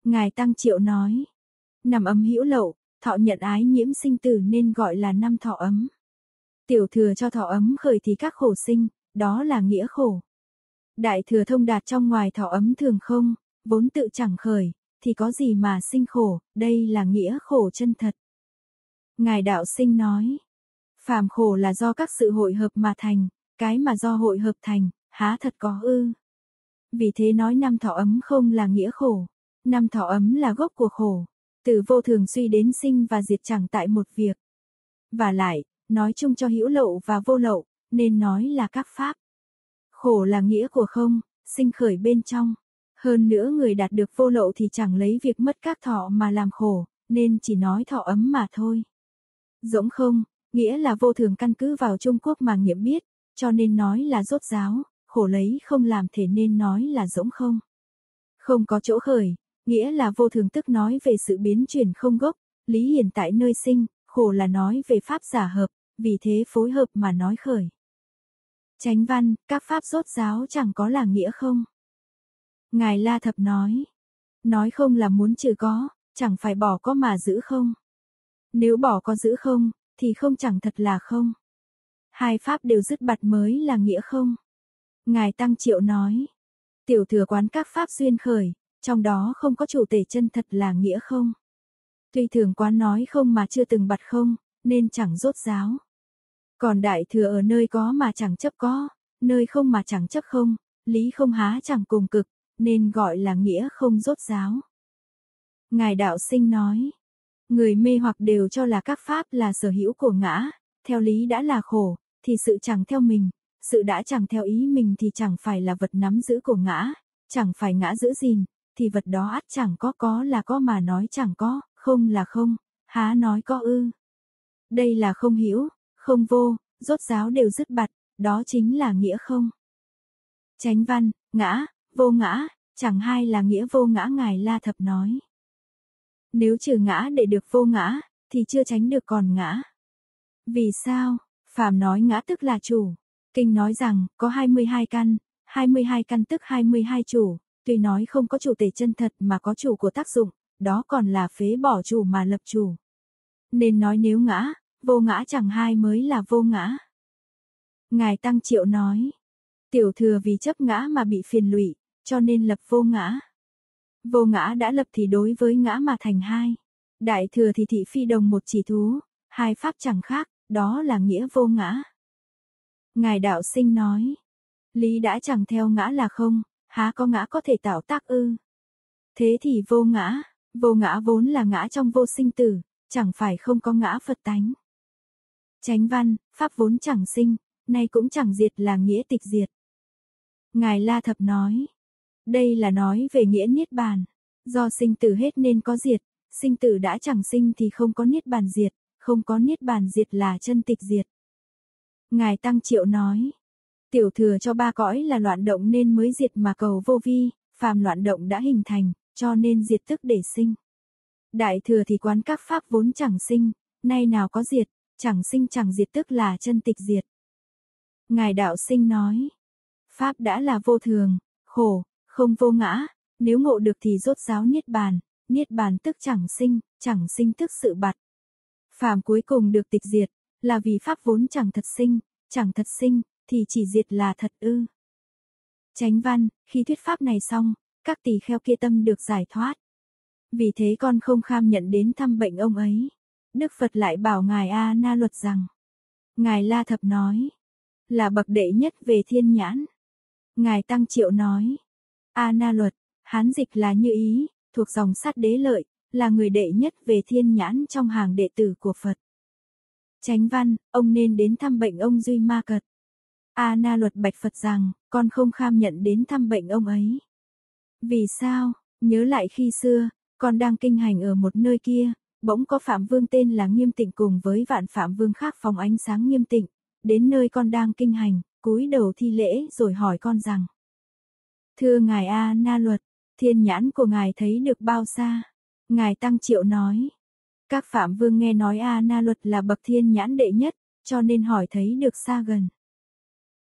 Ngài Tăng Triệu nói, nằm ấm hữu lậu, thọ nhận ái nhiễm sinh tử nên gọi là năm thọ ấm. Tiểu thừa cho thọ ấm khởi thì các khổ sinh, đó là nghĩa khổ. Đại thừa thông đạt trong ngoài thọ ấm thường không, vốn tự chẳng khởi, thì có gì mà sinh khổ, đây là nghĩa khổ chân thật. Ngài đạo sinh nói, phàm khổ là do các sự hội hợp mà thành, cái mà do hội hợp thành, há thật có ư. Vì thế nói năm thọ ấm không là nghĩa khổ, năm thọ ấm là gốc của khổ, từ vô thường suy đến sinh và diệt chẳng tại một việc. Và lại, nói chung cho hữu lậu và vô lậu, nên nói là các pháp. Khổ là nghĩa của không, sinh khởi bên trong. Hơn nữa người đạt được vô lậu thì chẳng lấy việc mất các thọ mà làm khổ, nên chỉ nói thọ ấm mà thôi. Rỗng không, nghĩa là vô thường căn cứ vào Trung Quốc mà nghiệm biết, cho nên nói là rốt giáo, khổ lấy không làm thể nên nói là rỗng không. Không có chỗ khởi, nghĩa là vô thường tức nói về sự biến chuyển không gốc, lý hiện tại nơi sinh, khổ là nói về pháp giả hợp, vì thế phối hợp mà nói khởi. tránh văn, các pháp rốt giáo chẳng có là nghĩa không. Ngài La Thập nói, nói không là muốn trừ có, chẳng phải bỏ có mà giữ không. Nếu bỏ có giữ không, thì không chẳng thật là không. Hai pháp đều dứt bặt mới là nghĩa không. Ngài Tăng Triệu nói, tiểu thừa quán các pháp duyên khởi, trong đó không có chủ tể chân thật là nghĩa không. Tuy thường quán nói không mà chưa từng bặt không, nên chẳng rốt giáo. Còn đại thừa ở nơi có mà chẳng chấp có, nơi không mà chẳng chấp không, lý không há chẳng cùng cực, nên gọi là nghĩa không rốt giáo. Ngài đạo sinh nói, người mê hoặc đều cho là các pháp là sở hữu của ngã, theo lý đã là khổ, thì sự chẳng theo mình, sự đã chẳng theo ý mình thì chẳng phải là vật nắm giữ của ngã, chẳng phải ngã giữ gìn, thì vật đó ắt chẳng có có là có mà nói chẳng có, không là không, há nói có ư. Đây là không hiểu, không vô, rốt giáo đều dứt bặt, đó chính là nghĩa không. Chánh văn, ngã, vô ngã, chẳng hai là nghĩa vô ngã ngài La Thập nói. Nếu trừ ngã để được vô ngã, thì chưa tránh được còn ngã. Vì sao? Phàm nói ngã tức là chủ. Kinh nói rằng, có 22 căn, 22 căn tức 22 chủ, tuy nói không có chủ tể chân thật mà có chủ của tác dụng, đó còn là phế bỏ chủ mà lập chủ. Nên nói nếu ngã, vô ngã chẳng hai mới là vô ngã. Ngài Tăng Triệu nói, tiểu thừa vì chấp ngã mà bị phiền lụy, cho nên lập vô ngã. Vô ngã đã lập thì đối với ngã mà thành hai. Đại thừa thì thị phi đồng một chỉ thú, hai pháp chẳng khác, đó là nghĩa vô ngã. Ngài đạo sinh nói, lý đã chẳng theo ngã là không, há có ngã có thể tạo tác ư. Thế thì vô ngã, vô ngã vốn là ngã trong vô sinh tử, chẳng phải không có ngã Phật tánh. Chánh văn, pháp vốn chẳng sinh, nay cũng chẳng diệt là nghĩa tịch diệt. Ngài La Thập nói, đây là nói về nghĩa niết bàn, do sinh tử hết nên có diệt, sinh tử đã chẳng sinh thì không có niết bàn diệt, không có niết bàn diệt là chân tịch diệt. Ngài Tăng Triệu nói, tiểu thừa cho ba cõi là loạn động nên mới diệt mà cầu vô vi, phàm loạn động đã hình thành, cho nên diệt tức để sinh. Đại thừa thì quán các pháp vốn chẳng sinh, nay nào có diệt, chẳng sinh chẳng diệt tức là chân tịch diệt. Ngài đạo sinh nói, Pháp đã là vô thường, khổ, không vô ngã, nếu ngộ được thì rốt giáo niết bàn, niết bàn tức chẳng sinh, chẳng sinh tức sự bặt. Phàm cuối cùng được tịch diệt, là vì Pháp vốn chẳng thật sinh, chẳng thật sinh, thì chỉ diệt là thật ư. Chánh văn, khi thuyết Pháp này xong, các tỳ kheo kia tâm được giải thoát. Vì thế con không kham nhận đến thăm bệnh ông ấy. Đức Phật lại bảo Ngài A Na luật rằng, Ngài La Thập nói, là bậc đệ nhất về thiên nhãn. Ngài Tăng Triệu nói, A Na luật, hán dịch là như ý, thuộc dòng sát đế lợi, là người đệ nhất về thiên nhãn trong hàng đệ tử của Phật. Chánh văn, ông nên đến thăm bệnh ông Duy Ma Cật. A Na luật bạch Phật rằng, con không kham nhận đến thăm bệnh ông ấy. Vì sao, nhớ lại khi xưa, con đang kinh hành ở một nơi kia, bỗng có Phạm Vương tên là Nghiêm Tịnh cùng với vạn Phạm Vương khác phóng ánh sáng Nghiêm Tịnh, đến nơi con đang kinh hành, cúi đầu thi lễ rồi hỏi con rằng. Thưa Ngài A Na Luật, thiên nhãn của Ngài thấy được bao xa? Ngài Tăng Triệu nói. Các Phạm Vương nghe nói A Na Luật là bậc thiên nhãn đệ nhất, cho nên hỏi thấy được xa gần.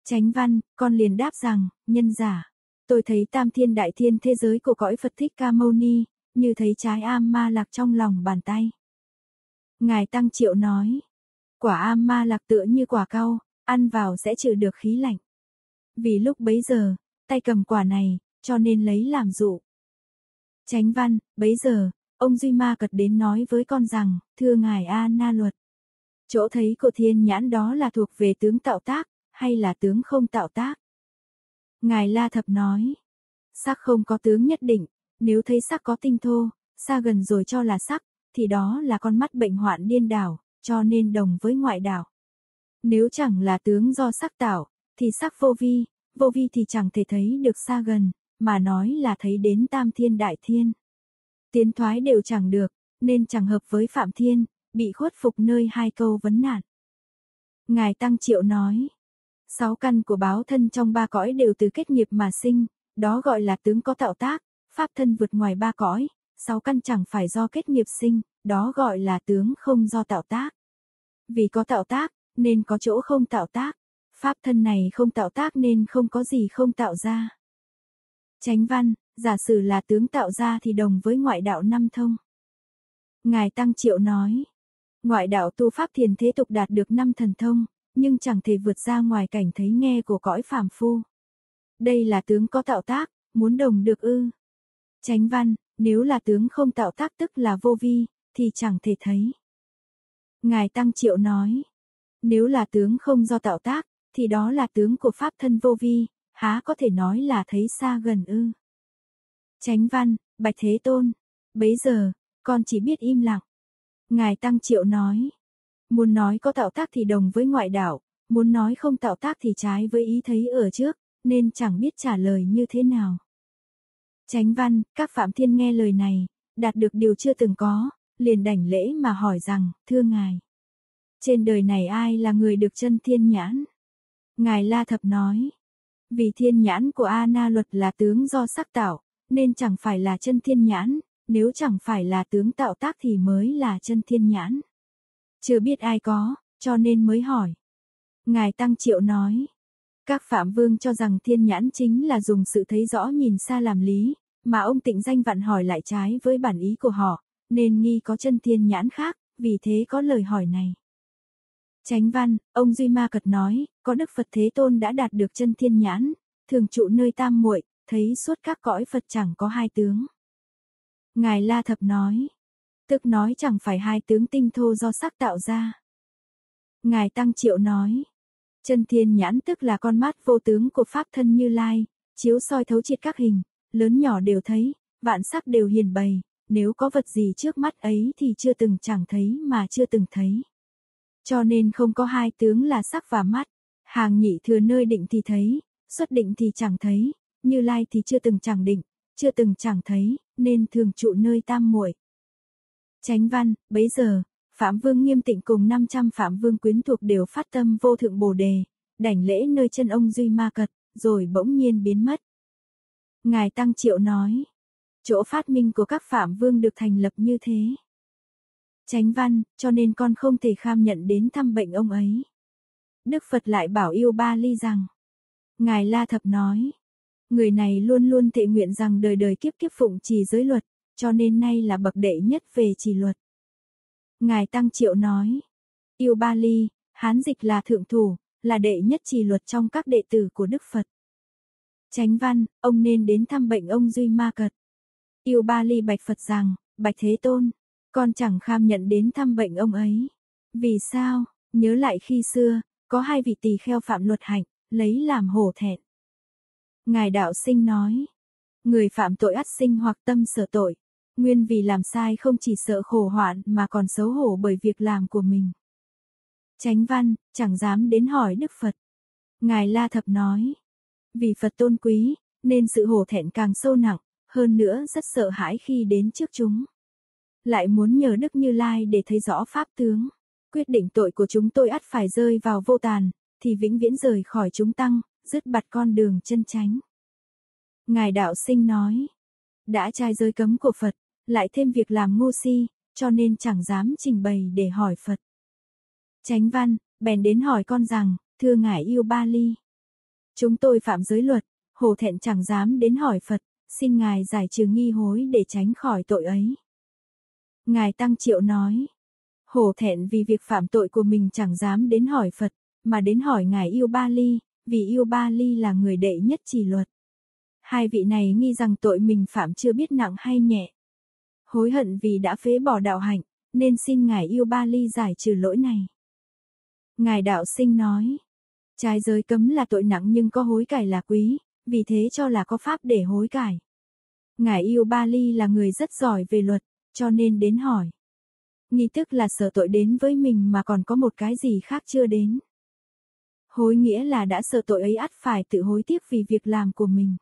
Chánh văn, con liền đáp rằng, nhân giả. Tôi thấy tam thiên đại thiên thế giới của cõi Phật Thích Ca Mâu Ni, như thấy trái am ma lạc trong lòng bàn tay. Ngài Tăng Triệu nói, quả am ma lạc tựa như quả cau, ăn vào sẽ trừ được khí lạnh. Vì lúc bấy giờ, tay cầm quả này, cho nên lấy làm dụ. Chánh văn, bấy giờ, ông Duy Ma cật đến nói với con rằng, thưa ngài A Na Luật. Chỗ thấy của thiên nhãn đó là thuộc về tướng tạo tác, hay là tướng không tạo tác? Ngài La Thập nói, sắc không có tướng nhất định, nếu thấy sắc có tinh thô, xa gần rồi cho là sắc, thì đó là con mắt bệnh hoạn điên đảo, cho nên đồng với ngoại đảo. Nếu chẳng là tướng do sắc tạo, thì sắc vô vi, vô vi thì chẳng thể thấy được xa gần, mà nói là thấy đến tam thiên đại thiên. Tiến thoái đều chẳng được, nên chẳng hợp với Phạm Thiên, bị khuất phục nơi hai câu vấn nạn. Ngài Tăng Triệu nói, sáu căn của báo thân trong ba cõi đều từ kết nghiệp mà sinh, đó gọi là tướng có tạo tác, pháp thân vượt ngoài ba cõi, sáu căn chẳng phải do kết nghiệp sinh, đó gọi là tướng không do tạo tác. Vì có tạo tác, nên có chỗ không tạo tác. Pháp thân này không tạo tác nên không có gì không tạo ra. Chánh văn, giả sử là tướng tạo ra thì đồng với ngoại đạo năm thông. Ngài Tăng Triệu nói, ngoại đạo tu pháp thiền thế tục đạt được năm thần thông, nhưng chẳng thể vượt ra ngoài cảnh thấy nghe của cõi phàm phu. Đây là tướng có tạo tác, muốn đồng được ư. Chánh văn, nếu là tướng không tạo tác tức là vô vi, thì chẳng thể thấy. Ngài Tăng Triệu nói, nếu là tướng không do tạo tác, thì đó là tướng của pháp thân vô vi, há có thể nói là thấy xa gần ư. Chánh văn, Bạch Thế Tôn, bấy giờ, con chỉ biết im lặng. Ngài Tăng Triệu nói, muốn nói có tạo tác thì đồng với ngoại đạo, muốn nói không tạo tác thì trái với ý thấy ở trước, nên chẳng biết trả lời như thế nào. Chánh văn, các phạm thiên nghe lời này, đạt được điều chưa từng có, liền đảnh lễ mà hỏi rằng, thưa ngài. Trên đời này ai là người được chân thiên nhãn? Ngài La Thập nói, vì thiên nhãn của A Na luật là tướng do sắc tạo, nên chẳng phải là chân thiên nhãn, nếu chẳng phải là tướng tạo tác thì mới là chân thiên nhãn. Chưa biết ai có, cho nên mới hỏi. Ngài Tăng Triệu nói, các Phạm Vương cho rằng thiên nhãn chính là dùng sự thấy rõ nhìn xa làm lý, mà ông tịnh danh vặn hỏi lại trái với bản ý của họ, nên nghi có chân thiên nhãn khác, vì thế có lời hỏi này. Chánh văn, ông Duy Ma Cật nói, có Đức Phật Thế Tôn đã đạt được chân thiên nhãn, thường trụ nơi tam muội, thấy suốt các cõi Phật chẳng có hai tướng. Ngài La Thập nói, tức nói chẳng phải hai tướng tinh thô do sắc tạo ra. Ngài Tăng Triệu nói, chân thiên nhãn tức là con mắt vô tướng của Pháp thân Như Lai, chiếu soi thấu triệt các hình, lớn nhỏ đều thấy, vạn sắc đều hiền bày, nếu có vật gì trước mắt ấy thì chưa từng chẳng thấy mà chưa từng thấy. Cho nên không có hai tướng là sắc và mắt, hàng nhị thừa nơi định thì thấy, xuất định thì chẳng thấy, như lai thì chưa từng chẳng định, chưa từng chẳng thấy, nên thường trụ nơi tam muội. Chánh văn, bấy giờ, Phạm Vương nghiêm tịnh cùng 500 Phạm Vương quyến thuộc đều phát tâm vô thượng bồ đề, đảnh lễ nơi chân ông Duy Ma Cật, rồi bỗng nhiên biến mất. Ngài Tăng Triệu nói, chỗ phát minh của các Phạm Vương được thành lập như thế. Chánh văn, cho nên con không thể kham nhận đến thăm bệnh ông ấy. Đức Phật lại bảo yêu ba ly rằng, Ngài La Thập nói, người này luôn luôn thệ nguyện rằng đời đời kiếp kiếp phụng trì giới luật, cho nên nay là bậc đệ nhất về trì luật. Ngài Tăng Triệu nói, yêu ba ly, hán dịch là thượng thủ, là đệ nhất trì luật trong các đệ tử của Đức Phật. Chánh văn, ông nên đến thăm bệnh ông Duy Ma Cật. Yêu ba ly bạch Phật rằng, bạch Thế Tôn, con chẳng kham nhận đến thăm bệnh ông ấy. Vì sao, nhớ lại khi xưa, có hai vị tỳ kheo phạm luật hạnh, lấy làm hổ thẹn. Ngài đạo sinh nói, người phạm tội ắt sinh hoặc tâm sợ tội, nguyên vì làm sai không chỉ sợ khổ hoạn mà còn xấu hổ bởi việc làm của mình. Chánh văn, chẳng dám đến hỏi Đức Phật. Ngài La Thập nói, vì Phật tôn quý, nên sự hổ thẹn càng sâu nặng, hơn nữa rất sợ hãi khi đến trước chúng. Lại muốn nhờ Đức Như Lai để thấy rõ pháp tướng. Quyết định tội của chúng tôi ắt phải rơi vào vô tàn, thì vĩnh viễn rời khỏi chúng tăng, dứt bặt con đường chân chánh. Ngài đạo sinh nói, đã trai giới cấm của Phật, lại thêm việc làm ngu si, cho nên chẳng dám trình bày để hỏi Phật. Chánh văn, bèn đến hỏi con rằng, thưa ngài yêu ba ly. Chúng tôi phạm giới luật, hồ thẹn chẳng dám đến hỏi Phật, xin ngài giải trừ nghi hối để tránh khỏi tội ấy. Ngài Tăng Triệu nói, hổ thẹn vì việc phạm tội của mình chẳng dám đến hỏi Phật, mà đến hỏi ngài yêu ba ly, vì yêu ba ly là người đệ nhất chỉ luật. Hai vị này nghi rằng tội mình phạm chưa biết nặng hay nhẹ. Hối hận vì đã phế bỏ đạo hạnh, nên xin ngài yêu ba ly giải trừ lỗi này. Ngài đạo sinh nói, trái giới cấm là tội nặng nhưng có hối cải là quý, vì thế cho là có pháp để hối cải. Ngài yêu ba ly là người rất giỏi về luật, cho nên đến hỏi. Nghi tức là sợ tội đến với mình mà còn có một cái gì khác chưa đến. Hối nghĩa là đã sợ tội ấy ắt phải tự hối tiếc vì việc làm của mình.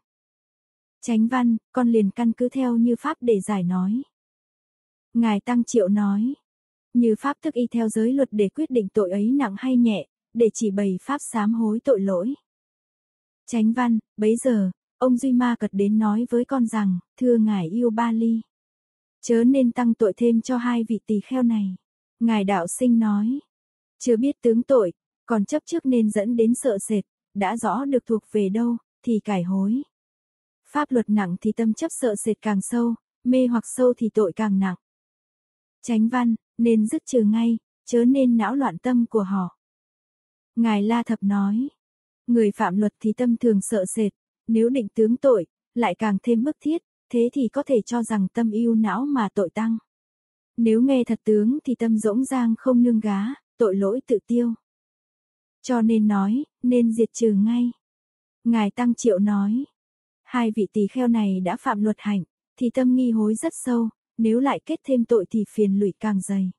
Chánh văn, con liền căn cứ theo như pháp để giải nói. Ngài Tăng Triệu nói, như pháp thức y theo giới luật để quyết định tội ấy nặng hay nhẹ, để chỉ bày pháp sám hối tội lỗi. Chánh văn, bấy giờ, ông Duy Ma cật đến nói với con rằng, thưa ngài yêu ba ly. Chớ nên tăng tội thêm cho hai vị tỳ kheo này. Ngài đạo sinh nói, chưa biết tướng tội, còn chấp trước nên dẫn đến sợ sệt, đã rõ được thuộc về đâu, thì cải hối. Pháp luật nặng thì tâm chấp sợ sệt càng sâu, mê hoặc sâu thì tội càng nặng. tránh văn, nên dứt trừ ngay, chớ nên não loạn tâm của họ. Ngài La Thập nói, người phạm luật thì tâm thường sợ sệt, nếu định tướng tội, lại càng thêm bức thiết, thế thì có thể cho rằng tâm yêu não mà tội tăng. Nếu nghe thật tướng thì tâm rỗng giang không nương gá, tội lỗi tự tiêu. Cho nên nói, nên diệt trừ ngay. Ngài Tăng Triệu nói, hai vị tỳ kheo này đã phạm luật hạnh, thì tâm nghi hối rất sâu, nếu lại kết thêm tội thì phiền lụy càng dày.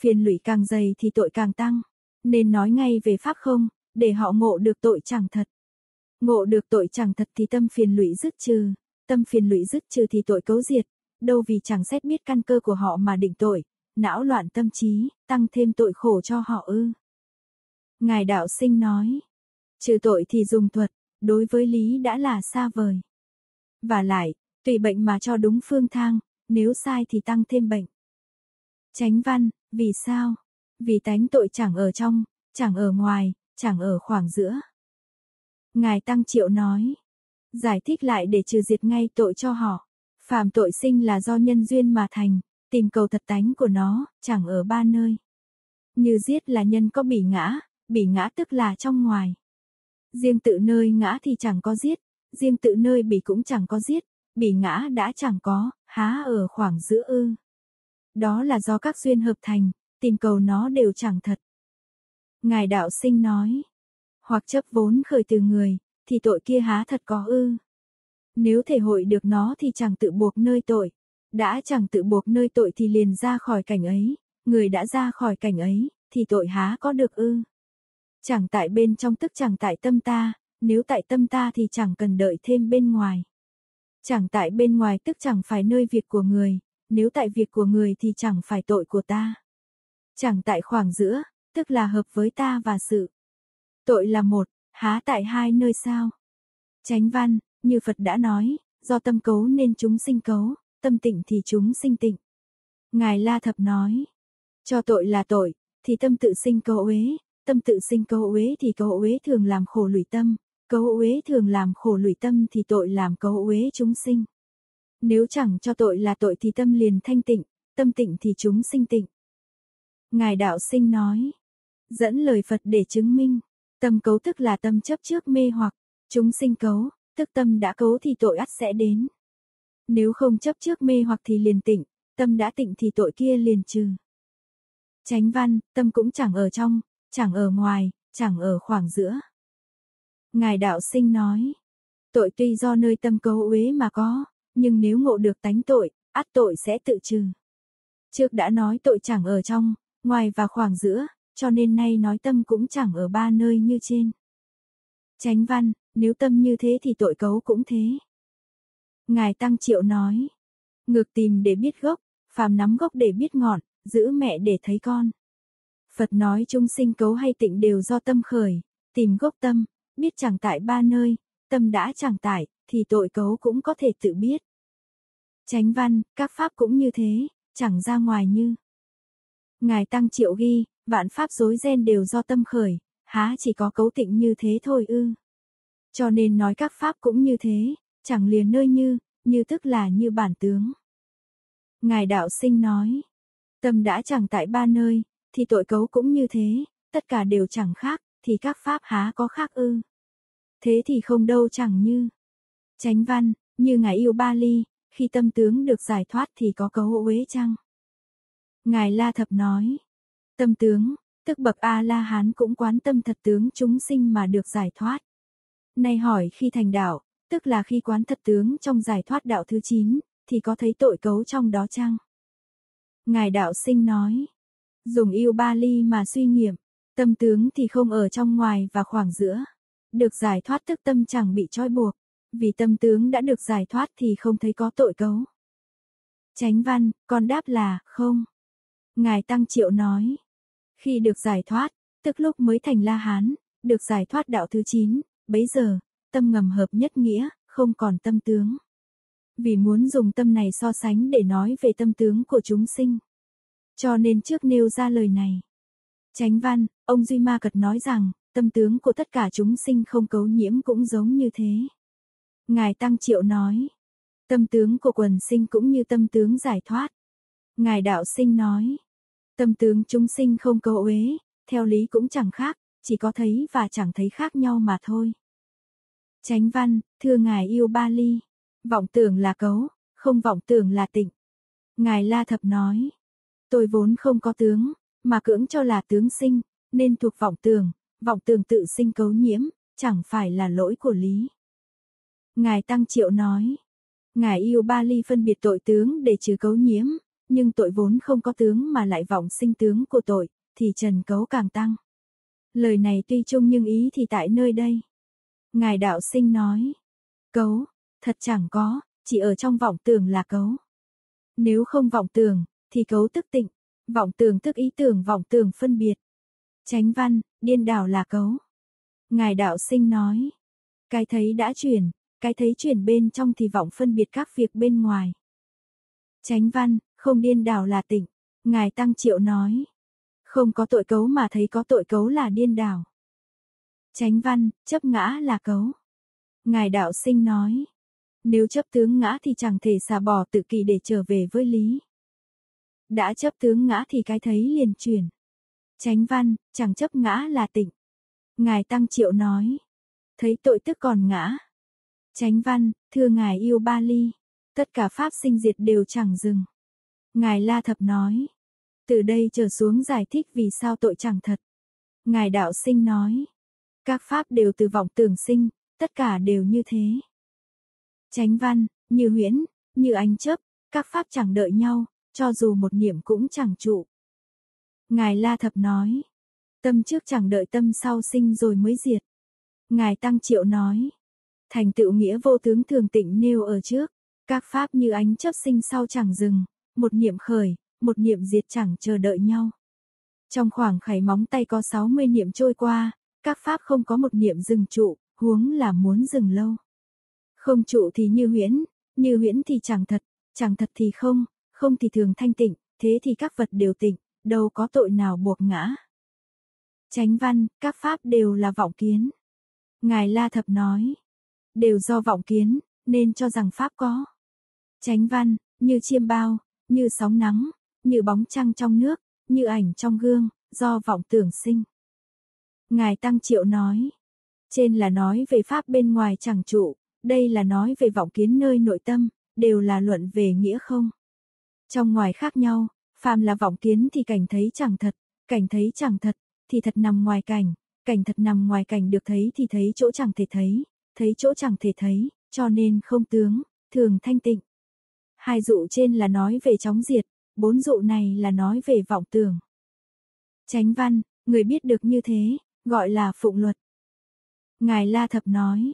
Phiền lụy càng dày thì tội càng tăng, nên nói ngay về pháp không, để họ ngộ được tội chẳng thật. Ngộ được tội chẳng thật thì tâm phiền lụy dứt trừ, tâm phiền lụy dứt trừ thì tội cấu diệt, đâu vì chẳng xét biết căn cơ của họ mà định tội, não loạn tâm trí, tăng thêm tội khổ cho họ ư. Ngài đạo sinh nói, trừ tội thì dùng thuật, đối với lý đã là xa vời. Và lại, tùy bệnh mà cho đúng phương thang, nếu sai thì tăng thêm bệnh. Chánh văn, vì sao? Vì tánh tội chẳng ở trong, chẳng ở ngoài, chẳng ở khoảng giữa. Ngài Tăng Triệu nói, giải thích lại để trừ diệt ngay tội cho họ. Phạm tội sinh là do nhân duyên mà thành, tìm cầu thật tánh của nó, chẳng ở ba nơi. Như giết là nhân có bỉ ngã, bỉ ngã tức là trong ngoài. Riêng tự nơi ngã thì chẳng có giết, riêng tự nơi bỉ cũng chẳng có giết, bỉ ngã đã chẳng có, há ở khoảng giữa ư. Đó là do các duyên hợp thành, tìm cầu nó đều chẳng thật. Ngài đạo sinh nói, hoặc chấp vốn khởi từ người, thì tội kia há thật có ư. Nếu thể hội được nó thì chẳng tự buộc nơi tội, đã chẳng tự buộc nơi tội thì liền ra khỏi cảnh ấy, người đã ra khỏi cảnh ấy, thì tội há có được ư. Chẳng tại bên trong tức chẳng tại tâm ta, nếu tại tâm ta thì chẳng cần đợi thêm bên ngoài. Chẳng tại bên ngoài tức chẳng phải nơi việc của người, nếu tại việc của người thì chẳng phải tội của ta. Chẳng tại khoảng giữa, tức là hợp với ta và sự. Tội là một, há tại hai nơi sao? Chánh văn, như Phật đã nói, do tâm cấu nên chúng sinh cấu, tâm tịnh thì chúng sinh tịnh. Ngài La Thập nói, cho tội là tội, thì tâm tự sinh cấu uế, tâm tự sinh cấu uế thì cấu uế thường làm khổ lụy tâm, cấu uế thường làm khổ lụy tâm thì tội làm cấu uế chúng sinh. Nếu chẳng cho tội là tội thì tâm liền thanh tịnh, tâm tịnh thì chúng sinh tịnh. Ngài đạo sinh nói, dẫn lời Phật để chứng minh, tâm cấu tức là tâm chấp trước mê hoặc, chúng sinh cấu, tức tâm đã cấu thì tội ắt sẽ đến. Nếu không chấp trước mê hoặc thì liền tịnh, tâm đã tịnh thì tội kia liền trừ. Chánh văn, tâm cũng chẳng ở trong, chẳng ở ngoài, chẳng ở khoảng giữa. Ngài đạo sinh nói, tội tuy do nơi tâm cấu uế mà có, nhưng nếu ngộ được tánh tội, ắt tội sẽ tự trừ. Trước đã nói tội chẳng ở trong, ngoài và khoảng giữa, cho nên nay nói tâm cũng chẳng ở ba nơi như trên. Chánh văn, nếu tâm như thế thì tội cấu cũng thế. Ngài Tăng Triệu nói, ngược tìm để biết gốc, phàm nắm gốc để biết ngọn, giữ mẹ để thấy con. Phật nói chúng sinh cấu hay tịnh đều do tâm khởi, tìm gốc tâm, biết chẳng tại ba nơi, tâm đã chẳng tại, thì tội cấu cũng có thể tự biết. Chánh văn, các pháp cũng như thế, chẳng ra ngoài như. Ngài Tăng Triệu ghi, vạn pháp dối ren đều do tâm khởi, há chỉ có cấu tịnh như thế thôi ư. Cho nên nói các pháp cũng như thế, chẳng liền nơi như, như tức là như bản tướng. Ngài đạo sinh nói, tâm đã chẳng tại ba nơi, thì tội cấu cũng như thế, tất cả đều chẳng khác, thì các pháp há có khác ư. Thế thì không đâu chẳng như. Chánh văn, như ngài yêu ba ly, khi tâm tướng được giải thoát thì có cấu uế chăng? Ngài La Thập nói, tâm tướng, tức bậc A-la-hán cũng quán tâm thật tướng chúng sinh mà được giải thoát. Nay hỏi khi thành đạo, tức là khi quán thật tướng trong giải thoát đạo thứ 9, thì có thấy tội cấu trong đó chăng? Ngài đạo sinh nói, dùng yêu ba ly mà suy nghiệm, tâm tướng thì không ở trong ngoài và khoảng giữa. Được giải thoát tức tâm chẳng bị trói buộc, vì tâm tướng đã được giải thoát thì không thấy có tội cấu. Chánh văn, con đáp là, không. Ngài Tăng Triệu nói, khi được giải thoát, tức lúc mới thành La Hán, được giải thoát đạo thứ 9, bấy giờ, tâm ngầm hợp nhất nghĩa, không còn tâm tướng. Vì muốn dùng tâm này so sánh để nói về tâm tướng của chúng sinh. Cho nên trước nêu ra lời này. Chánh văn, ông Duy Ma Cật nói rằng, tâm tướng của tất cả chúng sinh không cấu nhiễm cũng giống như thế. Ngài Tăng Triệu nói, tâm tướng của quần sinh cũng như tâm tướng giải thoát. Ngài Đạo Sinh nói, tâm tướng chúng sinh không cấu uế, theo lý cũng chẳng khác, chỉ có thấy và chẳng thấy khác nhau mà thôi. Chánh văn, thưa Ngài yêu ba ly, vọng tưởng là cấu, không vọng tưởng là tịnh. Ngài La Thập nói, tôi vốn không có tướng, mà cưỡng cho là tướng sinh, nên thuộc vọng tưởng, vọng tưởng tự sinh cấu nhiễm, chẳng phải là lỗi của lý. Ngài Tăng Triệu nói, Ngài yêu ba ly phân biệt tội tướng để trừ cấu nhiễm, nhưng tội vốn không có tướng mà lại vọng sinh tướng của tội, thì trần cấu càng tăng. Lời này tuy chung nhưng ý thì tại nơi đây. Ngài đạo sinh nói, cấu, thật chẳng có, chỉ ở trong vọng tưởng là cấu. Nếu không vọng tưởng, thì cấu tức tịnh, vọng tưởng tức ý tưởng vọng tưởng phân biệt. tránh văn, điên đảo là cấu. Ngài đạo sinh nói, cái thấy đã chuyển, cái thấy chuyển bên trong thì vọng phân biệt các việc bên ngoài. tránh văn, không điên đảo là tịnh. Ngài Tăng Triệu nói, không có tội cấu mà thấy có tội cấu là điên đảo. Chánh văn, chấp ngã là cấu. Ngài đạo sinh nói, nếu chấp tướng ngã thì chẳng thể xả bỏ tự kỳ để trở về với lý. Đã chấp tướng ngã thì cái thấy liền chuyển. Chánh văn, chẳng chấp ngã là tịnh. Ngài Tăng Triệu nói, thấy tội tức còn ngã. Chánh văn, thưa Ngài yêu ba ly, tất cả pháp sinh diệt đều chẳng dừng. Ngài La Thập nói, từ đây trở xuống giải thích vì sao tội chẳng thật. Ngài Đạo Sinh nói, các pháp đều từ vọng tưởng sinh, tất cả đều như thế. Chánh văn, như huyễn, như ánh chấp, các pháp chẳng đợi nhau, cho dù một niệm cũng chẳng trụ. Ngài La Thập nói, tâm trước chẳng đợi tâm sau sinh rồi mới diệt. Ngài Tăng Triệu nói, thành tựu nghĩa vô tướng thường tịnh nêu ở trước, các pháp như ánh chấp sinh sau chẳng dừng, một niệm khởi, một niệm diệt chẳng chờ đợi nhau. Trong khoảng khải móng tay có 60 niệm trôi qua, các pháp không có một niệm dừng trụ, huống là muốn dừng lâu. Không trụ thì như huyễn, như huyễn thì chẳng thật, chẳng thật thì không, không thì thường thanh tịnh, thế thì các vật đều tịnh, đâu có tội nào buộc ngã. Chánh văn, các pháp đều là vọng kiến. Ngài La Thập nói, đều do vọng kiến, nên cho rằng pháp có. Chánh văn, như chiêm bao, như sóng nắng, như bóng trăng trong nước, như ảnh trong gương, do vọng tưởng sinh. Ngài Tăng Triệu nói, trên là nói về pháp bên ngoài chẳng trụ, đây là nói về vọng kiến nơi nội tâm, đều là luận về nghĩa không. Trong ngoài khác nhau, phàm là vọng kiến thì cảnh thấy chẳng thật, cảnh thấy chẳng thật, thì thật nằm ngoài cảnh, cảnh thật nằm ngoài cảnh được thấy thì thấy chỗ chẳng thể thấy, thấy chỗ chẳng thể thấy, cho nên không tướng, thường thanh tịnh. Hai dụ trên là nói về chóng diệt, bốn dụ này là nói về vọng tưởng. Chánh văn, Người biết được như thế, gọi là phụng luật. Ngài La Thập nói.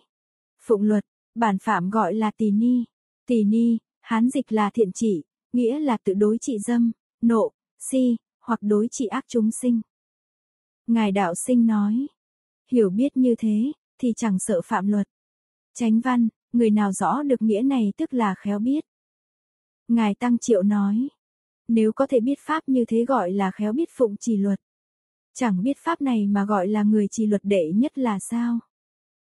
Phụng luật, bản phạm gọi là tỳ ni. Tỳ ni, hán dịch là thiện trị, nghĩa là tự đối trị dâm, nộ, si, hoặc đối trị ác chúng sinh. Ngài đạo sinh nói. Hiểu biết như thế, thì chẳng sợ phạm luật. Chánh văn, người nào rõ được nghĩa này tức là khéo biết. Ngài Tăng Triệu nói. Nếu có thể biết pháp như thế gọi là khéo biết phụng trì luật. Chẳng biết pháp này mà gọi là người trì luật đệ nhất là sao?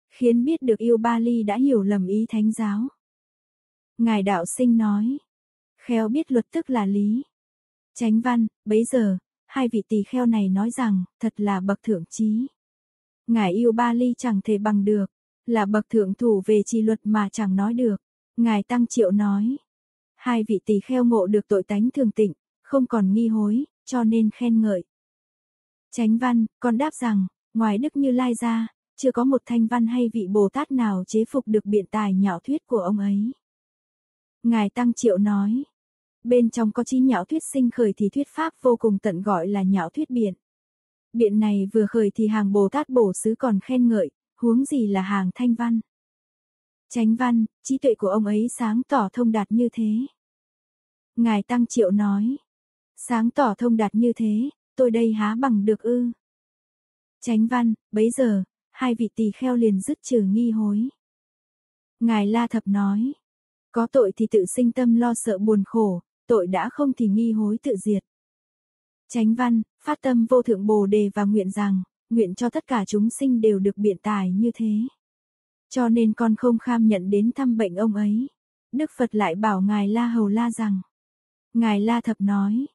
Khiến biết được yêu ba ly đã hiểu lầm ý thánh giáo. Ngài đạo sinh nói. Khéo biết luật tức là lý. Chánh văn, bấy giờ, hai vị tỳ kheo này nói rằng, thật là bậc thượng trí. Ngài yêu ba ly chẳng thể bằng được, là bậc thượng thủ về trì luật mà chẳng nói được. Ngài Tăng Triệu nói. Hai vị tỳ kheo ngộ được tội tánh thường tịnh, không còn nghi hối, cho nên khen ngợi. Chánh văn, còn đáp rằng, ngoài Đức Như Lai ra, chưa có một thanh văn hay vị Bồ Tát nào chế phục được biện tài nhạo thuyết của ông ấy. Ngài Tăng Triệu nói, bên trong có chi nhạo thuyết sinh khởi thì thuyết pháp vô cùng tận gọi là nhạo thuyết biện. Biện này vừa khởi thì hàng Bồ Tát bổ xứ còn khen ngợi, huống gì là hàng thanh văn. Chánh văn, trí tuệ của ông ấy sáng tỏ thông đạt như thế. Ngài Tăng Triệu nói, sáng tỏ thông đạt như thế, tôi đây há bằng được ư. Chánh văn, bấy giờ, hai vị tỳ kheo liền dứt trừ nghi hối. Ngài La Thập nói, có tội thì tự sinh tâm lo sợ buồn khổ, tội đã không thì nghi hối tự diệt. Chánh văn, phát tâm vô thượng bồ đề và nguyện rằng, nguyện cho tất cả chúng sinh đều được biện tài như thế. Cho nên con không kham nhận đến thăm bệnh ông ấy. Đức Phật lại bảo Ngài La Hầu La rằng, Ngài La Thập nói,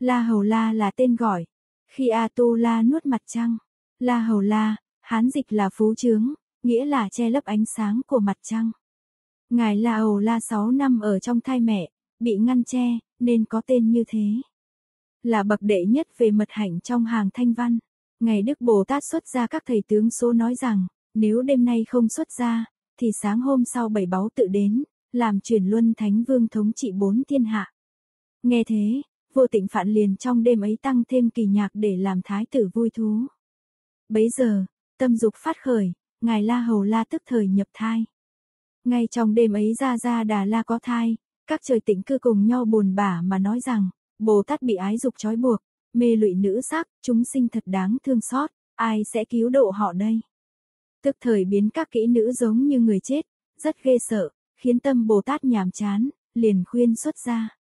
La Hầu La là tên gọi, khi A Tu La nuốt mặt trăng, La Hầu La, hán dịch là phú trướng, nghĩa là che lấp ánh sáng của mặt trăng. Ngài La Hầu La 6 năm ở trong thai mẹ, bị ngăn che, nên có tên như thế. Là bậc đệ nhất về mật hạnh trong hàng thanh văn. Ngày Đức Bồ Tát xuất ra các thầy tướng số nói rằng, nếu đêm nay không xuất ra, thì sáng hôm sau bảy báu tự đến, làm truyền luân thánh vương thống trị bốn thiên hạ. Nghe thế, vô tịnh phạn liền trong đêm ấy tăng thêm kỳ nhạc để làm thái tử vui thú. Bấy giờ, tâm dục phát khởi, ngài La Hầu La tức thời nhập thai. Ngay trong đêm ấy ra ra Đà La có thai, các trời tịnh cư cùng nhau buồn bã mà nói rằng, Bồ Tát bị ái dục trói buộc, mê lụy nữ sắc, chúng sinh thật đáng thương xót, ai sẽ cứu độ họ đây? Tức thời biến các kỹ nữ giống như người chết, rất ghê sợ, khiến tâm Bồ Tát nhàm chán, liền khuyên xuất ra.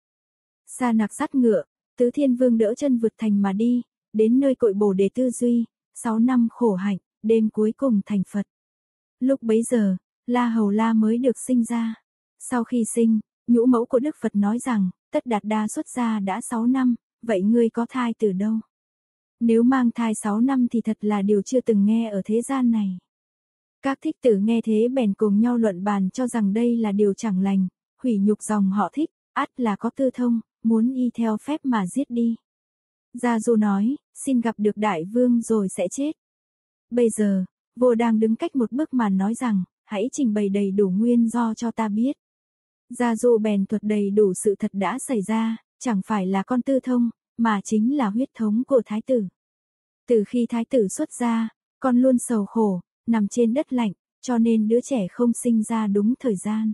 Sa nặc sắt ngựa, tứ thiên vương đỡ chân vượt thành mà đi, đến nơi cội bồ đề tư duy, sáu năm khổ hạnh, đêm cuối cùng thành Phật. Lúc bấy giờ, La Hầu La mới được sinh ra. Sau khi sinh, nhũ mẫu của Đức Phật nói rằng, tất đạt đa xuất gia đã sáu năm, vậy ngươi có thai từ đâu? Nếu mang thai sáu năm thì thật là điều chưa từng nghe ở thế gian này. Các thích tử nghe thế bèn cùng nhau luận bàn cho rằng đây là điều chẳng lành, hủy nhục dòng họ thích, ắt là có tư thông, muốn y theo phép mà giết đi. Gia Du nói, xin gặp được đại vương rồi sẽ chết. Bây giờ, vô đang đứng cách một bước mà nói rằng, hãy trình bày đầy đủ nguyên do cho ta biết. Gia Du bèn thuật đầy đủ sự thật đã xảy ra, chẳng phải là con tư thông, mà chính là huyết thống của thái tử. Từ khi thái tử xuất ra, con luôn sầu khổ, nằm trên đất lạnh, cho nên đứa trẻ không sinh ra đúng thời gian.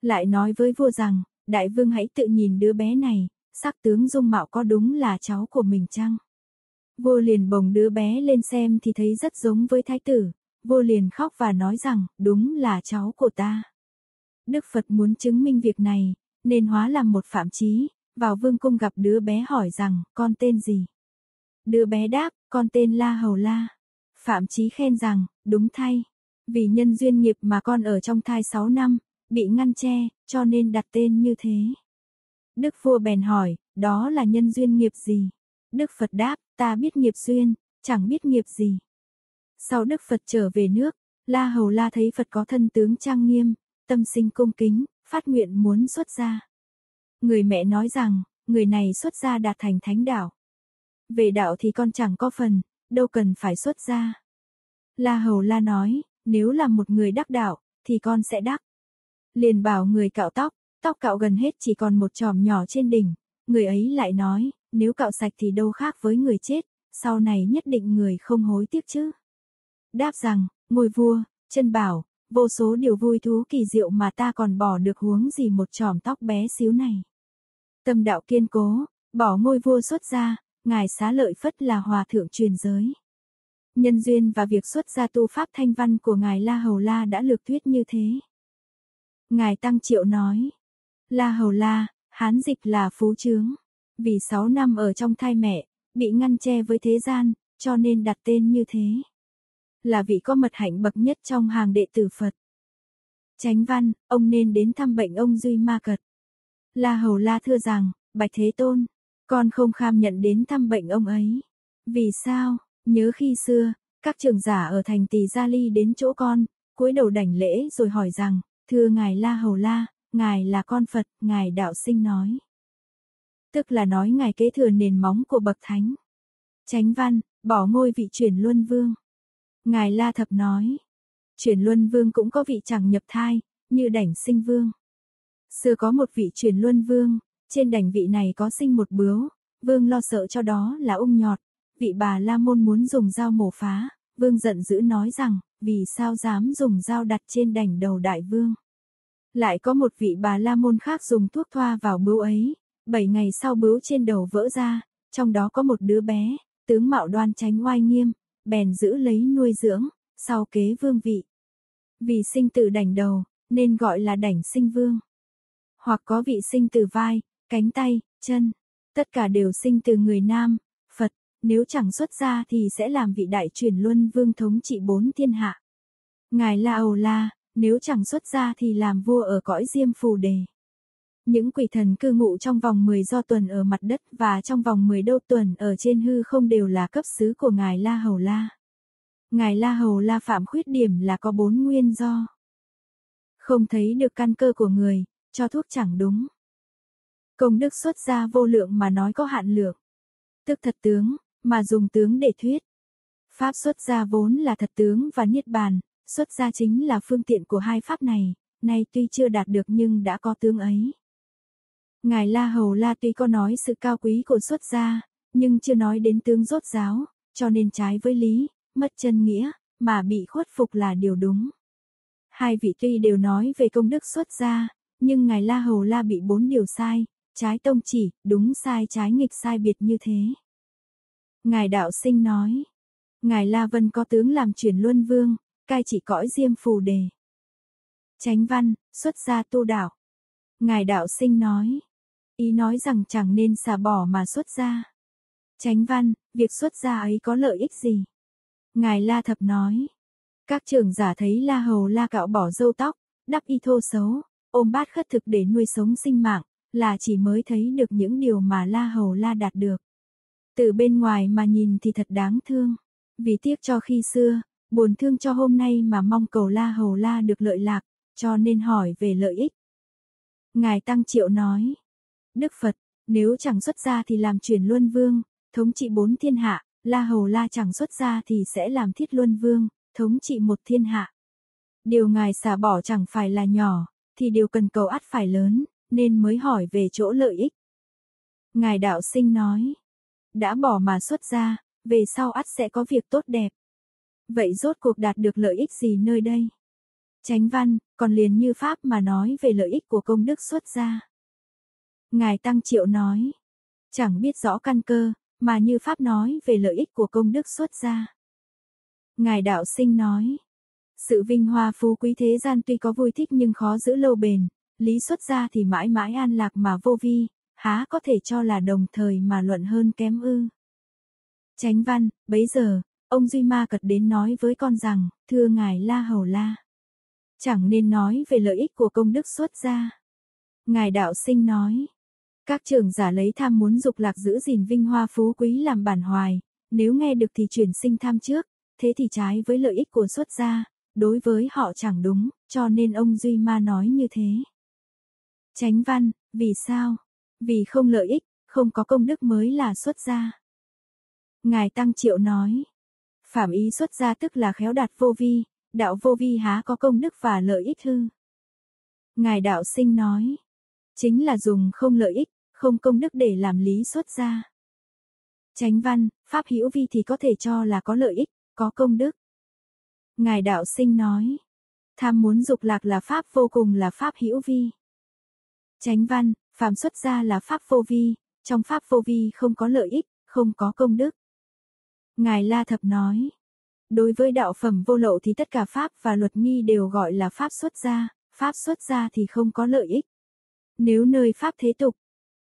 Lại nói với vua rằng, đại vương hãy tự nhìn đứa bé này, sắc tướng dung mạo có đúng là cháu của mình chăng? Vua liền bồng đứa bé lên xem thì thấy rất giống với thái tử, vua liền khóc và nói rằng, đúng là cháu của ta. Đức Phật muốn chứng minh việc này, nên hóa làm một phạm chí, vào vương cung gặp đứa bé hỏi rằng, con tên gì? Đứa bé đáp, con tên La Hầu La. Phạm chí khen rằng, đúng thay. Vì nhân duyên nghiệp mà con ở trong thai 6 năm, bị ngăn che, cho nên đặt tên như thế. Đức vua bèn hỏi, đó là nhân duyên nghiệp gì? Đức Phật đáp, ta biết nghiệp duyên, chẳng biết nghiệp gì. Sau Đức Phật trở về nước, La Hầu La thấy Phật có thân tướng trang nghiêm, tâm sinh cung kính, phát nguyện muốn xuất gia. Người mẹ nói rằng, người này xuất gia đạt thành thánh đạo. Về đạo thì con chẳng có phần, đâu cần phải xuất gia. La Hầu La nói, nếu là một người đắc đạo, thì con sẽ đắc. Liền bảo người cạo tóc, tóc cạo gần hết chỉ còn một chòm nhỏ trên đỉnh, người ấy lại nói, nếu cạo sạch thì đâu khác với người chết, sau này nhất định người không hối tiếc chứ. Đáp rằng, ngôi vua, chân bảo, vô số điều vui thú kỳ diệu mà ta còn bỏ được huống gì một tròm tóc bé xíu này. Tâm đạo kiên cố, bỏ ngôi vua xuất ra, ngài xá lợi phất là hòa thượng truyền giới. Nhân duyên và việc xuất gia tu pháp thanh văn của ngài La Hầu La đã lược thuyết như thế. Ngài Tăng Triệu nói, La Hầu La, hán dịch là phú trướng, vì 6 năm ở trong thai mẹ, bị ngăn che với thế gian, cho nên đặt tên như thế. Là vị có mật hạnh bậc nhất trong hàng đệ tử Phật. Chánh văn, ông nên đến thăm bệnh ông Duy Ma Cật. La Hầu La thưa rằng, Bạch Thế Tôn, con không kham nhận đến thăm bệnh ông ấy. Vì sao, nhớ khi xưa, các trưởng giả ở thành Tỳ Gia Ly đến chỗ con, cúi đầu đảnh lễ rồi hỏi rằng, thưa Ngài La Hầu La, Ngài là con Phật, Ngài đạo sinh nói. Tức là nói Ngài kế thừa nền móng của bậc thánh. Chánh văn, bỏ ngôi vị chuyển luân vương. Ngài La Thập nói, chuyển luân vương cũng có vị chẳng nhập thai, như đảnh sinh vương. Xưa có một vị chuyển luân vương, trên đảnh vị này có sinh một bướu, vương lo sợ cho đó là ung nhọt, vị bà la môn muốn dùng dao mổ phá, vương giận dữ nói rằng, vì sao dám dùng dao đặt trên đảnh đầu đại vương. Lại có một vị bà la môn khác dùng thuốc thoa vào bướu ấy, bảy ngày sau bướu trên đầu vỡ ra, trong đó có một đứa bé, tướng mạo đoan tránh oai nghiêm, bèn giữ lấy nuôi dưỡng, sau kế vương vị. Vì sinh từ đảnh đầu, nên gọi là đảnh sinh vương. Hoặc có vị sinh từ vai, cánh tay, chân, tất cả đều sinh từ người nam, nếu chẳng xuất gia thì sẽ làm vị đại truyền luân vương thống trị bốn thiên hạ. Ngài La Âu La, nếu chẳng xuất gia thì làm vua ở cõi diêm phù đề. Những quỷ thần cư ngụ trong vòng 10 do tuần ở mặt đất và trong vòng 10 đô tuần ở trên hư không đều là cấp sứ của Ngài La Hầu La. Ngài La Hầu La phạm khuyết điểm là có bốn nguyên do. Không thấy được căn cơ của người, cho thuốc chẳng đúng. Công đức xuất ra vô lượng mà nói có hạn lượng. Tức thật tướng, mà dùng tướng để thuyết. Pháp xuất gia vốn là thật tướng và niết bàn, xuất gia chính là phương tiện của hai pháp này, nay tuy chưa đạt được nhưng đã có tướng ấy. Ngài La Hầu La tuy có nói sự cao quý của xuất gia, nhưng chưa nói đến tướng rốt giáo, cho nên trái với lý, mất chân nghĩa, mà bị khuất phục là điều đúng. Hai vị tuy đều nói về công đức xuất gia, nhưng Ngài La Hầu La bị bốn điều sai, trái tông chỉ, đúng sai trái nghịch sai biệt như thế. Ngài Đạo Sinh nói, Ngài La Vân có tướng làm chuyển luân vương, cai chỉ cõi diêm phù đề. Chánh văn, xuất gia tu đạo. Ngài Đạo Sinh nói, ý nói rằng chẳng nên xả bỏ mà xuất gia. Chánh văn, việc xuất gia ấy có lợi ích gì? Ngài La Thập nói, các trưởng giả thấy La Hầu La cạo bỏ râu tóc, đắp y thô xấu, ôm bát khất thực để nuôi sống sinh mạng, là chỉ mới thấy được những điều mà La Hầu La đạt được. Từ bên ngoài mà nhìn thì thật đáng thương, vì tiếc cho khi xưa, buồn thương cho hôm nay mà mong cầu La Hầu La được lợi lạc, cho nên hỏi về lợi ích. Ngài Tăng Triệu nói, Đức Phật, nếu chẳng xuất gia thì làm chuyển luân vương, thống trị bốn thiên hạ, La Hầu La chẳng xuất gia thì sẽ làm thiết luân vương, thống trị một thiên hạ. Điều ngài xả bỏ chẳng phải là nhỏ, thì điều cần cầu ắt phải lớn, nên mới hỏi về chỗ lợi ích. Ngài đạo sinh nói, đã bỏ mà xuất ra, về sau ắt sẽ có việc tốt đẹp. Vậy rốt cuộc đạt được lợi ích gì nơi đây? Chánh văn, còn liền như Pháp mà nói về lợi ích của công đức xuất gia. Ngài Tăng Triệu nói, chẳng biết rõ căn cơ, mà như Pháp nói về lợi ích của công đức xuất gia. Ngài Đạo Sinh nói, sự vinh hoa phú quý thế gian tuy có vui thích nhưng khó giữ lâu bền, lý xuất gia thì mãi mãi an lạc mà vô vi, há có thể cho là đồng thời mà luận hơn kém ư. Chánh văn, bấy giờ, ông Duy Ma cật đến nói với con rằng, thưa ngài La Hầu La. Chẳng nên nói về lợi ích của công đức xuất gia. Ngài đạo sinh nói, các trưởng giả lấy tham muốn dục lạc giữ gìn vinh hoa phú quý làm bản hoài, nếu nghe được thì chuyển sinh tham trước, thế thì trái với lợi ích của xuất gia, đối với họ chẳng đúng, cho nên ông Duy Ma nói như thế. Chánh văn, vì sao? Vì không lợi ích, không có công đức mới là xuất gia. Ngài Tăng Triệu nói, phạm ý xuất gia tức là khéo đạt vô vi, đạo vô vi há có công đức và lợi ích hư. Ngài Đạo Sinh nói, chính là dùng không lợi ích, không công đức để làm lý xuất gia. Chánh văn, Pháp hữu vi thì có thể cho là có lợi ích, có công đức. Ngài đạo sinh nói, tham muốn dục lạc là pháp vô cùng là pháp hữu vi. Chánh văn, phàm xuất gia là pháp vô vi, trong pháp vô vi không có lợi ích, không có công đức. Ngài La Thập nói, đối với đạo phẩm vô lậu thì tất cả pháp và luật nghi đều gọi là pháp xuất gia, pháp xuất gia thì không có lợi ích. Nếu nơi pháp thế tục,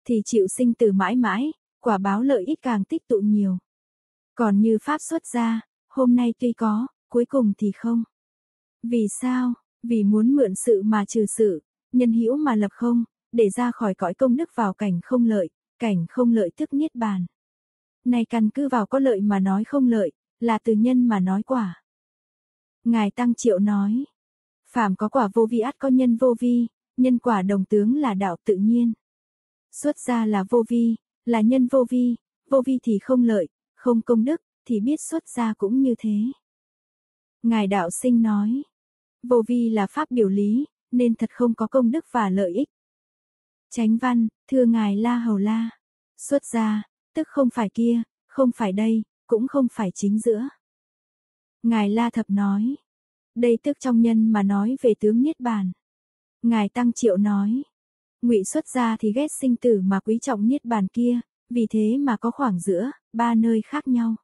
thì chịu sinh tử mãi mãi, quả báo lợi ích càng tích tụ nhiều. Còn như pháp xuất gia, hôm nay tuy có, cuối cùng thì không. Vì sao? Vì muốn mượn sự mà trừ sự, nhân hữu mà lập không, để ra khỏi cõi công đức vào cảnh không lợi, cảnh không lợi tức niết bàn. Này căn cứ vào có lợi mà nói không lợi, là từ nhân mà nói quả. Ngài Tăng Triệu nói, phàm có quả vô vi ắt có nhân vô vi, nhân quả đồng tướng là đạo tự nhiên. Xuất ra là vô vi, là nhân vô vi, vô vi thì không lợi, không công đức, thì biết xuất ra cũng như thế. Ngài đạo sinh nói, vô vi là pháp biểu lý, nên thật không có công đức và lợi ích. Chánh văn, thưa ngài La Hầu La, xuất ra, tức không phải kia, không phải đây, cũng không phải chính giữa. Ngài La Thập nói, đây tức trong nhân mà nói về tướng Niết Bàn. Ngài Tăng Triệu nói, ngụy xuất gia thì ghét sinh tử mà quý trọng Niết Bàn kia, vì thế mà có khoảng giữa, ba nơi khác nhau.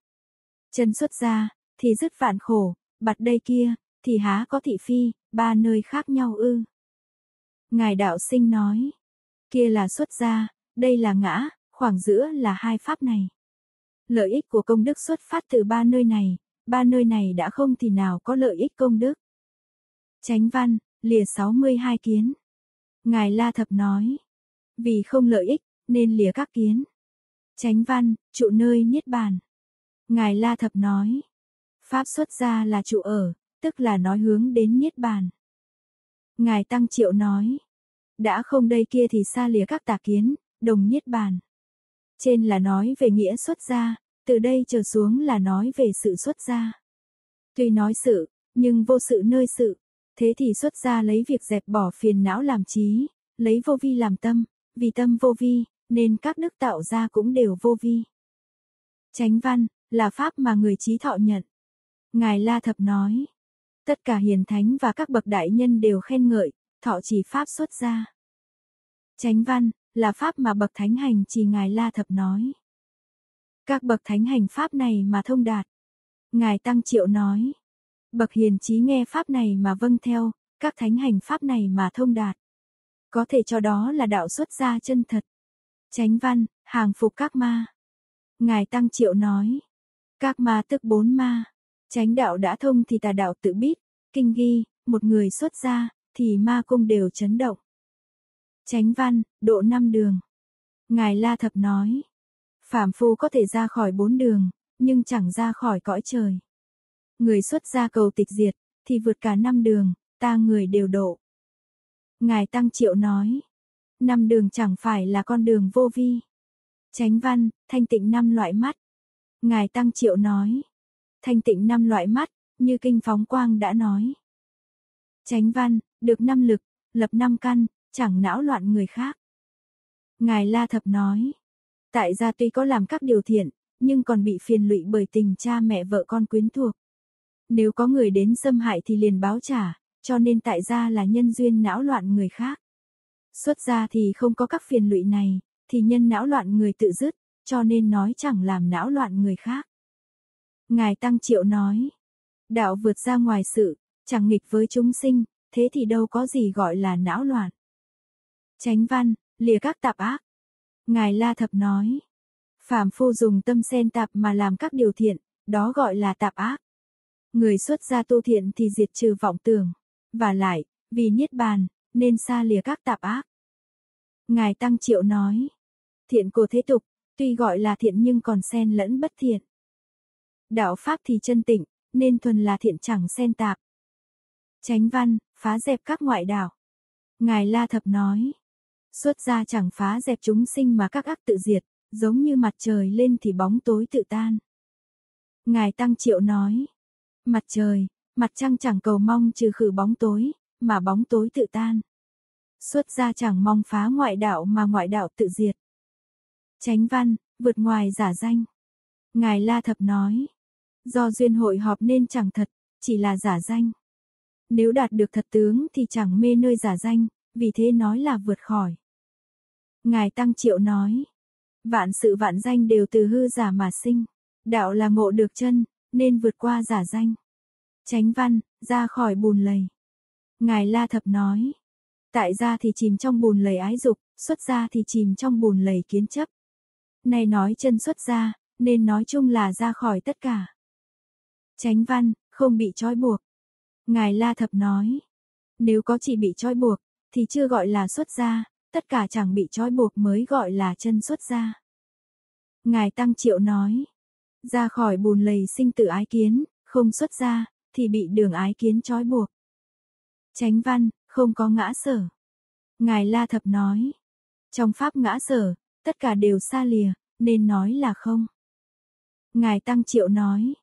Chân xuất gia, thì dứt vạn khổ, bặt đây kia, thì há có thị phi, ba nơi khác nhau ư. Ngài đạo sinh nói, kia là xuất gia, đây là ngã, khoảng giữa là hai pháp này. Lợi ích của công đức xuất phát từ ba nơi này, ba nơi này đã không thì nào có lợi ích công đức. Chánh văn, lìa 62 kiến. Ngài La Thập nói, vì không lợi ích, nên lìa các kiến. Chánh văn, trụ nơi niết bàn. Ngài La Thập nói, Pháp xuất gia là trụ ở, tức là nói hướng đến niết bàn. Ngài Tăng Triệu nói, đã không đây kia thì xa lìa các tà kiến, đồng niết bàn. Trên là nói về nghĩa xuất gia, từ đây trở xuống là nói về sự xuất gia. Tuy nói sự, nhưng vô sự nơi sự, thế thì xuất gia lấy việc dẹp bỏ phiền não làm trí, lấy vô vi làm tâm, vì tâm vô vi, nên các đức tạo ra cũng đều vô vi. Chánh văn, là pháp mà người trí thọ nhận. Ngài La Thập nói, tất cả hiền thánh và các bậc đại nhân đều khen ngợi, thọ chỉ pháp xuất ra, Chánh văn, là pháp mà bậc thánh hành chỉ Ngài La Thập nói. Các bậc thánh hành pháp này mà thông đạt. Ngài Tăng Triệu nói, bậc hiền trí nghe pháp này mà vâng theo, các thánh hành pháp này mà thông đạt. Có thể cho đó là đạo xuất gia chân thật. Chánh văn, hàng phục các ma. Ngài Tăng Triệu nói, các ma tức bốn ma. Chánh đạo đã thông thì tà đạo tự biết, kinh ghi, một người xuất gia, thì ma cung đều chấn động. Chánh văn, độ năm đường. Ngài La Thập nói, Phạm phu có thể ra khỏi bốn đường, nhưng chẳng ra khỏi cõi trời. Người xuất gia cầu tịch diệt, thì vượt cả năm đường, ta người đều độ. Ngài Tăng Triệu nói, năm đường chẳng phải là con đường vô vi. Chánh văn, thanh tịnh năm loại mắt. Ngài Tăng Triệu nói, thanh tịnh năm loại mắt, như kinh phóng quang đã nói. Chánh văn, được năm lực, lập năm căn, chẳng não loạn người khác. Ngài La Thập nói, tại gia tuy có làm các điều thiện, nhưng còn bị phiền lụy bởi tình cha mẹ vợ con quyến thuộc. Nếu có người đến xâm hại thì liền báo trả, cho nên tại gia là nhân duyên não loạn người khác. Xuất gia thì không có các phiền lụy này, thì nhân não loạn người tự dứt, cho nên nói chẳng làm não loạn người khác. Ngài Tăng Triệu nói, đạo vượt ra ngoài sự, chẳng nghịch với chúng sinh, thế thì đâu có gì gọi là não loạn. Chánh văn, lìa các tạp ác. Ngài La Thập nói, phàm phu dùng tâm sen tạp mà làm các điều thiện, đó gọi là tạp ác. Người xuất gia tu thiện thì diệt trừ vọng tưởng, và lại, vì niết bàn, nên xa lìa các tạp ác. Ngài Tăng Triệu nói, thiện của thế tục, tuy gọi là thiện nhưng còn xen lẫn bất thiện. Đạo Pháp thì chân tịnh, nên thuần là thiện chẳng xen tạp. Chánh văn, phá dẹp các ngoại đạo. Ngài La Thập nói, xuất gia chẳng phá dẹp chúng sinh mà các ác tự diệt, giống như mặt trời lên thì bóng tối tự tan. Ngài Tăng Triệu nói, mặt trời, mặt trăng chẳng cầu mong trừ khử bóng tối, mà bóng tối tự tan. Xuất gia chẳng mong phá ngoại đạo mà ngoại đạo tự diệt. Chánh văn, vượt ngoài giả danh. Ngài La Thập nói, do duyên hội họp nên chẳng thật, chỉ là giả danh. Nếu đạt được thật tướng thì chẳng mê nơi giả danh, vì thế nói là vượt khỏi. Ngài Tăng Triệu nói, vạn sự vạn danh đều từ hư giả mà sinh, đạo là ngộ được chân, nên vượt qua giả danh. Tránh văn, ra khỏi bùn lầy. Ngài La Thập nói, tại ra thì chìm trong bùn lầy ái dục, xuất ra thì chìm trong bùn lầy kiến chấp. Này nói chân xuất ra, nên nói chung là ra khỏi tất cả. Tránh văn, không bị trói buộc. Ngài La Thập nói, nếu có chỉ bị trói buộc, thì chưa gọi là xuất gia, tất cả chẳng bị trói buộc mới gọi là chân xuất gia. Ngài Tăng Triệu nói, ra khỏi bùn lầy sinh tử ái kiến, không xuất gia, thì bị đường ái kiến trói buộc. Tránh văn, không có ngã sở. Ngài La Thập nói, trong pháp ngã sở, tất cả đều xa lìa, nên nói là không. Ngài Tăng Triệu nói,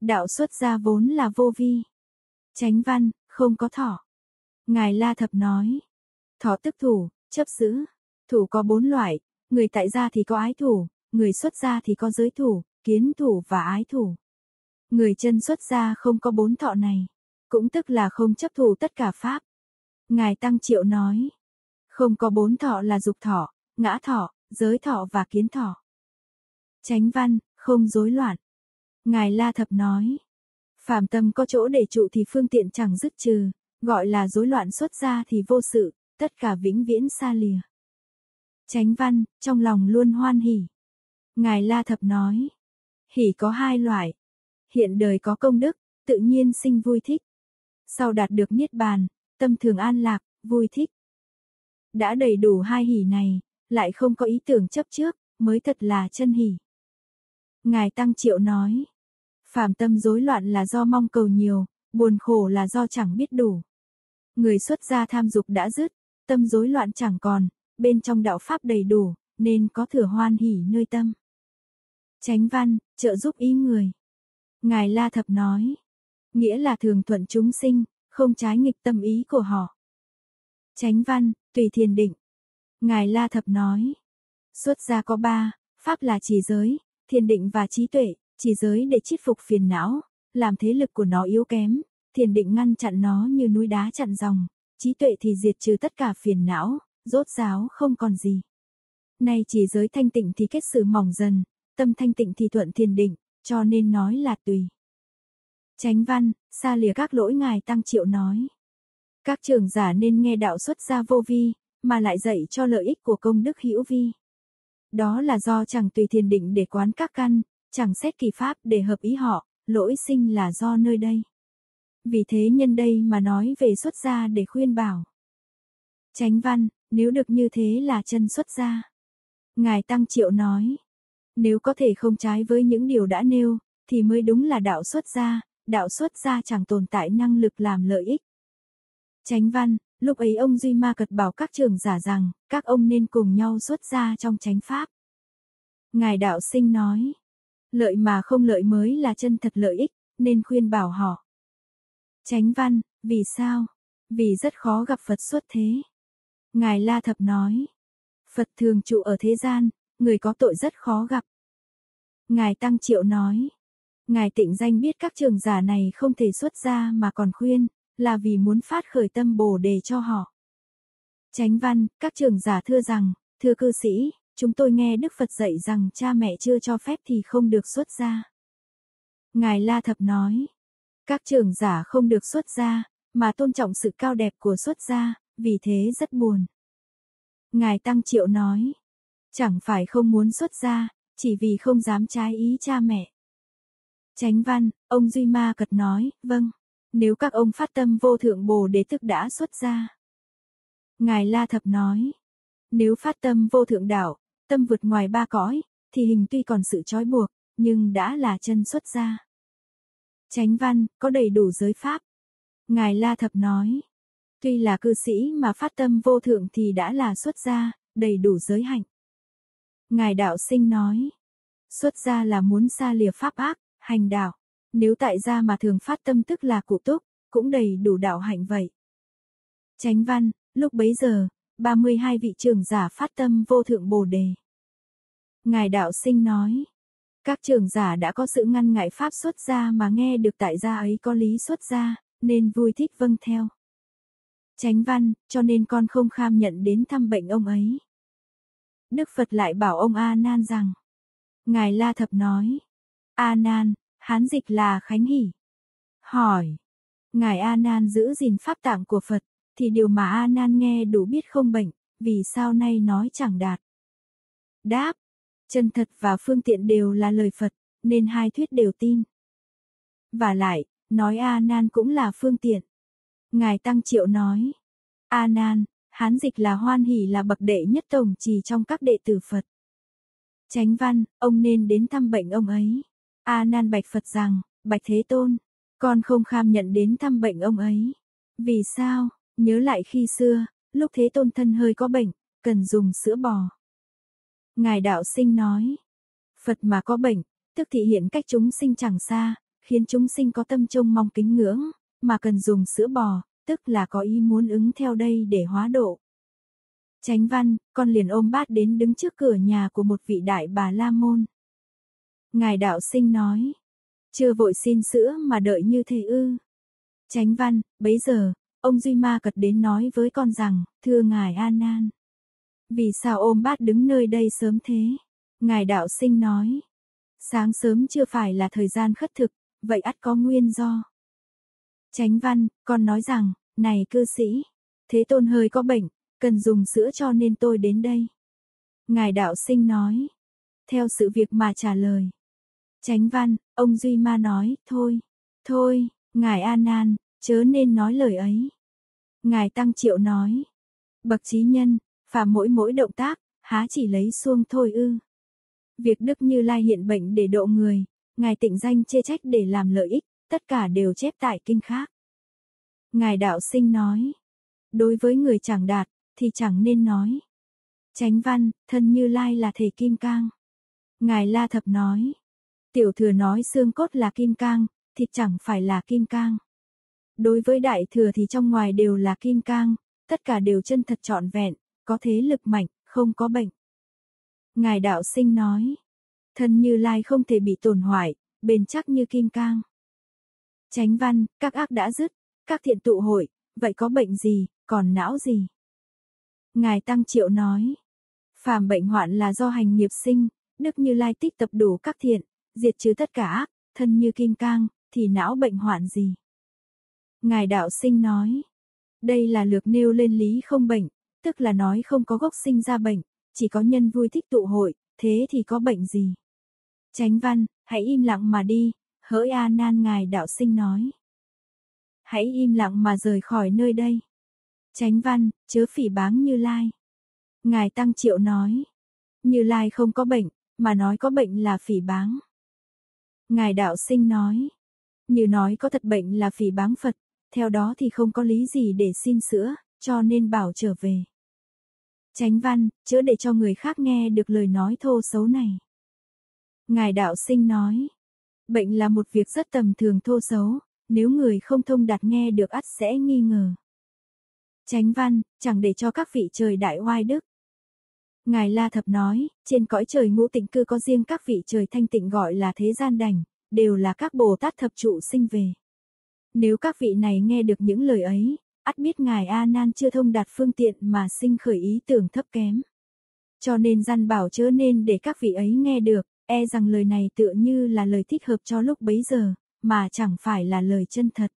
đạo xuất gia vốn là vô vi. Tránh văn, không có thọ. Ngài La Thập nói, thọ tức thủ, chấp giữ. Thủ có bốn loại, người tại gia thì có ái thủ, người xuất gia thì có giới thủ, kiến thủ và ái thủ. Người chân xuất gia không có bốn thọ này, cũng tức là không chấp thủ tất cả pháp. Ngài Tăng Triệu nói, không có bốn thọ là dục thọ, ngã thọ, giới thọ và kiến thọ. Chánh văn, không rối loạn. Ngài La Thập nói, phàm tâm có chỗ để trụ thì phương tiện chẳng dứt trừ, gọi là rối loạn xuất ra thì vô sự, tất cả vĩnh viễn xa lìa. Chánh văn, trong lòng luôn hoan hỉ. Ngài La Thập nói, hỉ có hai loại. Hiện đời có công đức, tự nhiên sinh vui thích. Sau đạt được niết bàn, tâm thường an lạc, vui thích. Đã đầy đủ hai hỉ này, lại không có ý tưởng chấp trước, mới thật là chân hỉ. Ngài Tăng Triệu nói, phàm tâm rối loạn là do mong cầu nhiều, buồn khổ là do chẳng biết đủ. Người xuất gia tham dục đã dứt, tâm rối loạn chẳng còn, bên trong đạo pháp đầy đủ, nên có thừa hoan hỉ nơi tâm. Chánh văn, trợ giúp ý người. Ngài La Thập nói, nghĩa là thường thuận chúng sinh, không trái nghịch tâm ý của họ. Chánh văn, tùy thiền định. Ngài La Thập nói, xuất gia có ba, pháp là chỉ giới, thiền định và trí tuệ, chỉ giới để chiết phục phiền não, làm thế lực của nó yếu kém, thiền định ngăn chặn nó như núi đá chặn dòng, trí tuệ thì diệt trừ tất cả phiền não, rốt ráo không còn gì. Nay chỉ giới thanh tịnh thì kết sự mỏng dần, tâm thanh tịnh thì thuận thiền định, cho nên nói là tùy. Chánh văn, xa lìa các lỗi ngài tăng triệu nói. Các trưởng giả nên nghe đạo xuất gia vô vi, mà lại dạy cho lợi ích của công đức hữu vi. Đó là do chẳng tùy thiền định để quán các căn, chẳng xét kỳ pháp để hợp ý họ, lỗi sinh là do nơi đây. Vì thế nhân đây mà nói về xuất gia để khuyên bảo. Chánh văn, nếu được như thế là chân xuất gia. Ngài Tăng Triệu nói, nếu có thể không trái với những điều đã nêu, thì mới đúng là đạo xuất gia, đạo xuất gia chẳng tồn tại năng lực làm lợi ích. Chánh văn, lúc ấy ông Duy Ma Cật bảo các trưởng giả rằng, các ông nên cùng nhau xuất gia trong chánh pháp. Ngài đạo sinh nói, lợi mà không lợi mới là chân thật lợi ích, nên khuyên bảo họ. Chánh văn, vì sao? Vì rất khó gặp Phật xuất thế. Ngài La Thập nói, Phật thường trụ ở thế gian, người có tội rất khó gặp. Ngài Tăng Triệu nói, Ngài tịnh danh biết các trường giả này không thể xuất ra mà còn khuyên, là vì muốn phát khởi tâm bồ đề cho họ. Chánh văn, các trường giả thưa rằng, thưa cư sĩ, chúng tôi nghe Đức Phật dạy rằng cha mẹ chưa cho phép thì không được xuất gia Ngài La Thập nói, các trưởng giả không được xuất gia mà tôn trọng sự cao đẹp của xuất gia, vì thế rất buồn. Ngài Tăng Triệu nói, chẳng phải không muốn xuất gia, chỉ vì không dám trái ý cha mẹ. Chánh văn, ông Duy Ma Cật nói, vâng, nếu các ông phát tâm vô thượng bồ đế thức đã xuất gia. Ngài La Thập nói, nếu phát tâm vô thượng đạo, tâm vượt ngoài ba cõi, thì hình tuy còn sự trói buộc, nhưng đã là chân xuất gia. Chánh văn, có đầy đủ giới pháp. Ngài La Thập nói, tuy là cư sĩ mà phát tâm vô thượng thì đã là xuất gia, đầy đủ giới hạnh. Ngài Đạo Sinh nói, xuất gia là muốn xa lìa pháp ác, hành đạo. Nếu tại gia mà thường phát tâm tức là cụ túc, cũng đầy đủ đạo hạnh vậy. Chánh văn, lúc bấy giờ, 32 vị trưởng giả phát tâm vô thượng bồ đề. Ngài đạo sinh nói, Các trưởng giả đã có sự ngăn ngại pháp xuất gia mà nghe được tại gia ấy có lý xuất gia, nên vui thích vâng theo. Chánh văn, cho nên con không kham nhận đến thăm bệnh ông ấy. Đức Phật lại bảo ông A Nan rằng. Ngài La Thập nói. A Nan, hán dịch là Khánh Hỷ. Hỏi. Ngài A Nan giữ gìn pháp tạng của Phật, thì điều mà A Nan nghe đủ biết không bệnh, vì sao nay nói chẳng đạt. Đáp. Chân thật và phương tiện đều là lời Phật, nên hai thuyết đều tin. Và lại, nói A Nan cũng là phương tiện. Ngài Tăng Triệu nói. A Nan, Hán dịch là hoan hỷ là bậc đệ nhất tổng trì trong các đệ tử Phật. Chánh văn, ông nên đến thăm bệnh ông ấy. A nan bạch Phật rằng, bạch Thế Tôn, con không kham nhận đến thăm bệnh ông ấy. Vì sao, nhớ lại khi xưa, lúc Thế Tôn thân hơi có bệnh, cần dùng sữa bò. Ngài đạo sinh nói, Phật mà có bệnh, tức thị hiện cách chúng sinh chẳng xa, khiến chúng sinh có tâm trông mong kính ngưỡng, mà cần dùng sữa bò, tức là có ý muốn ứng theo đây để hóa độ. Chánh văn, con liền ôm bát đến đứng trước cửa nhà của một vị đại bà La Môn. Ngài đạo sinh nói, chưa vội xin sữa mà đợi như thế ư. Chánh văn, bấy giờ, ông Duy Ma cật đến nói với con rằng, thưa ngài An Nan. Vì sao ôm bát đứng nơi đây sớm thế? Ngài đạo sinh nói, sáng sớm chưa phải là thời gian khất thực, vậy ắt có nguyên do. Chánh văn, con nói rằng, này cư sĩ, thế tôn hơi có bệnh, cần dùng sữa cho nên tôi đến đây. Ngài đạo sinh nói, theo sự việc mà trả lời. Chánh văn, ông Duy Ma nói, thôi, thôi, ngài An An, chớ nên nói lời ấy. Ngài Tăng Triệu nói, bậc trí nhân, phạm mỗi mỗi động tác, há chỉ lấy xuông thôi ư. Việc Đức Như Lai hiện bệnh để độ người, ngài tịnh danh chê trách để làm lợi ích, tất cả đều chép tại kinh khác. Ngài đạo sinh nói, đối với người chẳng đạt, thì chẳng nên nói. Chánh văn, thân như lai là thể kim cang. Ngài La Thập nói, tiểu thừa nói xương cốt là kim cang, thì chẳng phải là kim cang. Đối với đại thừa thì trong ngoài đều là kim cang, tất cả đều chân thật trọn vẹn, có thế lực mạnh, không có bệnh. Ngài đạo sinh nói, thân như lai không thể bị tổn hoại, bền chắc như kim cang. Chánh văn, các ác đã dứt, các thiện tụ hội, vậy có bệnh gì, còn não gì? Ngài Tăng Triệu nói, phàm bệnh hoạn là do hành nghiệp sinh, Đức Như Lai tích tập đủ các thiện, diệt trừ tất cả ác, thân như kim cang, thì não bệnh hoạn gì? Ngài Đạo Sinh nói, đây là lược nêu lên lý không bệnh, tức là nói không có gốc sinh ra bệnh, chỉ có nhân vui thích tụ hội, thế thì có bệnh gì? Chánh văn, hãy im lặng mà đi, hỡi A Nan Ngài Đạo Sinh nói hãy im lặng mà rời khỏi nơi đây. Chánh văn, chớ phỉ báng Như Lai. Ngài Tăng Triệu nói, Như Lai không có bệnh, mà nói có bệnh là phỉ báng. Ngài Đạo Sinh nói, như nói có thật bệnh là phỉ báng Phật, theo đó thì không có lý gì để xin sữa, cho nên bảo trở về. Chánh văn, chữa để cho người khác nghe được lời nói thô xấu này. Ngài Đạo Sinh nói, bệnh là một việc rất tầm thường thô xấu, nếu người không thông đạt nghe được ắt sẽ nghi ngờ. Chánh văn, chẳng để cho các vị trời đại oai đức. Ngài La Thập nói, trên cõi trời ngũ tịnh cư có riêng các vị trời thanh tịnh gọi là thế gian đành, đều là các Bồ Tát thập trụ sinh về. Nếu các vị này nghe được những lời ấy, ắt biết Ngài A Nan chưa thông đạt phương tiện mà sinh khởi ý tưởng thấp kém. Cho nên gian bảo chớ nên để các vị ấy nghe được, e rằng lời này tựa như là lời thích hợp cho lúc bấy giờ, mà chẳng phải là lời chân thật.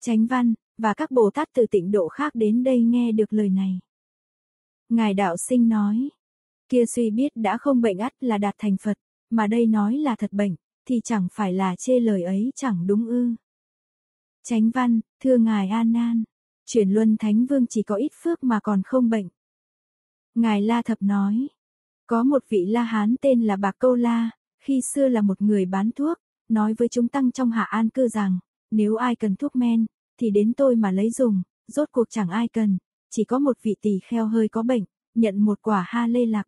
Chánh văn, và các Bồ Tát từ tịnh độ khác đến đây nghe được lời này. Ngài Đạo Sinh nói, kia suy biết đã không bệnh ắt là đạt thành Phật, mà đây nói là thật bệnh, thì chẳng phải là chê lời ấy chẳng đúng ư. Chánh văn, thưa Ngài An Nan, chuyển luân Thánh Vương chỉ có ít phước mà còn không bệnh. Ngài La Thập nói, có một vị La Hán tên là Bạc Câu La, khi xưa là một người bán thuốc, nói với chúng tăng trong hạ an cư rằng, nếu ai cần thuốc men, thì đến tôi mà lấy dùng, rốt cuộc chẳng ai cần, chỉ có một vị tỷ kheo hơi có bệnh, nhận một quả ha lê lạc.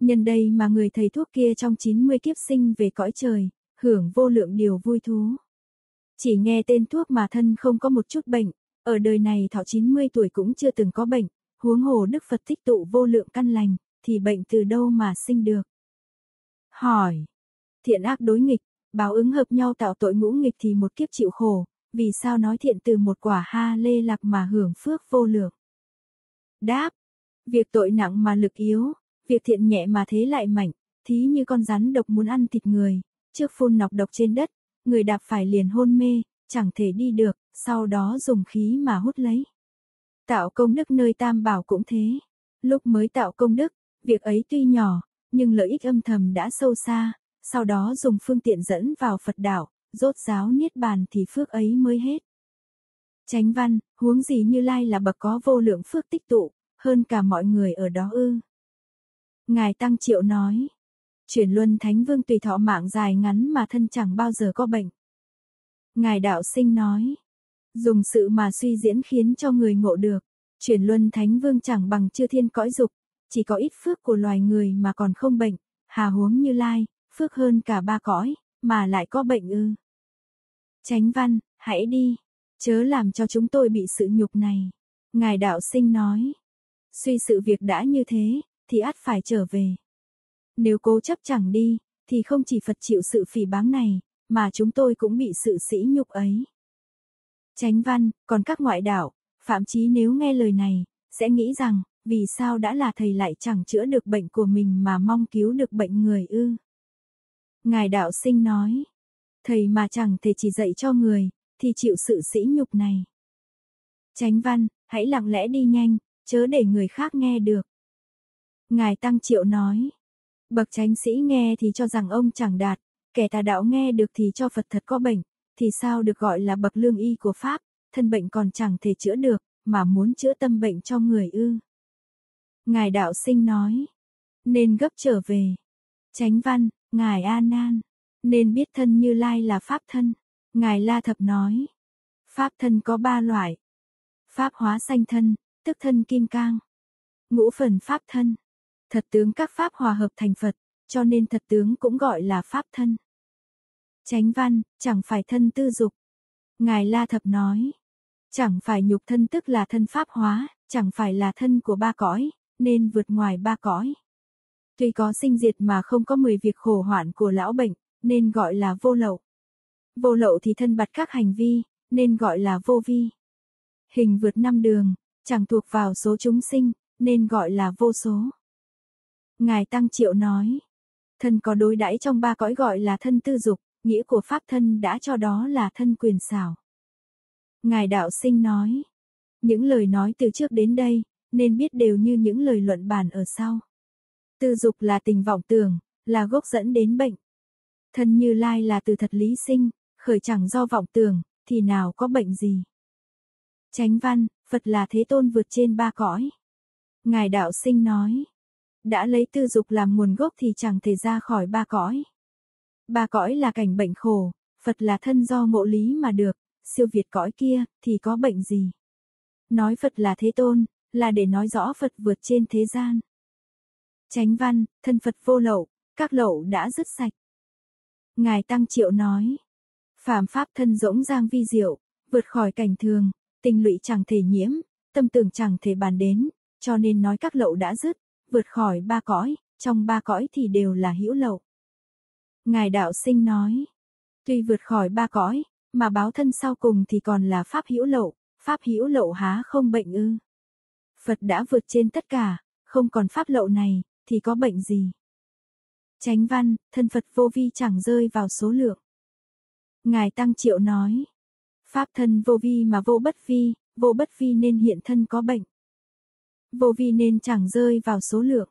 Nhân đây mà người thầy thuốc kia trong 90 kiếp sinh về cõi trời, hưởng vô lượng điều vui thú. Chỉ nghe tên thuốc mà thân không có một chút bệnh, ở đời này thọ 90 tuổi cũng chưa từng có bệnh, huống hồ Đức Phật tích tụ vô lượng căn lành, thì bệnh từ đâu mà sinh được. Hỏi, Thiện ác đối nghịch, báo ứng hợp nhau tạo tội ngũ nghịch thì một kiếp chịu khổ, vì sao nói thiện từ một quả ha lê lạc mà hưởng phước vô lượng. Đáp, việc tội nặng mà lực yếu, việc thiện nhẹ mà thế lại mạnh, thí như con rắn độc muốn ăn thịt người, trước phun nọc độc trên đất, người đạp phải liền hôn mê, chẳng thể đi được, sau đó dùng khí mà hút lấy. Tạo công đức nơi tam bảo cũng thế. Lúc mới tạo công đức, việc ấy tuy nhỏ, nhưng lợi ích âm thầm đã sâu xa, sau đó dùng phương tiện dẫn vào Phật đạo, rốt giáo niết bàn thì phước ấy mới hết. Chánh văn, huống gì như lai là bậc có vô lượng phước tích tụ, hơn cả mọi người ở đó ư. Ngài Tăng Triệu nói, chuyển luân thánh vương tùy thọ mạng dài ngắn mà thân chẳng bao giờ có bệnh. Ngài đạo sinh nói, dùng sự mà suy diễn khiến cho người ngộ được, chuyển luân thánh vương chẳng bằng chư thiên cõi dục, chỉ có ít phước của loài người mà còn không bệnh, hà huống như lai, phước hơn cả ba cõi, mà lại có bệnh ư. Chánh văn, hãy đi, chớ làm cho chúng tôi bị sự nhục này. Ngài đạo sinh nói, suy sự việc đã như thế, thì ắt phải trở về. Nếu cố chấp chẳng đi, thì không chỉ Phật chịu sự phỉ báng này, mà chúng tôi cũng bị sự sỉ nhục ấy. Chánh văn, còn các ngoại đạo, phạm chí nếu nghe lời này, sẽ nghĩ rằng, vì sao đã là thầy lại chẳng chữa được bệnh của mình mà mong cứu được bệnh người ư. Ngài đạo sinh nói, thầy mà chẳng thể chỉ dạy cho người, thì chịu sự sỉ nhục này. Chánh văn, hãy lặng lẽ đi nhanh, chớ để người khác nghe được. Ngài Tăng Triệu nói, bậc tránh sĩ nghe thì cho rằng ông chẳng đạt, kẻ tà đạo nghe được thì cho Phật thật có bệnh, thì sao được gọi là bậc lương y của Pháp, thân bệnh còn chẳng thể chữa được, mà muốn chữa tâm bệnh cho người ư. Ngài đạo sinh nói, nên gấp trở về. Chánh văn, Ngài A Nan, nên biết thân như lai là Pháp thân. Ngài La Thập nói, Pháp thân có ba loại. Pháp hóa sanh thân, tức thân kim cang. Ngũ phần Pháp thân. Thật tướng các Pháp hòa hợp thành Phật, cho nên thật tướng cũng gọi là Pháp thân. Chánh văn, chẳng phải thân tư dục. Ngài La Thập nói, chẳng phải nhục thân tức là thân Pháp hóa, chẳng phải là thân của ba cõi, nên vượt ngoài ba cõi. Tuy có sinh diệt mà không có 10 việc khổ hoạn của lão bệnh, nên gọi là vô lậu. Vô lậu thì thân bặt các hành vi, nên gọi là vô vi. Hình vượt năm đường, chẳng thuộc vào số chúng sinh, nên gọi là vô số. Ngài Tăng Triệu nói, thân có đối đãi trong ba cõi gọi là thân tư dục, nghĩa của pháp thân đã cho đó là thân quyền xảo. Ngài Đạo Sinh nói, những lời nói từ trước đến đây, nên biết đều như những lời luận bàn ở sau. Tư dục là tình vọng tưởng, là gốc dẫn đến bệnh. Thân như lai là từ thật lý sinh, khởi chẳng do vọng tưởng, thì nào có bệnh gì. Chánh văn, Phật là thế tôn vượt trên ba cõi. Ngài đạo sinh nói, đã lấy tư dục làm nguồn gốc thì chẳng thể ra khỏi ba cõi. Ba cõi là cảnh bệnh khổ, Phật là thân do ngộ lý mà được, siêu việt cõi kia, thì có bệnh gì. Nói Phật là thế tôn, là để nói rõ Phật vượt trên thế gian. Chánh văn, thân Phật vô lậu, các lậu đã dứt sạch. Ngài Tăng Triệu nói, Phạm pháp thân rỗng giang vi diệu, vượt khỏi cảnh thường, tình lụy chẳng thể nhiễm, tâm tưởng chẳng thể bàn đến, cho nên nói các lậu đã dứt, vượt khỏi ba cõi, trong ba cõi thì đều là hữu lậu. Ngài đạo sinh nói, tuy vượt khỏi ba cõi, mà báo thân sau cùng thì còn là pháp hữu lậu, pháp hữu lậu há không bệnh ư? Phật đã vượt trên tất cả, không còn pháp lậu này, thì có bệnh gì? Chánh văn, thân Phật vô vi chẳng rơi vào số lượng. Ngài Tăng Triệu nói, Pháp thân vô vi mà vô bất vi, vô bất vi nên hiện thân có bệnh. Vô vi nên chẳng rơi vào số lượng.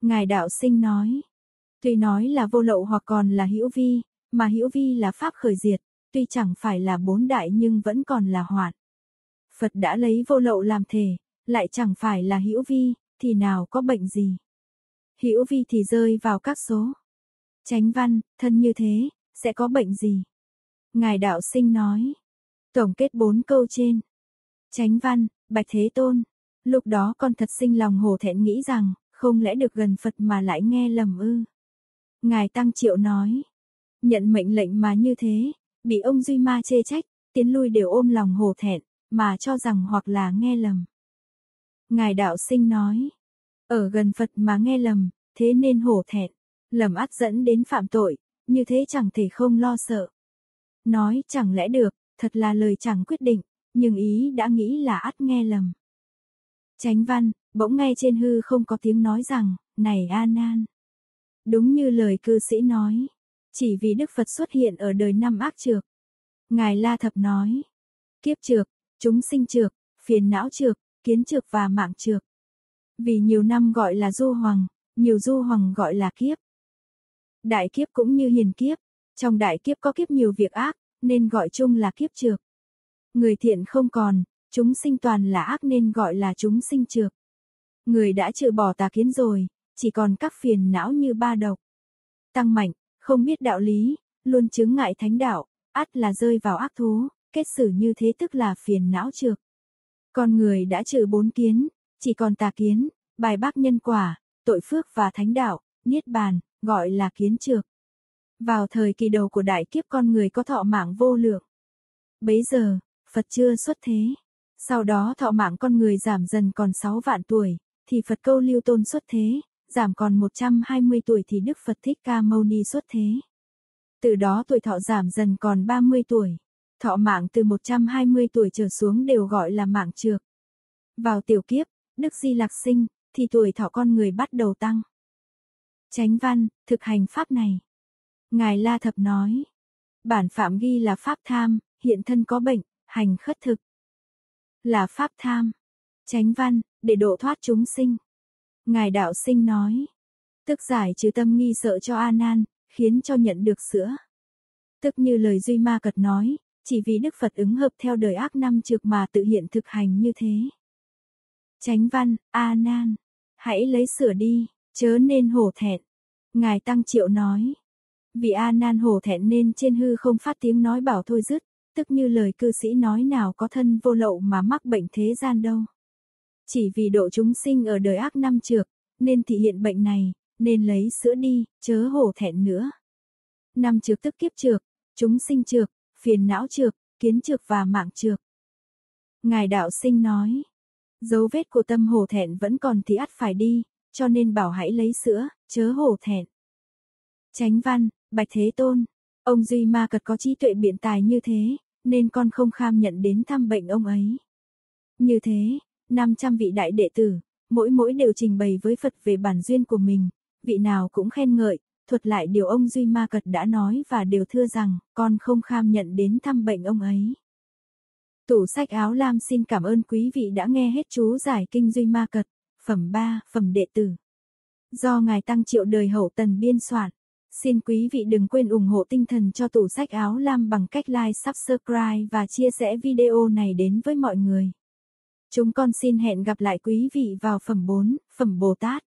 Ngài Đạo Sinh nói, tuy nói là vô lậu hoặc còn là hữu vi, mà hữu vi là Pháp khởi diệt, tuy chẳng phải là bốn đại nhưng vẫn còn là hoạn. Phật đã lấy vô lậu làm thể, lại chẳng phải là hữu vi, thì nào có bệnh gì. Hữu vi thì rơi vào các số. Chánh văn, thân như thế, sẽ có bệnh gì? Ngài đạo sinh nói. Tổng kết bốn câu trên. Chánh văn, bạch thế tôn. Lúc đó con thật sinh lòng hổ thẹn nghĩ rằng, không lẽ được gần Phật mà lại nghe lầm ư. Ngài Tăng Triệu nói. Nhận mệnh lệnh mà như thế, bị ông Duy Ma chê trách, tiến lui đều ôm lòng hổ thẹn, mà cho rằng hoặc là nghe lầm. Ngài đạo sinh nói. Ở gần Phật mà nghe lầm, thế nên hổ thẹn, lầm ắt dẫn đến phạm tội, như thế chẳng thể không lo sợ. Nói chẳng lẽ được, thật là lời chẳng quyết định, nhưng ý đã nghĩ là ắt nghe lầm. Chánh văn, bỗng nghe trên hư không có tiếng nói rằng, này A Nan. Đúng như lời cư sĩ nói, chỉ vì Đức Phật xuất hiện ở đời năm ác trược. Ngài La Thập nói, kiếp trược, chúng sinh trược, phiền não trược, kiến trược và mạng trược. Vì nhiều năm gọi là du hoàng, nhiều du hoàng gọi là kiếp. Đại kiếp cũng như hiền kiếp, trong đại kiếp có kiếp nhiều việc ác, nên gọi chung là kiếp trược. Người thiện không còn, chúng sinh toàn là ác nên gọi là chúng sinh trược. Người đã trừ bỏ tà kiến rồi, chỉ còn các phiền não như ba độc. Tăng mạnh, không biết đạo lý, luôn chứng ngại thánh đạo, ắt là rơi vào ác thú, kết xử như thế tức là phiền não trược. Con người đã trừ bốn kiến, chỉ còn tà kiến, bài bác nhân quả, tội phước và thánh đạo, niết bàn, gọi là kiến trược. Vào thời kỳ đầu của đại kiếp con người có thọ mạng vô lượng. Bấy giờ, Phật chưa xuất thế. Sau đó thọ mạng con người giảm dần còn 6 vạn tuổi, thì Phật câu lưu tôn xuất thế, giảm còn 120 tuổi thì Đức Phật Thích Ca Mâu Ni xuất thế. Từ đó tuổi thọ giảm dần còn 30 tuổi. Thọ mạng từ 120 tuổi trở xuống đều gọi là mạng trược. Vào tiểu kiếp, Đức Di Lạc sinh, thì tuổi thọ con người bắt đầu tăng. Chánh văn, thực hành pháp này. Ngài La Thập nói, bản phạm ghi là pháp tham, hiện thân có bệnh, hành khất thực. Là pháp tham. Chánh văn, để độ thoát chúng sinh. Ngài đạo sinh nói, tức giải trừ tâm nghi sợ cho A Nan, khiến cho nhận được sữa. Tức như lời Duy Ma Cật nói, chỉ vì Đức Phật ứng hợp theo đời ác năm trược mà tự hiện thực hành như thế. Chánh văn, A Nan, hãy lấy sửa đi, chớ nên hổ thẹn. Ngài Tăng Triệu nói, vì A Nan hổ thẹn nên trên hư không phát tiếng nói bảo thôi dứt, tức như lời cư sĩ nói nào có thân vô lậu mà mắc bệnh thế gian đâu. Chỉ vì độ chúng sinh ở đời ác năm trược, nên thị hiện bệnh này, nên lấy sữa đi, chớ hổ thẹn nữa. Năm trược tức kiếp trược, chúng sinh trược, phiền não trược, kiến trược và mạng trược. Ngài đạo sinh nói, dấu vết của tâm hổ thẹn vẫn còn thì ắt phải đi, cho nên bảo hãy lấy sữa, chớ hổ thẹn. Chánh văn, Bạch Thế Tôn, ông Duy Ma Cật có trí tuệ biện tài như thế, nên con không kham nhận đến thăm bệnh ông ấy. Như thế, 500 vị đại đệ tử, mỗi mỗi đều trình bày với Phật về bản duyên của mình, vị nào cũng khen ngợi, thuật lại điều ông Duy Ma Cật đã nói và đều thưa rằng, con không kham nhận đến thăm bệnh ông ấy. Tủ sách áo lam xin cảm ơn quý vị đã nghe hết chú giải kinh Duy Ma Cật, phẩm 3, phẩm đệ tử. Do Ngài Tăng Triệu đời hậu tần biên soạn. Xin quý vị đừng quên ủng hộ tinh thần cho tủ sách áo lam bằng cách like, subscribe và chia sẻ video này đến với mọi người. Chúng con xin hẹn gặp lại quý vị vào phẩm 4, phẩm Bồ Tát.